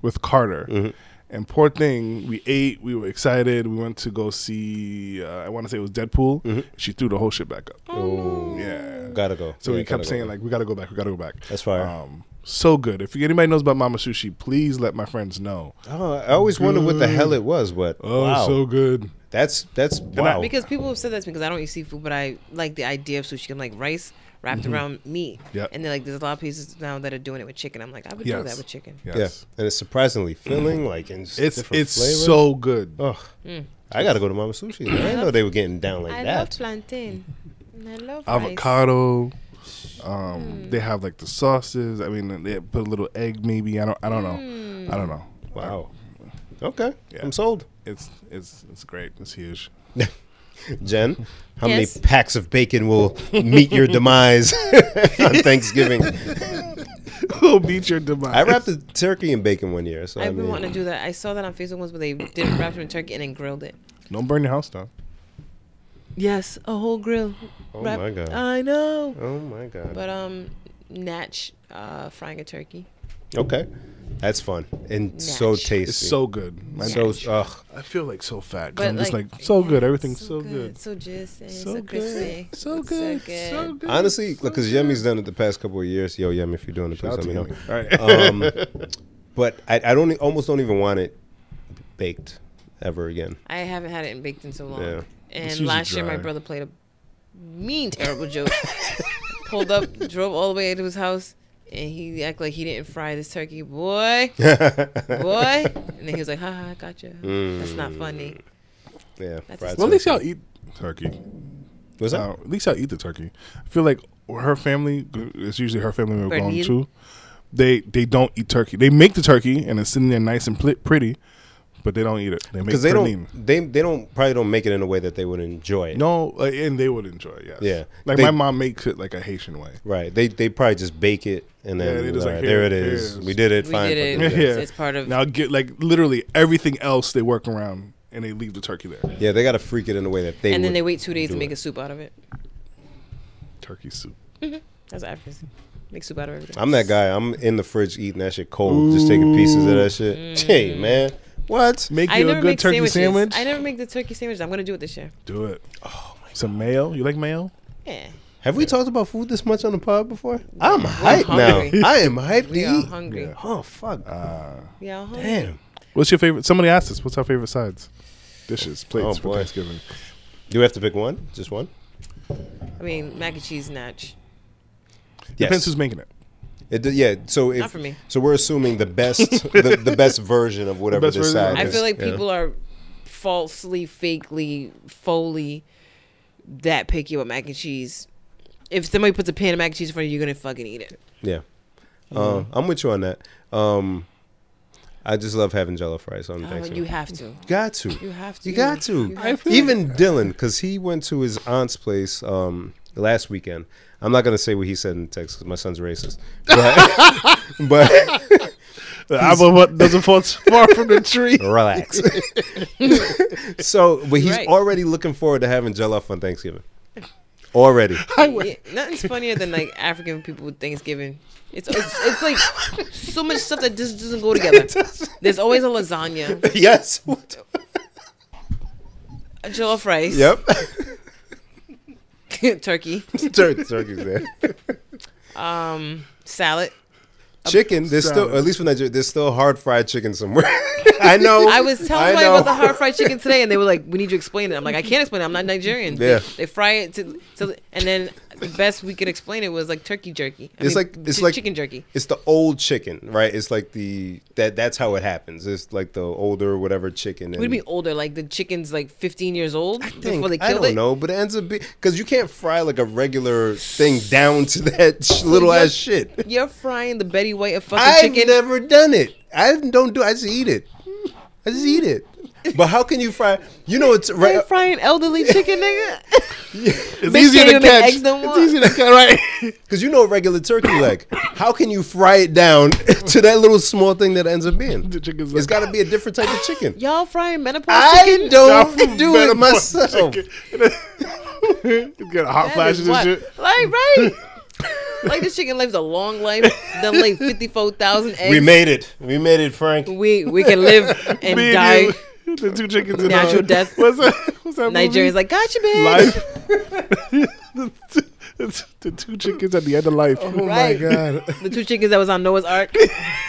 A: with Carter.
B: Mm-hmm.
A: And poor thing, we ate. We were excited. We went to go see. Uh, I want to say it was Deadpool.
B: Mm-hmm.
A: She threw the whole shit back up.
B: Oh,
A: Yeah.
B: gotta go.
A: So
B: Yeah,
A: we kept saying
B: go.
A: like, we gotta go back. We gotta go back.
B: That's fire.
A: Um, so good. If anybody knows about Mama Sushi, please let my friends know.
B: Oh, I always wondered what the hell it was, but
A: Oh,
B: wow,
A: so good.
B: that's that's
A: I-
B: wow.
C: Because people have said that's because I don't eat seafood, but I like the idea of sushi. I'm like rice wrapped around meat.
A: Mm-hmm. Yep.
C: And then like there's a lot of places now that are doing it with chicken. I'm like, I would do that with chicken.
A: Yes.
B: yeah, and it's surprisingly filling, like in
A: It's
B: different
A: it's
B: flavors.
A: so good.
B: Ugh. I gotta go to Mama Sushi. I didn't know they were getting down like that.
C: I love plantain. I love rice.
A: Avocado. Um, they have like the sauces. I mean, they put a little egg maybe. I don't. I don't know. I don't know.
B: Wow. Okay,
A: Yeah.
B: I'm sold.
A: It's it's it's great. It's huge. [laughs]
B: Jen, how
C: Yes.
B: many packs of bacon will meet your demise [laughs] on Thanksgiving? [laughs]
A: Who'll beat your demise?
B: I wrapped a turkey in bacon one year, so I
C: I've been wanting to do that. I saw that on Facebook once where they did wrap it in turkey and then grilled it.
A: Don't burn your house down.
C: Yes, a whole grill.
B: Oh
C: wrap-
B: my God.
C: I know.
B: Oh my god.
C: But um, Natch uh, frying a turkey.
B: okay, that's fun and so tasty.
A: It's so good. I,
B: so
C: Natch.
B: ugh.
A: I feel like so fat. 'cause
C: But
A: I'm just
C: like,
A: like so good. Everything's so, good.
C: so juicy,
A: So
C: so, crispy,
A: good. So good.
C: so good.
A: So good.
B: Honestly, because
A: good.
B: Yemi's done it the past couple of years. Yo, Yemi, if you're doing it, please let me know.
A: Yemi. All right. [laughs]
B: Um, but I, I don't almost don't even want it baked ever again.
C: I haven't had it in baked in so long.
B: Yeah.
C: And
A: usually
C: last year, my brother played a mean, terrible joke. [laughs] Pulled up, drove all the way to his house, and he acted like he didn't fry this turkey, boy, [laughs] boy. And then he was like, "Ha ha, I gotcha. That's not funny."
B: Yeah.
C: That's
B: fried
A: well, at least y'all eat turkey.
B: What's that?
A: Uh, at least y'all eat the turkey. I feel like her family. It's usually her family we're going to. They they don't eat turkey. They make the turkey and it's sitting there nice and pl- pretty, but they don't eat it. They make
B: Because they don't, they they don't probably don't make it in a way that they would enjoy it.
A: No, uh, and they would enjoy it. Yes.
B: Yeah.
A: Like
B: They-
A: my mom makes it like a Haitian way.
B: Right. They they probably just bake it and then
A: Yeah, they just
B: all
A: like,
B: right, there
A: here- here
B: is.
A: it is.
B: We did it.
C: We
B: fine.
C: did it.
A: Yeah.
C: It's part of.
A: Now get like literally everything else they work around and they leave the turkey there.
B: Yeah, they got to freak it in a way that they.
C: and then they wait two days to make
B: it.
C: a soup out of it.
A: Turkey soup.
C: That's African. Make soup out of everything.
B: I'm that guy. I'm in the fridge eating that shit cold, just taking pieces of that shit. Hey man, what?
A: Make
C: I
A: you a
C: never
A: good
C: make
A: turkey
C: sandwiches.
A: sandwich.
C: I never make the turkey sandwich. I'm gonna do it this year.
A: Do it. Oh my Some mayo. You like mayo?
C: Yeah.
B: Have we talked about food this much on the pod before? I'm hyped
C: hungry.
B: now. I am hyped
C: We
B: to
C: are
B: eat.
C: hungry.
A: Yeah.
B: Oh fuck!
C: Uh, we are hungry.
B: Damn.
A: What's your favorite? Somebody asked us. What's our favorite sides? Dishes, oh, plates
B: Oh,
A: for
B: boy.
A: Thanksgiving.
B: Do we have to pick one? Just one?
C: I mean, mac and cheese natch.
A: Depends who's making it.
B: It, d- yeah. So if
C: Not for me.
B: so, we're assuming the best, [laughs] the, the best version of whatever
A: best
B: this
A: version?
B: side
C: I feel like
B: Yeah.
C: people are falsely, fakely, fully that picky with mac and cheese. If somebody puts a pan of mac and cheese in front of you, you're gonna fucking eat it.
B: Yeah. Uh, I'm with you on that. Um, I just love having jollof rice on
C: Oh,
B: Thanksgiving.
C: you have to.
B: got to.
C: You have to.
B: You got to.
C: You have
B: Even Dylan, because he went to his aunt's place um, last weekend. I'm not gonna say what he said in text because my son's racist. But, [laughs] but
A: The apple what doesn't fall far from the tree.
B: relax. [laughs] so, but he's
C: Right.
B: already looking forward to having jollof on Thanksgiving. Already. [laughs]
C: Yeah, nothing's funnier than like African people with Thanksgiving. It's, it's it's like so much stuff that just doesn't go together. There's always a lasagna,
B: yes.
C: a jollof rice,
B: yep. [laughs]
C: turkey, [laughs]
B: Tur- turkey's there.
C: um, salad.
B: Chicken. There's still, at least for Nigeria, there's still hard fried chicken somewhere. [laughs] I know.
C: I was telling
B: I
C: somebody
B: know.
C: about the hard fried chicken today, and they were like, "We need you to explain it." I'm like, "I can't explain it. I'm not Nigerian." They- They, fry it to, to, and then the best we could explain it was like turkey jerky. I
B: It's
C: mean,
B: like it's
C: ch-
B: like
C: chicken jerky.
B: It's the old chicken, right? It's like the that that's how it happens. It's like the older whatever chicken.
C: What do you mean older? Like the chicken's like 15 years old before they
B: kill
C: it.
B: I don't
C: it.
B: know, but it ends up being because you can't fry like a regular thing down to that sh- little ass shit.
C: You're frying the Betty White of fucking
B: I've
C: chicken.
B: never done it. I don't do. I just eat it. I just eat it. But how can you fry? You know, it's
C: You're
B: right.
C: frying elderly [laughs] chicken, nigga.
A: It's
C: Bitch
A: easier to catch.
C: eggs no
A: It's
C: more.
A: easier to catch, right? [laughs]
B: Because you know a regular turkey leg. How can you fry it down [laughs] to that little small thing that ends up being?
A: The chicken's
B: It's
A: like-
B: got to be a different type of chicken.
C: Y'all frying menopause
B: I
C: chicken?
B: don't
A: Y'all
B: do it myself.
A: It's got hot
C: That
A: flashes
C: is
A: and
C: what-
A: shit.
C: Like right. like this chicken lives a long life. Done laid 54,000 eggs.
B: We made it. We made it, Frank.
C: we we can live and die.
A: you, the two chickens in
C: Natural
A: uh,
C: death. [laughs]
A: What's that? What's that
C: Nigerians
A: movie?
C: like gotcha, bitch.
A: life. [laughs] the, two, the two chickens at the end of life.
B: Oh
C: Right.
B: my god. [laughs]
C: The two chickens that was on Noah's Ark.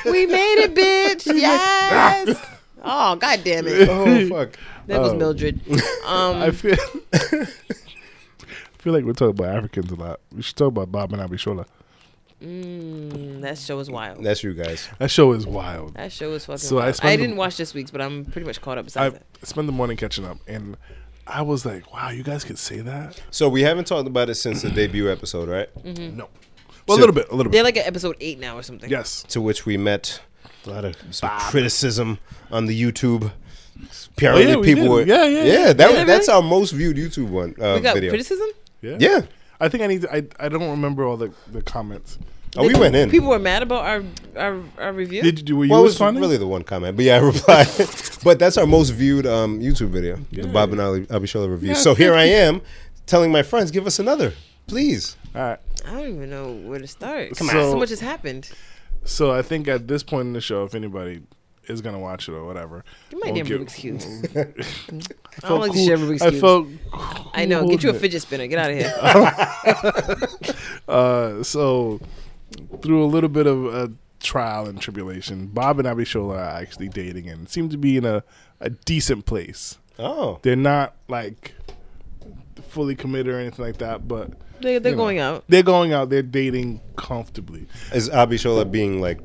C: we made it, bitch. Yes. Oh, god damn it.
B: Oh fuck.
C: That was
A: Oh.
C: Mildred. Um,
A: I feel. I feel like we're talking about Africans a lot. We should talk about Bob and Abishola.
C: Mm, that show was wild.
B: That's you guys.
A: That show is wild.
C: That show was fucking
A: So I
C: wild. I,
A: spent the-
C: didn't watch this week's, but I'm pretty much caught up
A: I
C: besides that.
A: spent the morning catching up, and I was like, "Wow, you guys could say that."
B: So we haven't talked about it since the debut episode, right?
C: Mm-hmm.
A: No, well, a little bit, a little bit.
C: They're like at episode eight now or something.
A: Yes,
B: To which we met a lot of some criticism on the YouTube. Apparently,
A: Oh, yeah,
B: people
A: did.
B: were
A: Yeah, yeah, yeah.
B: yeah. That
C: Yeah,
B: that's
C: really?
B: our most viewed YouTube one uh,
C: We got
B: video.
C: criticism?
A: yeah,
B: Yeah.
A: I think I need to. I, I don't remember all the, the comments.
B: Oh, we went in.
C: People were mad about our our, our review.
A: Did you do? Were you
B: well, it was
A: responding?
B: really the one comment, but yeah, I [laughs] replied. but that's our most viewed um, YouTube video, the Bob and Ali Abishola review.
A: Yeah,
B: so here I am, telling my friends, give us another, please.
A: all right.
C: I don't even know where to start.
A: Come on.
C: so,
A: So-
C: much has happened.
A: So I think at this point in the show, if anybody is gonna watch it or whatever,
C: You might
A: we'll
C: damn
A: give-
C: Rubik's cube.
A: I
C: I don't like to share Rubik's
A: I
C: cubes.
A: felt.
C: I know. Get you a fidget spinner. Get out of here. [laughs]
A: Uh, so through a little bit of a trial and tribulation, Bob and Abishola are actually dating and seem to be in a, a decent place.
B: Oh,
A: They're not like fully committed or anything like that, but
C: they, they're
A: You know.
C: going out.
A: they're going out. They're dating comfortably.
B: is Abishola being like,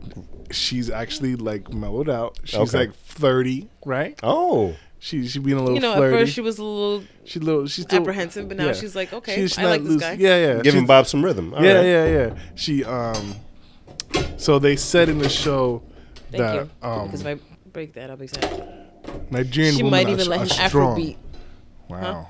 A: She's actually like mellowed out. She's
B: Okay.
A: like thirty, right?
B: oh,
A: She she being a little
C: You know,
A: flirty.
C: at first she was a little
A: She little. She's still
C: apprehensive, but now
A: yeah.
C: she's like, okay,
A: She's
C: I
A: not
C: like this guy.
A: Yeah, yeah.
B: giving Bob some rhythm. All
A: yeah,
B: right.
A: yeah, yeah. She um. So they said in the show
C: Thank
A: that
C: you.
A: um
C: because if I break that, I'll be sad.
A: Nigerian
C: She
A: women
C: might
A: are,
C: even let
A: are
C: him
A: strong.
C: Afrobeat.
A: Wow,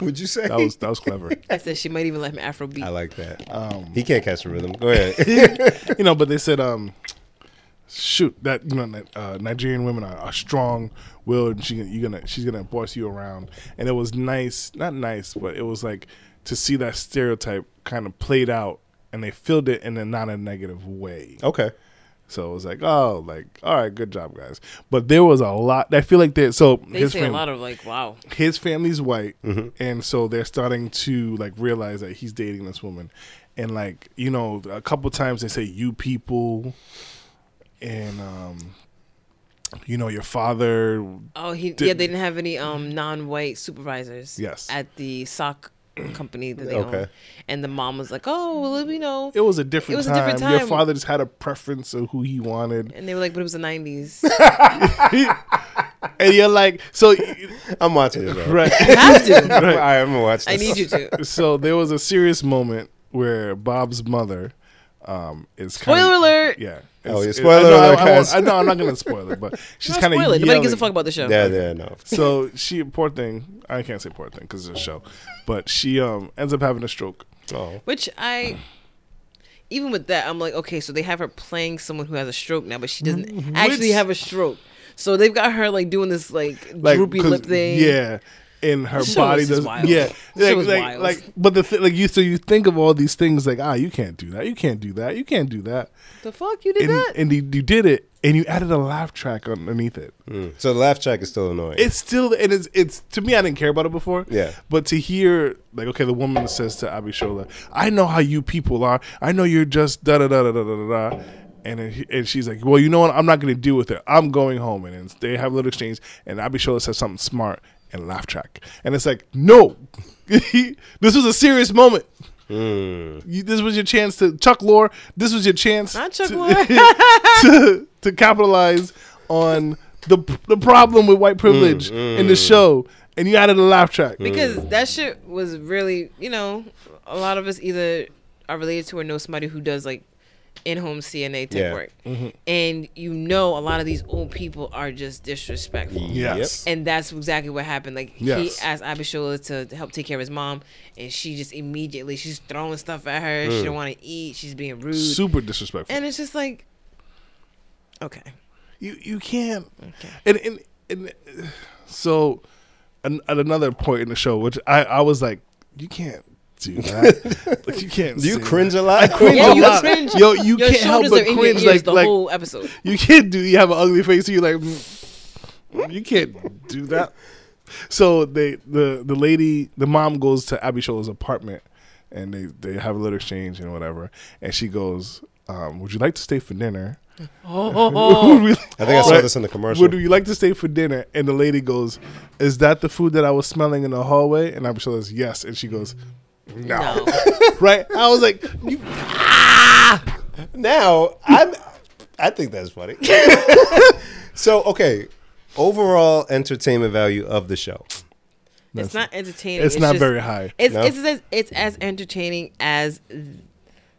B: Would you say
A: that was that was clever. [laughs]
C: I said she might even let him Afrobeat.
B: I like that.
A: Um,
B: he can't catch the rhythm. Go ahead. [laughs] [laughs]
A: you know, but they said um, shoot that you know uh, Nigerian women are, are strong willed. and She you gonna she's gonna boss you around, and it was nice, not nice, but it was like to see that stereotype kind of played out, and they filled it in a not a negative way.
B: okay.
A: So it was like, oh, like, all right, good job, guys. But there was a lot. I feel like there. So
C: they
A: his
C: say
A: fam-
C: a lot of like, wow.
A: his family's white, and so they're starting to like realize that he's dating this woman, and like you know, a couple times they say "you people," and um, you know, your father.
C: Oh, he
A: Did-
C: yeah. They didn't have any um non-white supervisors.
A: Yes.
C: At the sock company that they
B: Okay.
C: own, and the mom was like, "Oh, well, you know,"
A: It was a different,
C: It was a
A: time. Your father just had a preference of who he wanted,
C: and they were like, "But it was the '90s." [laughs]
A: and you're like, so
B: I'm watching it. Though.
A: right.
C: you have to. [laughs]
B: All right, I'm gonna watch this.
C: I need you to.
A: so there was a serious moment where Bob's mother um, is kind
C: Spoiler alert.
A: Yeah.
B: Oh,
A: It's-
B: yeah,
A: it-
B: spoiler
A: I know, I-
B: alert,
A: I,
B: guys.
A: won't- I know I'm not gonna spoil it, but [laughs] she's kind of
C: spoil it. Nobody gives a fuck about the show.
B: Yeah, yeah, no.
A: So she, poor thing. I can't say poor thing because it's a show, but she um ends up having a stroke.
B: Oh,
C: Which I, even with that, I'm like, okay, so they have her playing someone who has a stroke now, but she doesn't actually have a stroke. So they've got her like doing this like,
A: Like
C: droopy
A: 'cause-
C: lip thing.
A: Yeah. And her
C: The
A: body
C: is just
A: does,
C: wild.
A: yeah,
C: The
A: like,
C: is
A: like,
C: wild.
A: like, but the th- like you, so you think of all these things like, ah, you can't do that, you can't do that, you can't do that,
C: The fuck you did
A: and
C: that?
A: and you, you did it, and you added a laugh track underneath it.
B: Mm. so the laugh track is still annoying.
A: It's still and it's it's to me I didn't care about it before.
B: Yeah.
A: But to hear like okay, the woman says to Abishola, "I know how you people are. I know you're just da da da da da da da." And then he, and she's like, "Well, you know what? I'm not going to deal with it. I'm going home." And then they have a little exchange, and Abishola says something smart and laugh track, and it's like, "No, [laughs] this was a serious moment." Hmm. You, this was your chance to Chuck Lorre. This was your chance.
C: Not Chuck
A: to,
C: Lorre. [laughs]
A: to, to capitalize on the the problem with white privilege hmm, hmm. in the show, and you added a laugh track.
C: because that shit was really, you know, a lot of us either are related to or know somebody who does like in-home CNA type
B: Yeah.
C: work, and you know, a lot of these old people are just disrespectful.
A: Yes.
C: And that's exactly what happened. Like
A: Yes.
C: he asked Abishola to help take care of his mom, and she just immediately she's throwing stuff at her. She don't want to eat. She's being rude,
A: Super disrespectful.
C: and it's just like, okay,
A: you you can't.
C: okay.
A: And and, and uh, so, an, at another point in the show, which I I was like, you can't do that. like you can't.
B: Do you cringe
A: that.
B: a lot?
A: I cringe
C: Yeah,
A: a
C: you
A: lot.
C: cringe.
A: Yo, you
C: Your
A: can't help but
C: are in
A: cringe.
C: your ears
A: Like
C: the
A: like
C: whole episode.
A: you can't do. You have an ugly face. You like. mm, You can't do that. So they the the lady the mom goes to Abishola's apartment and they they have a little exchange and whatever and she goes um, would you like to stay for dinner
C: Oh, [laughs]
A: we-
B: I think I saw this in the commercial.
A: would you like to stay for dinner and the lady goes is that the food that I was smelling in the hallway and Abby says yes and she goes no,
C: no. [laughs]
A: right I was like you ah!
B: Now, I'm. I think that's funny. [laughs] so, okay, overall entertainment value of the show.
C: It's not entertaining.
A: it's not
C: just-
A: very high
C: It's
B: No?
C: it's as it's as entertaining as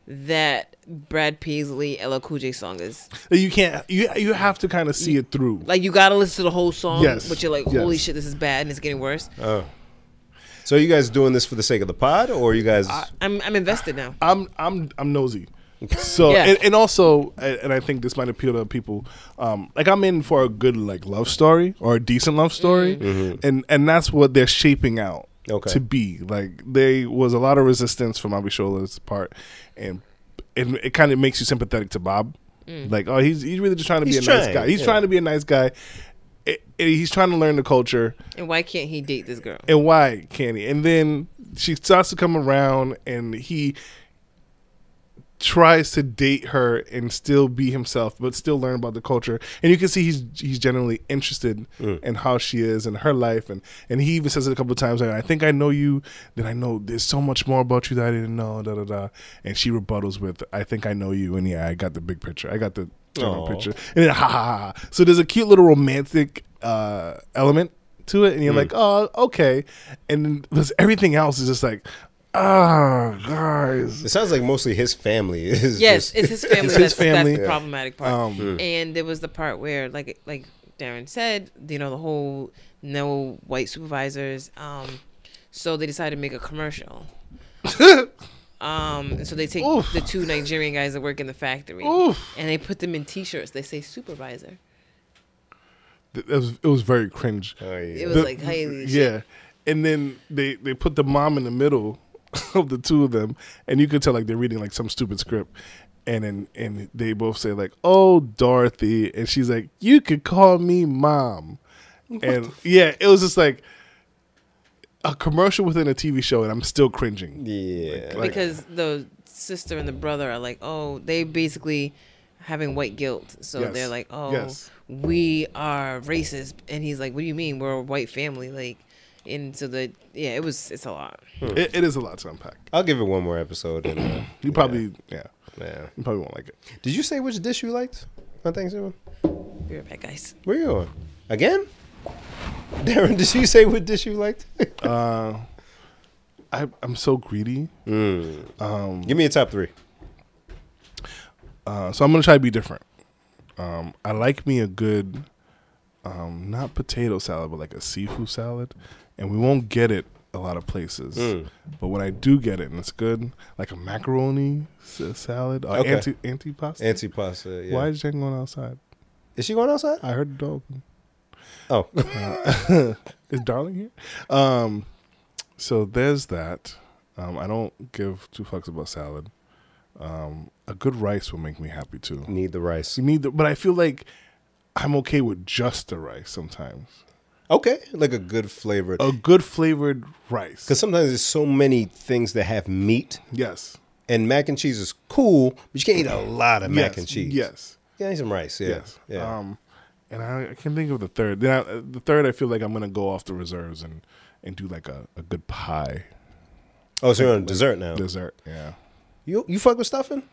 C: that Brad Paisley LL Cool J song is.
A: you can't you you have to kind of see it through
C: Like you gotta listen to the whole song,
A: Yes.
C: but you're like, holy
A: Yes.
C: shit, this is bad and it's getting worse.
B: Oh. So, are you guys doing this for the sake of the pod, or are you guys?
C: I'm I'm invested now.
A: I'm I'm I'm nosy. So
C: Yeah.
A: and, and also and and I think this might appeal to people. Um, like I'm in for a good like love story or a decent love story, mm-hmm. Mm-hmm. and and that's what they're shaping out
B: Okay.
A: to be. Like there was a lot of resistance from Abishola's part, and and it kind of makes you sympathetic to Bob. Mm. Like oh he's he's really just trying to
B: He's
A: be a nice guy. He's
B: yeah.
A: trying to be a nice guy. It- it- he's trying to learn the culture
C: And why can't he date this girl?
A: and why can't he? And then she starts to come around, and he tries to date her and still be himself, but still learn about the culture. And you can see he's he's genuinely interested in how she is and her life, and and he even says it a couple of times. Like, I think I know you. Then I know there's so much more about you that I didn't know. Da da da. And she rebuttals with, "I think I know you." And yeah, I got the big picture. I got the general
B: Aw.
A: picture. And then ha ha ha. So there's a cute little romantic uh, element to it, and you're like, oh, okay. And then because everything else is just like, ah, guys.
B: it sounds like mostly his family [laughs] is.
C: Yes,
B: just-
C: it's his [laughs] family.
A: It's
C: that's,
A: his family.
C: That's the
A: Yeah.
C: problematic part.
A: Um,
C: And there was the part where, like like Darren said, you know, the whole no white supervisors. Um, so they decided to make a commercial. [laughs] um, and so they take
A: Oof.
C: the two Nigerian guys that work in the factory,
A: Oof.
C: and they put them in T-shirts. They say supervisor.
A: It was, it was very cringe.
B: Oh, yeah.
C: It was
A: The-
C: like, hey,
A: yeah. And then they, they put the mom in the middle [laughs] of the two of them, and you could tell like they're reading like some stupid script. And then and they both say like, "Oh, Dorothy," and she's like, "You could call me mom." And yeah, it was just like a commercial within a TV show, and I'm still cringing.
B: yeah.
A: Like-
C: because the sister and the brother are like, oh, they basically having white guilt. So
A: Yes.
C: they're like, oh,
A: Yes.
C: we are racist, and he's like, what do you mean we're a white family? Like, and so the yeah, it was it's a lot.
A: It, it is a lot to unpack.
B: I'll give it one more episode. And, uh, [clears throat]
A: You probably yeah,
B: yeah.
A: you probably won't like it.
B: Did you say which dish you liked on Thanksgiving?
C: Be right back, guys.
B: Where you on? Again? [laughs] Darren, did you say what dish you liked? [laughs]
A: Uh, I I'm so greedy.
B: Mm.
A: Um,
B: Give me a top three.
A: Uh, so I'm gonna try to be different. Um, I like me a good, um, not potato salad, but like a seafood salad, and we won't get it a lot of places.
B: Mm.
A: But when I do get it and it's good, like a macaroni s- salad, or
B: Okay.
A: anti antipasta.
B: Antipasta. Yeah.
A: Why is Jen going outside?
B: Is she going outside?
A: I heard the dog.
B: Oh. [laughs] [laughs]
A: Is Darling here? Um, so there's that. Um, I don't give two fucks about salad. Um, a good rice will make me happy too.
B: Need the rice.
A: You need the, but I feel like I'm okay with just the rice sometimes.
B: Okay. Like a good flavored.
A: A good flavored rice.
B: Because sometimes there's so many things that have meat,
A: Yes.
B: and mac and cheese is cool, but you can't eat a lot of mac and cheese.
A: Yes.
B: Yeah, need some rice. Yeah.
A: Yes.
B: Yeah.
A: Um, and I, I can think of the third. Then I, the third, I feel like I'm gonna go off the reserves and and do like a, a good pie.
B: Oh, so you're on dessert now.
A: Dessert, yeah.
B: You you fuck with stuffing?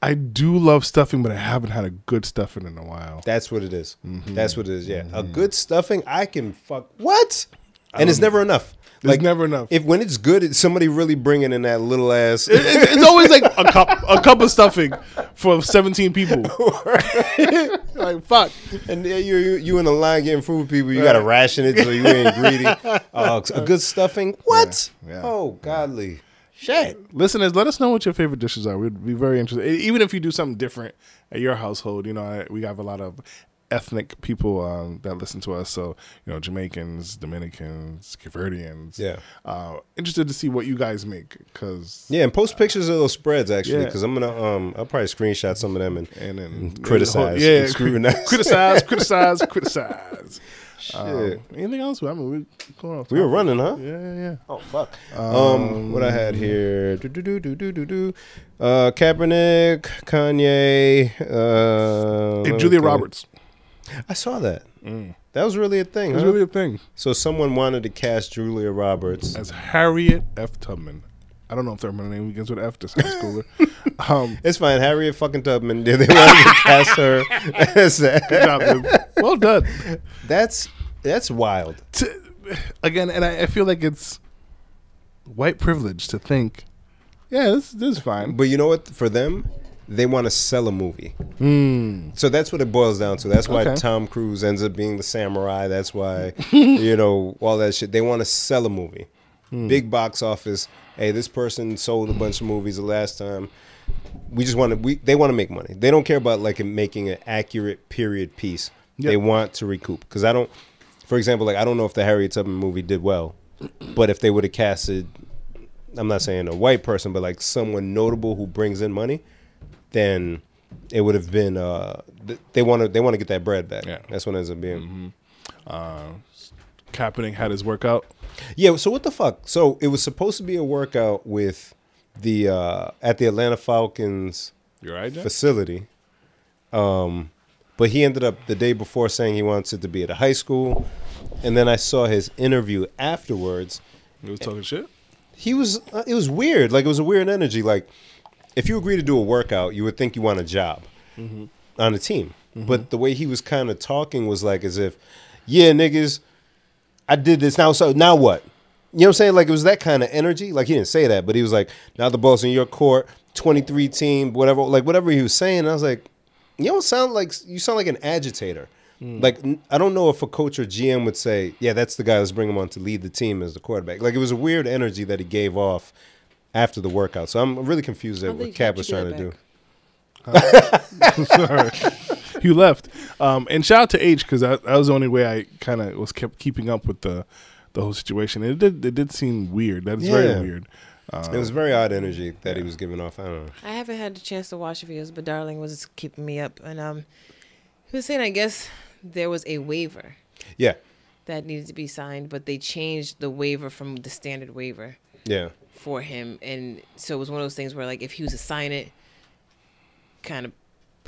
A: I do love stuffing, but I haven't had a good stuffing in a while.
B: That's what it is.
A: Mm-hmm.
B: That's what it is. Yeah, a good stuffing. I can fuck what? And it's never enough.
A: There's never enough.
B: If when it's good, it's somebody really bringing in that little ass.
A: It- it's always like a cup, a [laughs] cup of stuffing for seventeen people. [laughs] like fuck.
B: And yeah, you you you in the line getting food with people. You got to ration it so you ain't greedy. [laughs] Oh, a good stuffing. What?
A: yeah.
B: Oh, godly shit.
A: Listeners, let us know what your favorite dishes are. We'd be very interested. Even if you do something different at your household, you know, I, we have a lot of ethnic people um, that listen to us. So, you know, Jamaicans, Dominicans, Cape Verdeans.
B: Yeah.
A: Uh, interested to see what you guys make because
B: Yeah, and post pictures of those spreads actually,
A: Yeah.
B: because I'm gonna um I'll probably screenshot some of them and
A: and then
B: criticize,
A: Yeah,
B: and scrutinize.
A: criticize, criticize, criticize. [laughs] [laughs] Um,
B: Shit.
A: anything else? I mean, we going off
B: we were running, huh?
A: Yeah, yeah, yeah.
B: Oh fuck. Um, what I had here? Do do do do do do do. Uh, Kaepernick, Kanye. Uh,
A: Hey,
B: let me
A: Julia. Roberts.
B: I saw that. That was really a thing.
A: It's
B: huh?
A: really a thing.
B: so someone wanted to cast Julia Roberts.
A: As Harriet F. Tubman. I don't know if their name begins with F. This high schooler. [laughs] um,
B: It's fine. Harriet fucking Tubman. Did [laughs] they want to cast her. [laughs]
A: job. Well done.
B: That's that's wild.
A: To, again, and I, I feel like it's white privilege to think, yeah, this, this is fine.
B: But you know what? For them, they want to sell a movie.
A: Hmm.
B: So that's what it boils down to. That's why
A: Okay.
B: Tom Cruise ends up being the samurai. That's why you know all that shit. They want to sell a movie.
A: Hmm.
B: Big box office. Hey, this person sold a bunch of movies the last time. We just want to. We they want to make money. They don't care about like making an accurate period piece. They want to recoup. Because I don't. For example, like I don't know if the Harriet Tubman movie did well, but if they would have casted, I'm not saying a white person, but like someone notable who brings in money, then it would have been. Uh, they want to. They want to get that bread back.
A: Yeah.
B: That's what ends up being.
A: uh Kaepernick had his workout.
B: Yeah. So what the fuck? So it was supposed to be a workout with the uh, at the Atlanta Falcons
A: right,
B: facility. Um, but he ended up the day before saying he wants it to be at a high school, and then I saw his interview afterwards.
A: He was talking shit.
B: He was. Uh, it was weird. Like it was a weird energy. Like if you agree to do a workout, you would think you want a job on a team. But the way he was kind of talking was like as if, yeah, niggas, I did this now. So now what? You know what I'm saying? Like it was that kind of energy. Like he didn't say that, but he was like, now the ball's in your court, 23 team, whatever. Like whatever he was saying, I was like, you don't sound like you sound like an agitator. Hmm. Like I don't know if a coach or GM would say, yeah, that's the guy. Let's bring him on to lead the team as the quarterback. Like it was a weird energy that he gave off after the workout. So I'm really confused at what Cap was trying to
C: get
B: do. [laughs]
A: Sorry. [laughs] you left. Um, and shout out to H because that, that was the only way I kind of was kept keeping up with the the whole situation. It did it did seem weird. That is
B: Yeah.
A: very weird. Um,
B: It was very odd energy that he was giving off. I don't know.
C: I haven't had the chance to watch the videos, but Darling was keeping me up, and um, he was saying I guess there was a waiver
B: Yeah,
C: that needed to be signed, but they changed the waiver from the standard waiver
B: yeah,
C: for him, and so it was one of those things where like if he was to sign it, kind of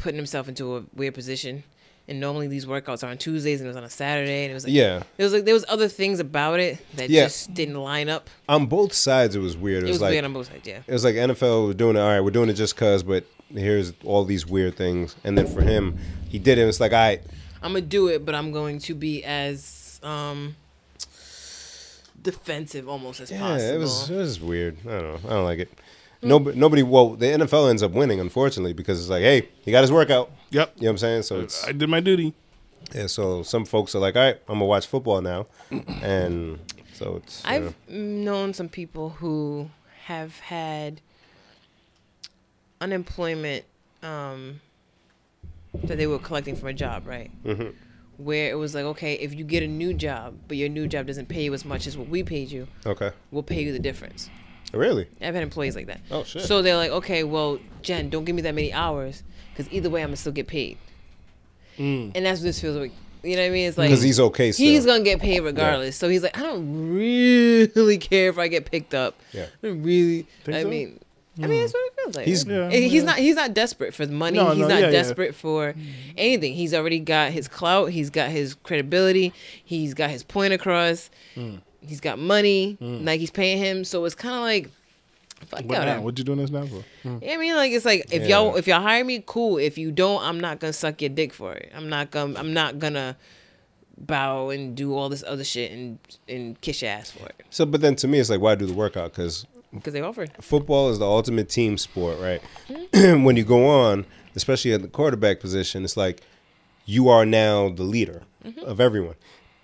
C: putting himself into a weird position. And normally these workouts are on Tuesdays, and it was on a Saturday, and it was like,
B: yeah.
C: It was like there was other things about it that
B: Yeah.
C: just didn't line up.
B: On both sides, it was weird. It,
C: It
B: was,
C: was
B: like
C: weird on both sides, yeah.
B: it was like NFL was doing it. All right, we're doing it just cause, but here's all these weird things. And then for him, he did it. It's like, all right,
C: I'm gonna do it, but I'm going to be as um defensive almost as
B: yeah,
C: possible.
B: it was it was weird. I don't know. I don't like it. Nobody, nobody. Well, the NFL ends up winning, unfortunately, because it's like, hey, he got his workout.
A: Yep.
B: You know what I'm saying? So it's
A: I did my duty.
B: yeah. So some folks are like, all right, I'm gonna watch football now, and so it's.
C: I've known some people who have had unemployment um, that they were collecting from a job, right?
B: Mm-hmm.
C: Where it was like, okay, if you get a new job, but your new job doesn't pay you as much as what we paid you,
B: okay.
C: we'll pay you the difference.
B: Really?
C: I've had employees like that.
B: Oh, shit.
C: So they're like, okay, well, Jen, don't give me that many hours because either way, I'm gonna still get paid. Mm. And that's what this feels like. You know what I mean? It's like
B: Because he's okay still.
C: he's gonna get paid regardless. So he's like, I don't really [laughs] care if I get picked up.
B: Yeah.
C: I don't really.
A: Think
C: I
A: so?
C: mean, I mean, that's what it feels like.
B: He's-
A: Yeah,
C: he's
A: yeah.
C: not. He's not desperate for the money.
A: No,
C: he's
A: no,
C: not
A: yeah, yeah.
C: desperate for anything. He's already got his clout. He's got his credibility. He's got his point across. Mm. He's got money.
A: Mm.
C: Nike's paying him, so it's kind of like, fuck
A: What now? What you doing this now for? Hmm.
C: Yeah, I mean, like it's like if
B: Yeah.
C: y'all if y'all hire me, cool. If you don't, I'm not gonna suck your dick for it. I'm not gonna I'm not gonna bow and do all this other shit and and kiss your ass for it
B: So, but then to me, it's like, why do the workout? Because
C: because they offered.
B: football is the ultimate team sport, right?
C: Mm-hmm. [clears throat]
B: when you go on, especially at the quarterback position, it's like you are now the leader
C: Mm-hmm.
B: of everyone.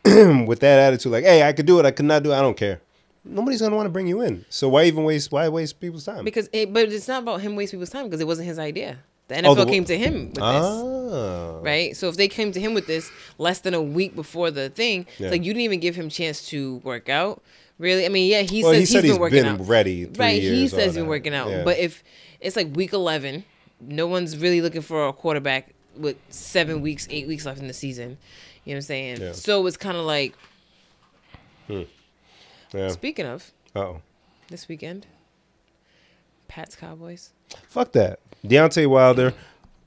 B: [clears throat] With that attitude, like, hey, I could do it, I could not do it, I don't care. Nobody's gonna want to bring you in. So why even waste? Why waste people's time?
C: Because it, but it's not about him wasting people's time because it wasn't his idea. The NFL
B: Oh, the-
C: came to him with this.
B: ah,
C: right? So if they came to him with this less than a week before the thing,
B: Yeah.
C: it's like you didn't even give him chance to work out. Really, I mean, yeah, he
B: Well,
C: says
B: he
C: he's
B: said
C: been working
B: been
C: out.
B: ready
C: right, he says he's been working out.
B: Yeah.
C: But if it's like week eleven, no one's really looking for a quarterback with seven weeks, eight weeks left in the season. You know what I'm saying?
B: Yeah.
C: So it's kind of like hmm.
B: yeah.
C: speaking of
B: Oh,
C: this weekend, Pats Cowboys.
B: fuck that. Deontay Wilder,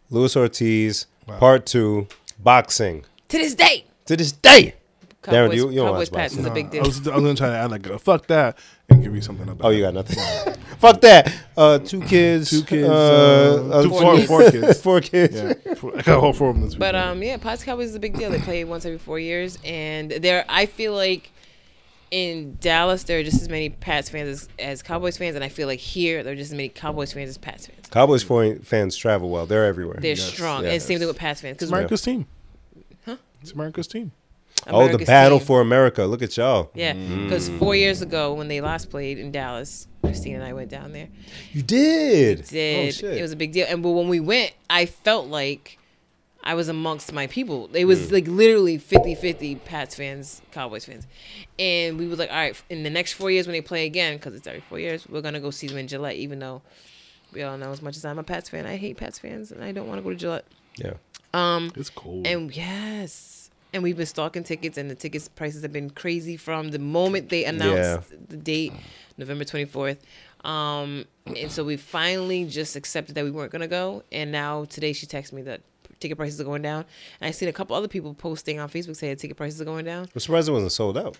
B: Luis Ortiz, part two, boxing
C: To this day,
B: to this day. Darren,
C: Cowboys,
B: you- you don't
C: Cowboys
B: watch
C: Pats is a
B: boxing.
C: big
A: I
C: deal.
A: was, I was gonna try to add like a fuck that and give you something. About
B: Oh, you got nothing. [laughs] Fuck that. Uh, two kids.
A: Two kids,
B: Uh,
A: uh, two-
C: four
A: four,
C: kids.
A: four kids. [laughs]
B: Four kids.
A: Yeah, four- I got a whole four of them this
C: But um, yeah, Pats Cowboys is a big deal. They play once every four years, and there I feel like in Dallas there are just as many Pats fans as, as Cowboys fans, and I feel like here there are just as many Cowboys fans as Pats fans.
B: Cowboys fans travel well. They're everywhere.
C: They're
A: Yes,
C: strong,
B: yes.
C: and same thing with Pats fans
A: it's
C: because
A: America's team. Huh? It's America's team.
B: Oh, the battle for America. Look at y'all.
C: yeah, because four years ago when they last played in Dallas, Christine and I went down there.
B: You did.
C: did.
B: Oh, shit.
C: It was a big deal. And but when we went, I felt like I was amongst my people. It was
B: Mm.
C: like literally 50-50 Pats fans, Cowboys fans. And we were like, all right, in the next four years when they play again, because it's every four years, we're gonna go see them in Gillette. Even though we all know as much as I'm a Pats fan, I hate Pats fans, and I don't want to go to Gillette.
B: yeah.
C: Um,
A: It's cold.
C: and yes, and we've been stalking tickets, and the tickets prices have been crazy from the moment they announced the date, November twenty fourth. Um, and so we finally just accepted that we weren't gonna go, and now today she texted me that ticket prices are going down, and I seen a couple other people posting on Facebook saying ticket prices are going down.
B: I'm surprised it wasn't sold out.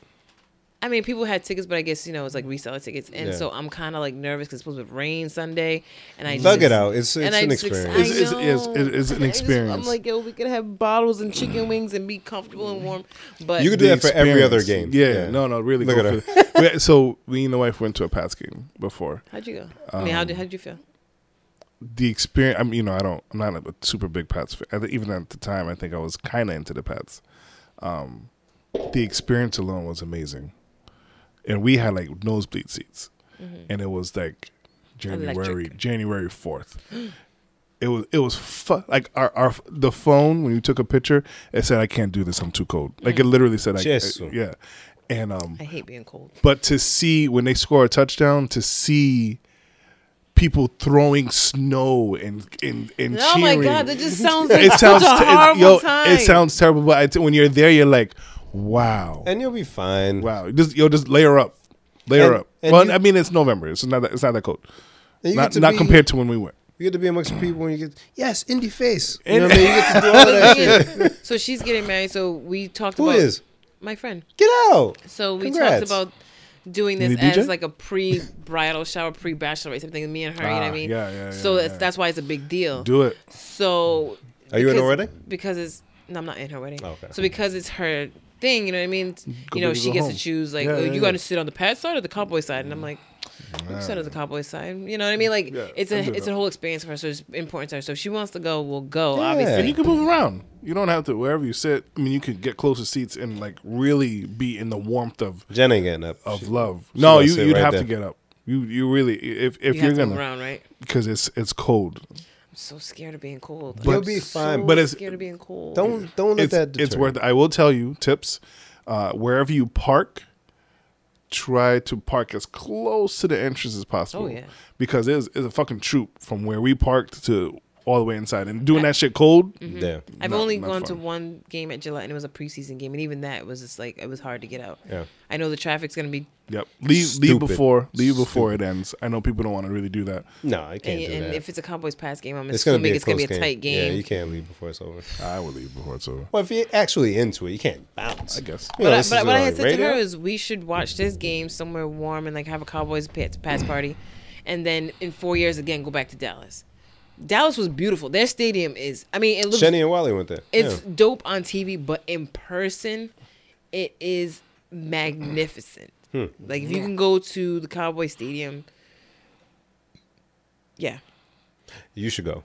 C: I mean, people had tickets, but I guess you know it's like reseller tickets, and
B: Yeah.
C: so I'm kind of like nervous because it's supposed to rain Sunday, and I
B: Thug
C: just,
B: it out. It's, it's an
C: just-
B: experience.
C: I
A: It's- it's- it's-
C: know.
A: it is an
C: And [laughs] I just-
A: experience.
C: I'm like, yo, we could have bottles and chicken wings and be comfortable and warm, but
B: You could do
A: The
B: that for every other
A: experience.
B: game.
A: Yeah, no, no, really.
B: Look
A: go
B: at
A: for it. We- so me and the wife went to a Pats game before.
C: how'd you go? I mean, how did how did you feel?
A: The experience. I mean, you know, I don't. I'm not a super big Pats fan. I think Even at the time, I think I was kind of into the Pats. Um, the experience alone was amazing, and we had like nosebleed seats, mm-hmm. and it was like January
C: Electric.
A: January fourth. It was it was fu- like our our the phone when you took a picture it said I can't do this I'm too cold like it mm. literally said I,
B: Jesus.
A: Uh, yeah and um
C: I hate being cold.
A: but to see when they score a touchdown, to see people throwing snow and and, and
C: Oh my god, that just sounds like
A: it sounds
C: such a
A: te- it- yo,
C: time.
A: it sounds terrible. But I t- when you're there, you're like, wow,
B: And you'll be fine.
A: wow. Just you'll just layer up, layer
B: And-
A: up.
B: and
A: well,
B: you-
A: I mean, it's November. It's not that, it's not that cold.
B: And you
A: Not
B: to
A: not
B: be-
A: compared to when we went.
B: You get to be amongst people when you get yes, indie face. You know what I mean? You get to do all of
C: The
B: that shit.
C: is, so she's getting married. So we talked
B: Who
C: about
B: is?
C: my friend.
B: Get out.
C: So we
B: Congrats.
C: talked about doing
A: You
C: this
A: the DJ?
C: as like a pre-bridal shower, pre-bachelorette, something. Me and her, you know what I
A: Ah,
C: mean?
A: yeah, yeah,
C: So
A: yeah,
C: that's
A: yeah.
C: that's why it's a big deal.
A: Do it.
C: So
B: Are you in her
C: because-
B: wedding?
C: Because it's no, I'm not in her wedding.
B: Oh, okay.
C: So because it's her thing, you know what I mean?
A: Go
C: you know, she gets
A: home.
C: to choose like,
A: Yeah,
C: oh,
A: yeah,
C: you
A: yeah.
C: got to sit on the Pat side or the Cowboy side, and I'm like, which side is the Cowboy side? You know what I mean? Like
A: Yeah,
C: it's
A: I
C: a
A: do
C: it's a whole experience for her, so it's important to her. So if she wants to go, we'll go.
B: Yeah.
A: And
C: Obviously,
A: you can move around. You don't have to wherever you sit. I mean, you can get closer seats and like really be in the warmth of
B: Jen ain't getting up.
A: of
B: She-
A: love.
B: she
A: No, you you'd
B: right
A: have
B: there.
A: to get up. You you really if if
C: you
A: you are gonna
C: move around, right?
A: because it's it's cold.
C: I'm so scared of being cold.
B: You'll
C: I'm
B: be
C: so
B: fine.
A: But it's-
C: scared of being cold.
B: Don't don't let
A: It's
B: that. Deter
A: it's worth. it. I will tell you tips. Uh, wherever you park, try to park as close to the entrance as possible.
C: Oh, yeah.
A: because it's it's a fucking troop from where we parked to all the way inside and doing that shit cold. Mm-hmm.
B: Yeah,
C: I've
A: Not-
C: only
A: not
C: gone to one game at Gillette, and it was a preseason game, and even that was just like it was hard to get out.
B: yeah.
C: I know the traffic's gonna be,
A: Yep. Leave leave before leave before it ends. I know people don't want to really do that.
B: No, I can't
C: and,
B: do
C: and
B: that.
C: if it's a Cowboys Pats game, I'm
B: it's gonna be
C: it's gonna be a
B: close
C: tight game.
B: Yeah, you can't leave before it's over.
A: I will leave before it's over.
B: Well, if you're actually into it, you can't bounce.
A: I guess.
B: You know,
C: But, I, but
B: is
C: what I
B: on
C: had said to her is we should watch this game somewhere warm and like have a Cowboys pa- pass party, and then in four years again go back to Dallas. Dallas was beautiful. Their stadium is. I mean, it looks.
B: Shenny and Wally went there.
C: It's
B: yeah.
C: dope on TV, but in person, it is magnificent.
B: Hmm.
C: Like if you can go to the Cowboy Stadium, yeah,
B: You should go.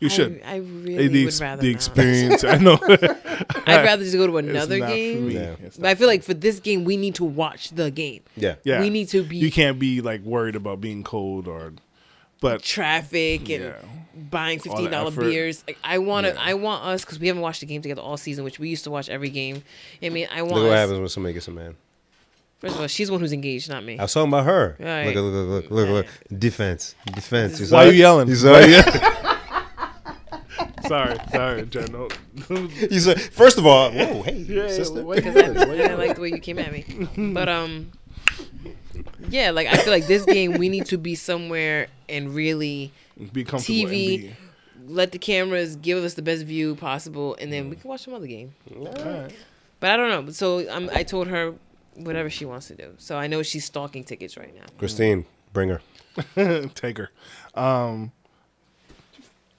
A: You should.
C: I, I really
A: the,
C: would rather
A: the
C: not.
A: experience. [laughs] I know. [laughs]
C: I'd rather just go to
A: It's
C: another
A: not for
C: game.
A: me.
B: Yeah.
C: But I feel like for this game, we need to watch the game.
B: Yeah.
A: Yeah.
C: We need to be
A: You can't be like worried about being cold or, but
C: traffic and
A: Yeah.
C: buying fifteen dollar beers. Like, I want to.
A: Yeah.
C: I want us because we haven't watched the game together all season, which we used to watch every game. I mean, I want.
B: Look
C: want.
B: what
C: us,
B: happens when somebody gets a man.
C: First of all, she's the one who's engaged, not me.
B: I was talking about her.
C: Right.
B: Look, look, look, look, look, look. Defense, defense. You
A: why
B: saw
A: are you yelling?
B: You saw it?
A: you- [laughs] [laughs] sorry, sorry, Jen. Don't- [laughs]
B: You said first of all, whoa, hey,
A: Yeah,
B: sister.
C: because I,
A: yelling? Why you
C: I like the way you came at me. But um, [laughs] yeah, like I feel like this game we need to be somewhere and really
A: Be comfortable. and
C: TV.
A: be-
C: let the cameras give us the best view possible, and then we can watch some other game.
A: Alright.
C: But I don't know. So um, I told her whatever she wants to do. So I know she's stalking tickets right now.
B: Christine, bring her. [laughs]
A: Take her. Um,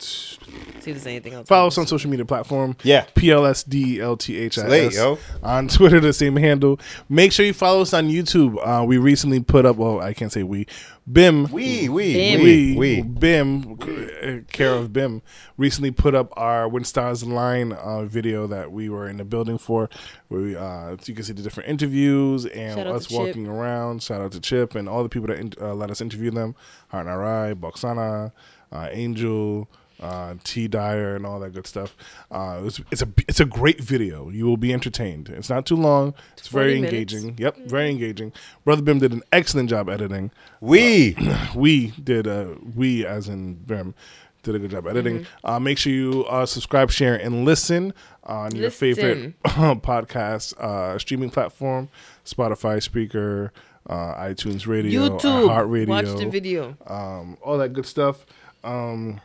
C: See if there's anything else.
A: follow us on social media platform.
B: Yeah.
A: PLSDELTHIS.
B: Late, yo.
A: On [laughs] Twitter, the same handle. Make sure you follow us on YouTube. Uh, we recently put up, well, I can't say we, BIM.
B: We, we,
C: Bim.
B: we,
A: we,
B: we.
A: BIM, care of BIM, recently put up our When Stars Align uh, video that we were in the building for, where we, uh, so you can see the different interviews and
C: Shout
A: us
C: to Chip.
A: walking around. Shout out to Chip and all the people that in, uh, let us interview them. Heart and Arai, Boxana, uh, Angel, uh, T Dyer, and all that good stuff. Uh, it's, it's a it's a great video. You will be entertained. It's not too long. It's very
C: 40 minutes.
A: engaging. Yep, very engaging. Brother Bim did an excellent job editing
B: We. [clears throat]
A: we did uh we as in Bim did a good job editing.
C: Mm-hmm.
A: Uh, make sure you uh, subscribe, share, and listen on your favorite [laughs] podcast uh, streaming platform: Spotify, Spreaker, uh, iTunes Radio,
C: YouTube.
A: Heart Radio,
C: Watch the video.
A: um, all that good stuff. Um,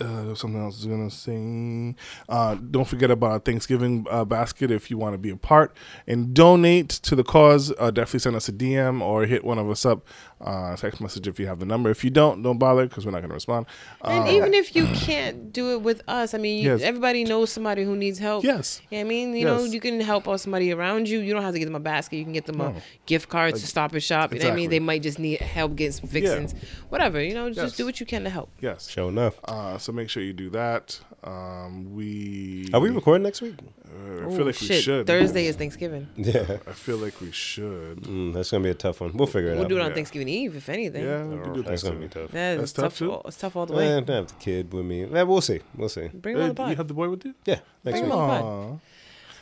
A: uh, something else I was gonna say. Uh, don't forget about Thanksgiving uh, basket if you want to be a part and donate to the cause. Uh, definitely send us a DM or hit one of us up. Uh, text message if you have the number. If you don't, don't bother because we're not gonna respond.
C: And
A: Uh,
C: even if you can't do it with us, I mean, you,
A: Yes.
C: everybody knows somebody who needs help.
A: Yes.
C: Yeah, I mean, you know, you can help out somebody around you. You don't have to get them a basket. You can get them a gift card to Stop and Shop. You know what I mean? They might just need help getting some fixings. Whatever, you know, just
A: Yes.
C: do what you can to help.
A: yes.
B: Show enough.
A: Uh, so make sure you do that. Um, we
B: Are we recording next week?
A: Uh, I
C: Oh,
A: feel like
C: shit.
A: we should.
C: Thursday is Thanksgiving.
B: Yeah.
A: I feel like we should.
B: Mm, that's gonna be a tough one. We'll figure it out.
C: We'll do it on
A: yeah.
C: Thanksgiving Eve, if anything.
A: Yeah, we
B: Oh,
A: do
B: that's gonna be
A: Thanksgiving.
B: tough.
C: Yeah,
A: That's
C: it's
A: tough,
C: tough.
A: too?
C: all- It's tough all the
B: Eh,
C: way.
B: I don't have the kid with me. Eh, we'll see. We'll see.
C: Bring him on
A: Uh,
C: the pod.
A: you have the boy with you?
B: Yeah, next
C: Bring
B: week.
C: him on the pod.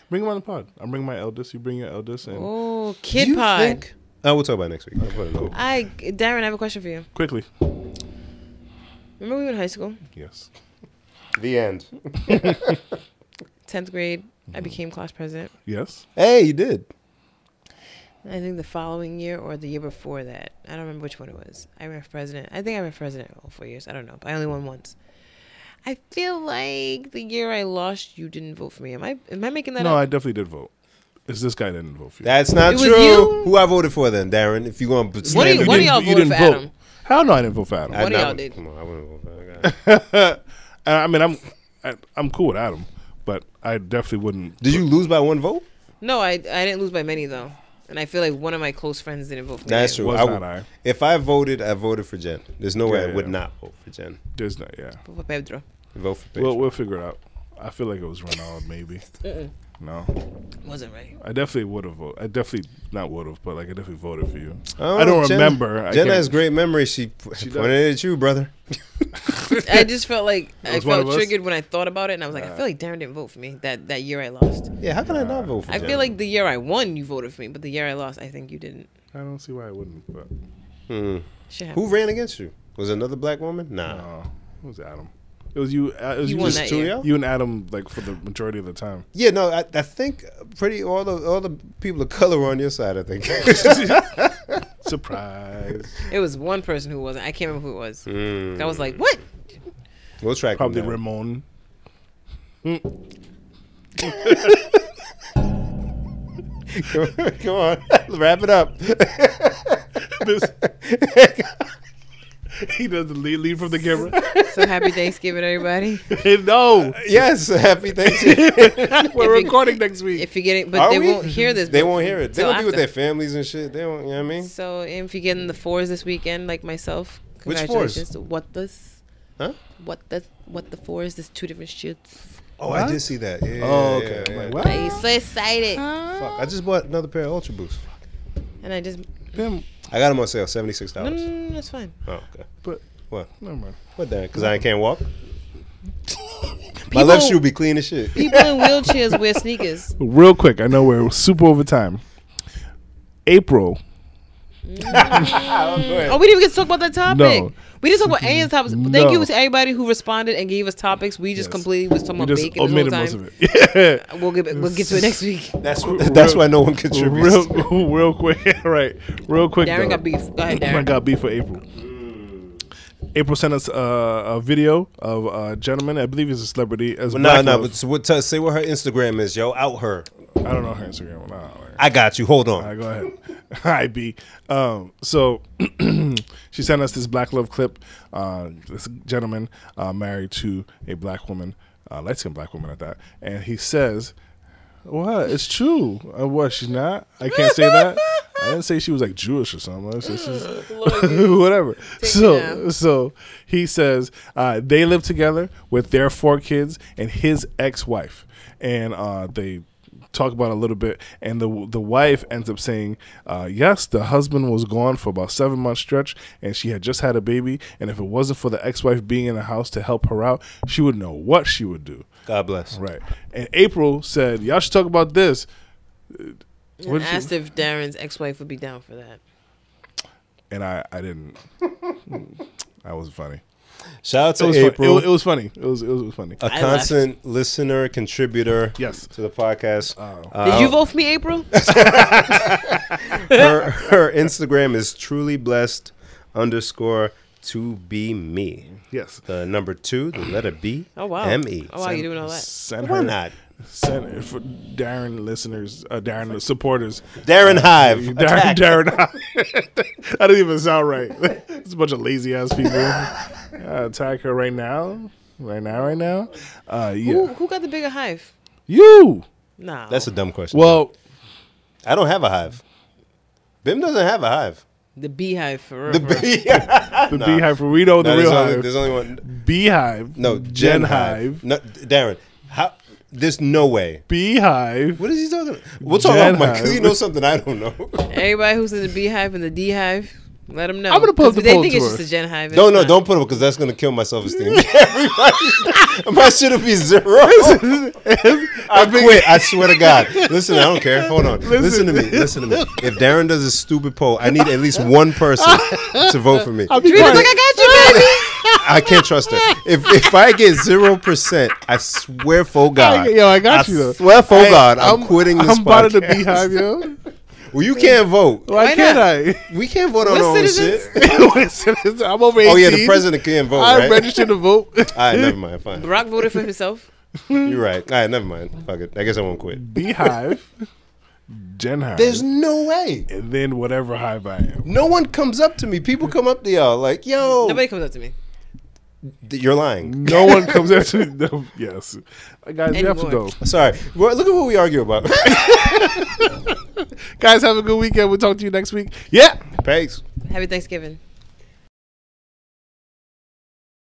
A: Bring him on the pod. I'm bringing my eldest. You bring your eldest, and
C: Oh, Kid Pod.
B: think- Oh, we'll talk about it next week. I'll put a note.
C: I, Darren, I have a question for you.
A: quickly.
C: Remember we were in high school,
A: Yes.
B: The end. [laughs]
C: 10th grade.
A: Mm-hmm.
C: I became class president.
A: Yes.
B: Hey, you did.
C: I think the following year or the year before that. I don't remember which one it was. I ran for president. I think I ran for president all four years. I don't know. But I only won once. I feel like the year I lost, you didn't vote for me. Am I? Am I making that
A: No,
C: up?
A: I definitely did vote. It's this guy that didn't vote for you.
B: That's not
C: It was
B: true.
C: you?
B: Who I voted for then, Darren? If you're going to
C: What do
B: stand
C: you- what do y'all
A: you
C: voted for Adam?
A: Hell no, I didn't vote for Adam.
B: I
C: What do y'all
B: never-
C: did?
B: Come on, I wouldn't vote for that guy. [laughs]
A: I mean, I'm I, I'm cool with Adam, but I definitely wouldn't.
B: Did you lose by one vote?
C: no, I I didn't lose by many though, and I feel like one of my close friends didn't vote for me.
B: That's
C: either.
B: true.
A: Was
B: I
A: not
B: w-
A: I.
B: If I voted, I voted for Jen. There's no way
A: Yeah,
B: I would
A: yeah.
B: not vote for Jen.
A: There's no, yeah.
C: Vote For Pedro.
B: Vote for Pedro.
A: We'll we'll figure it out. I feel like it was Ronald, maybe. No,
C: Wasn't right.
A: I definitely would have voted. I definitely not would have, but like I definitely voted for you.
B: Oh,
A: I don't
B: Jen-
A: remember. I
B: Jen
A: can't-
B: has great memory. She,
A: She
B: pointed it at you, brother.
C: I just felt like I
A: was one
C: felt
A: of us?
C: triggered when I thought about it, and I was like, I feel like Darren didn't vote for me that that year I lost.
B: Yeah, how can I not vote for
C: I
B: Jen?
C: feel like the year I won, you voted for me, but the year I lost, I think you didn't.
A: I don't see why I wouldn't. But
B: Hmm.
C: Shit
B: Who ran against you? Was it another black woman? Nah.
A: uh, Who was Adam? It was you. Uh, it was
C: You
A: you, just
C: that
A: two,
C: year.
A: you and Adam, like for the majority of the time.
B: Yeah, no, I, I think pretty all the all the people of color were on your side. I think. [laughs]
A: Surprise!
C: It was one person who wasn't. I can't remember who it was.
B: Mm.
C: I was like, what?
B: we'll track
A: Probably
B: them down.
A: Ramon. [laughs]
B: Come on, [laughs] wrap it up. [laughs]
A: he doesn't lead, lead from the camera. [laughs]
C: So happy Thanksgiving, everybody. [laughs]
A: no,
B: yes, happy Thanksgiving.
A: we're
C: If you-
A: recording next week.
C: If you get it, but
B: Are
C: they
B: we?
C: won't hear this.
B: They won't hear it. They're
C: till
B: gonna be with their families and shit. They don't. You know what I mean?
C: So if you're getting the fours this weekend, like myself,
B: Which fours?
C: congratulations. What this?
B: Huh?
C: What the? What the fours? There's two different shoots.
B: Oh, I
A: What?
B: did see that. Yeah.
A: oh, okay.
B: yeah,
A: I'm like, what?
C: I'm so excited,
B: Fuck, I just bought another pair of Ultra Boosts.
C: and I just
A: Damn,
B: I got them on sale, seventy six
C: no, no,
B: dollars.
C: no, no, that's fine.
B: Oh, okay.
A: but
B: What?
A: never mind.
B: What then? Because I can't walk. [laughs] My
C: People-
B: left shoe be clean as shit.
C: People in [laughs] wheelchairs wear sneakers.
A: Real quick, I know we're super over time. April. Mm. [laughs]
C: Oh, oh, we didn't even get to talk about that topic.
A: No.
C: We didn't talk about any of the topics. Thank you to everybody who responded and gave us topics. We just
A: Yes.
C: completely was talking
A: We
C: about
A: just
C: bacon this whole
A: omitted
C: time.
A: most of it. [laughs] Yeah.
C: We'll get we'll get to it next week. [laughs]
B: That's that's why no one contributes.
A: Real, [laughs] real quick, right? Real quick.
C: Darren
A: though.
C: got beef. Go ahead,
A: I
C: Darren.
A: got beef for April. April sent us uh, a video of a gentleman. I believe he's a celebrity. As
B: But no,
A: Black
B: no.
A: Love.
B: But so what, tell, say what her Instagram is, yo. Out her.
A: I don't know her Instagram. No,
B: I got you. Hold on.
A: right, go ahead. [laughs] Hi, B. Um, so [clears throat] she sent us this Black Love clip. Uh, this gentleman uh, married to a black woman, uh, light skinned black woman at that. And he says, What? It's true. Uh, what? She's not? I can't say that. I didn't say she was like Jewish or something. It's just- [laughs] whatever.
C: me
A: So, so he says uh, they live together with their four kids and his ex-wife, and uh, they talk about a little bit. And the the wife ends up saying, uh, "Yes, the husband was gone for about seven months stretch, and she had just had a baby. And if it wasn't for the ex-wife being in the house to help her out, she would know what she would do."
B: God bless.
A: Right. And April said, "Y'all should talk about this."
C: And
A: What did you-
C: asked if Darren's ex-wife would be down for that.
A: and I I didn't. [laughs] that was funny.
B: Shout out
A: It
B: to
A: was, fun-
B: April,
A: it, it was funny. It was it was funny.
B: a
C: I
B: constant listener, contributor.
A: Yes.
B: To the podcast.
A: Oh.
B: Uh,
C: Did you vote for me, April? [laughs]
B: her, her Instagram is truly blessed underscore to be me.
A: Yes.
B: The number two, the letter B.
C: Oh wow.
B: M E.
C: Oh wow, you doing all that?
A: Send
B: Why
A: her.
B: not?
A: Send for Darren listeners, uh, Darren supporters.
B: Darren Hive.
A: Darren,
B: attack.
A: Darren. [laughs] that doesn't even sound right. [laughs] it's a bunch of lazy ass people. Uh, attack her right now. Right now, right now. Uh, yeah.
C: Who who got the bigger hive?
A: You.
C: No.
B: That's a dumb question.
A: Well,
B: I don't have a hive. Bim doesn't have a hive.
C: the beehive for real.
B: The
C: for real. [laughs]
B: B.
A: the beehive for we know the real
B: there's, only,
A: hive.
B: there's only one.
A: Beehive.
B: No,
A: Jen
B: Jen
A: hive.
B: Hive. No, Darren. How? There's no way.
A: Beehive.
B: What is he talking? about? We'll talk
A: Jen
B: about Mike because he
A: Hive.
B: knows something I don't know.
C: Everybody who's in the beehive and the D hive, let them know.
A: I'm gonna put up
C: 'Cause
A: the
C: They
A: poll
C: think it's
A: tour.
C: just a Jen hive.
B: no,
C: It's
B: no, don't put him because that's gonna kill my self esteem. [laughs] Everybody, my shit will be zero. [laughs] I quit. I swear to God. Listen, I don't care. Hold on. Listen, to me. Listen to me. If Darren does a stupid poll, I need at least one person to vote for me.
A: I'll be
C: like, I got you, baby. [laughs]
B: I can't trust her. If if I get zero percent, I swear for God.
A: I- yo, I got you, though.
B: Swear for
A: Hey,
B: God, I'm, quitting this
A: I'm part of the
B: podcast.
A: beehive, yo.
B: Well, you can't vote.
A: Why,
C: Why
A: can't
C: not?
A: I?
B: We can't vote on
C: We're
B: our own
C: citizens.
B: shit. [laughs]
A: I'm over 18.
B: Oh yeah, the president can't vote,
A: I'm
B: right?
A: registered to vote. [laughs]
B: All right, never mind. Fine.
C: Barack voted for himself. [laughs]
B: You're right. All right, never mind. Fuck it. I guess I won't quit.
A: Beehive, Jen Hive,
B: There's no way.
A: and then whatever hive I am.
B: No one comes up to me. People come up to y'all like, "Yo,
C: Nobody comes up to me.
B: Th- you're lying."
A: No one comes after. No, yes, Uh, guys, we have to go.
B: Sorry. Well, look at what we argue about. [laughs]
A: Guys, have a good weekend. We'll talk to you next week. Yeah.
B: Peace.
C: Happy Thanksgiving.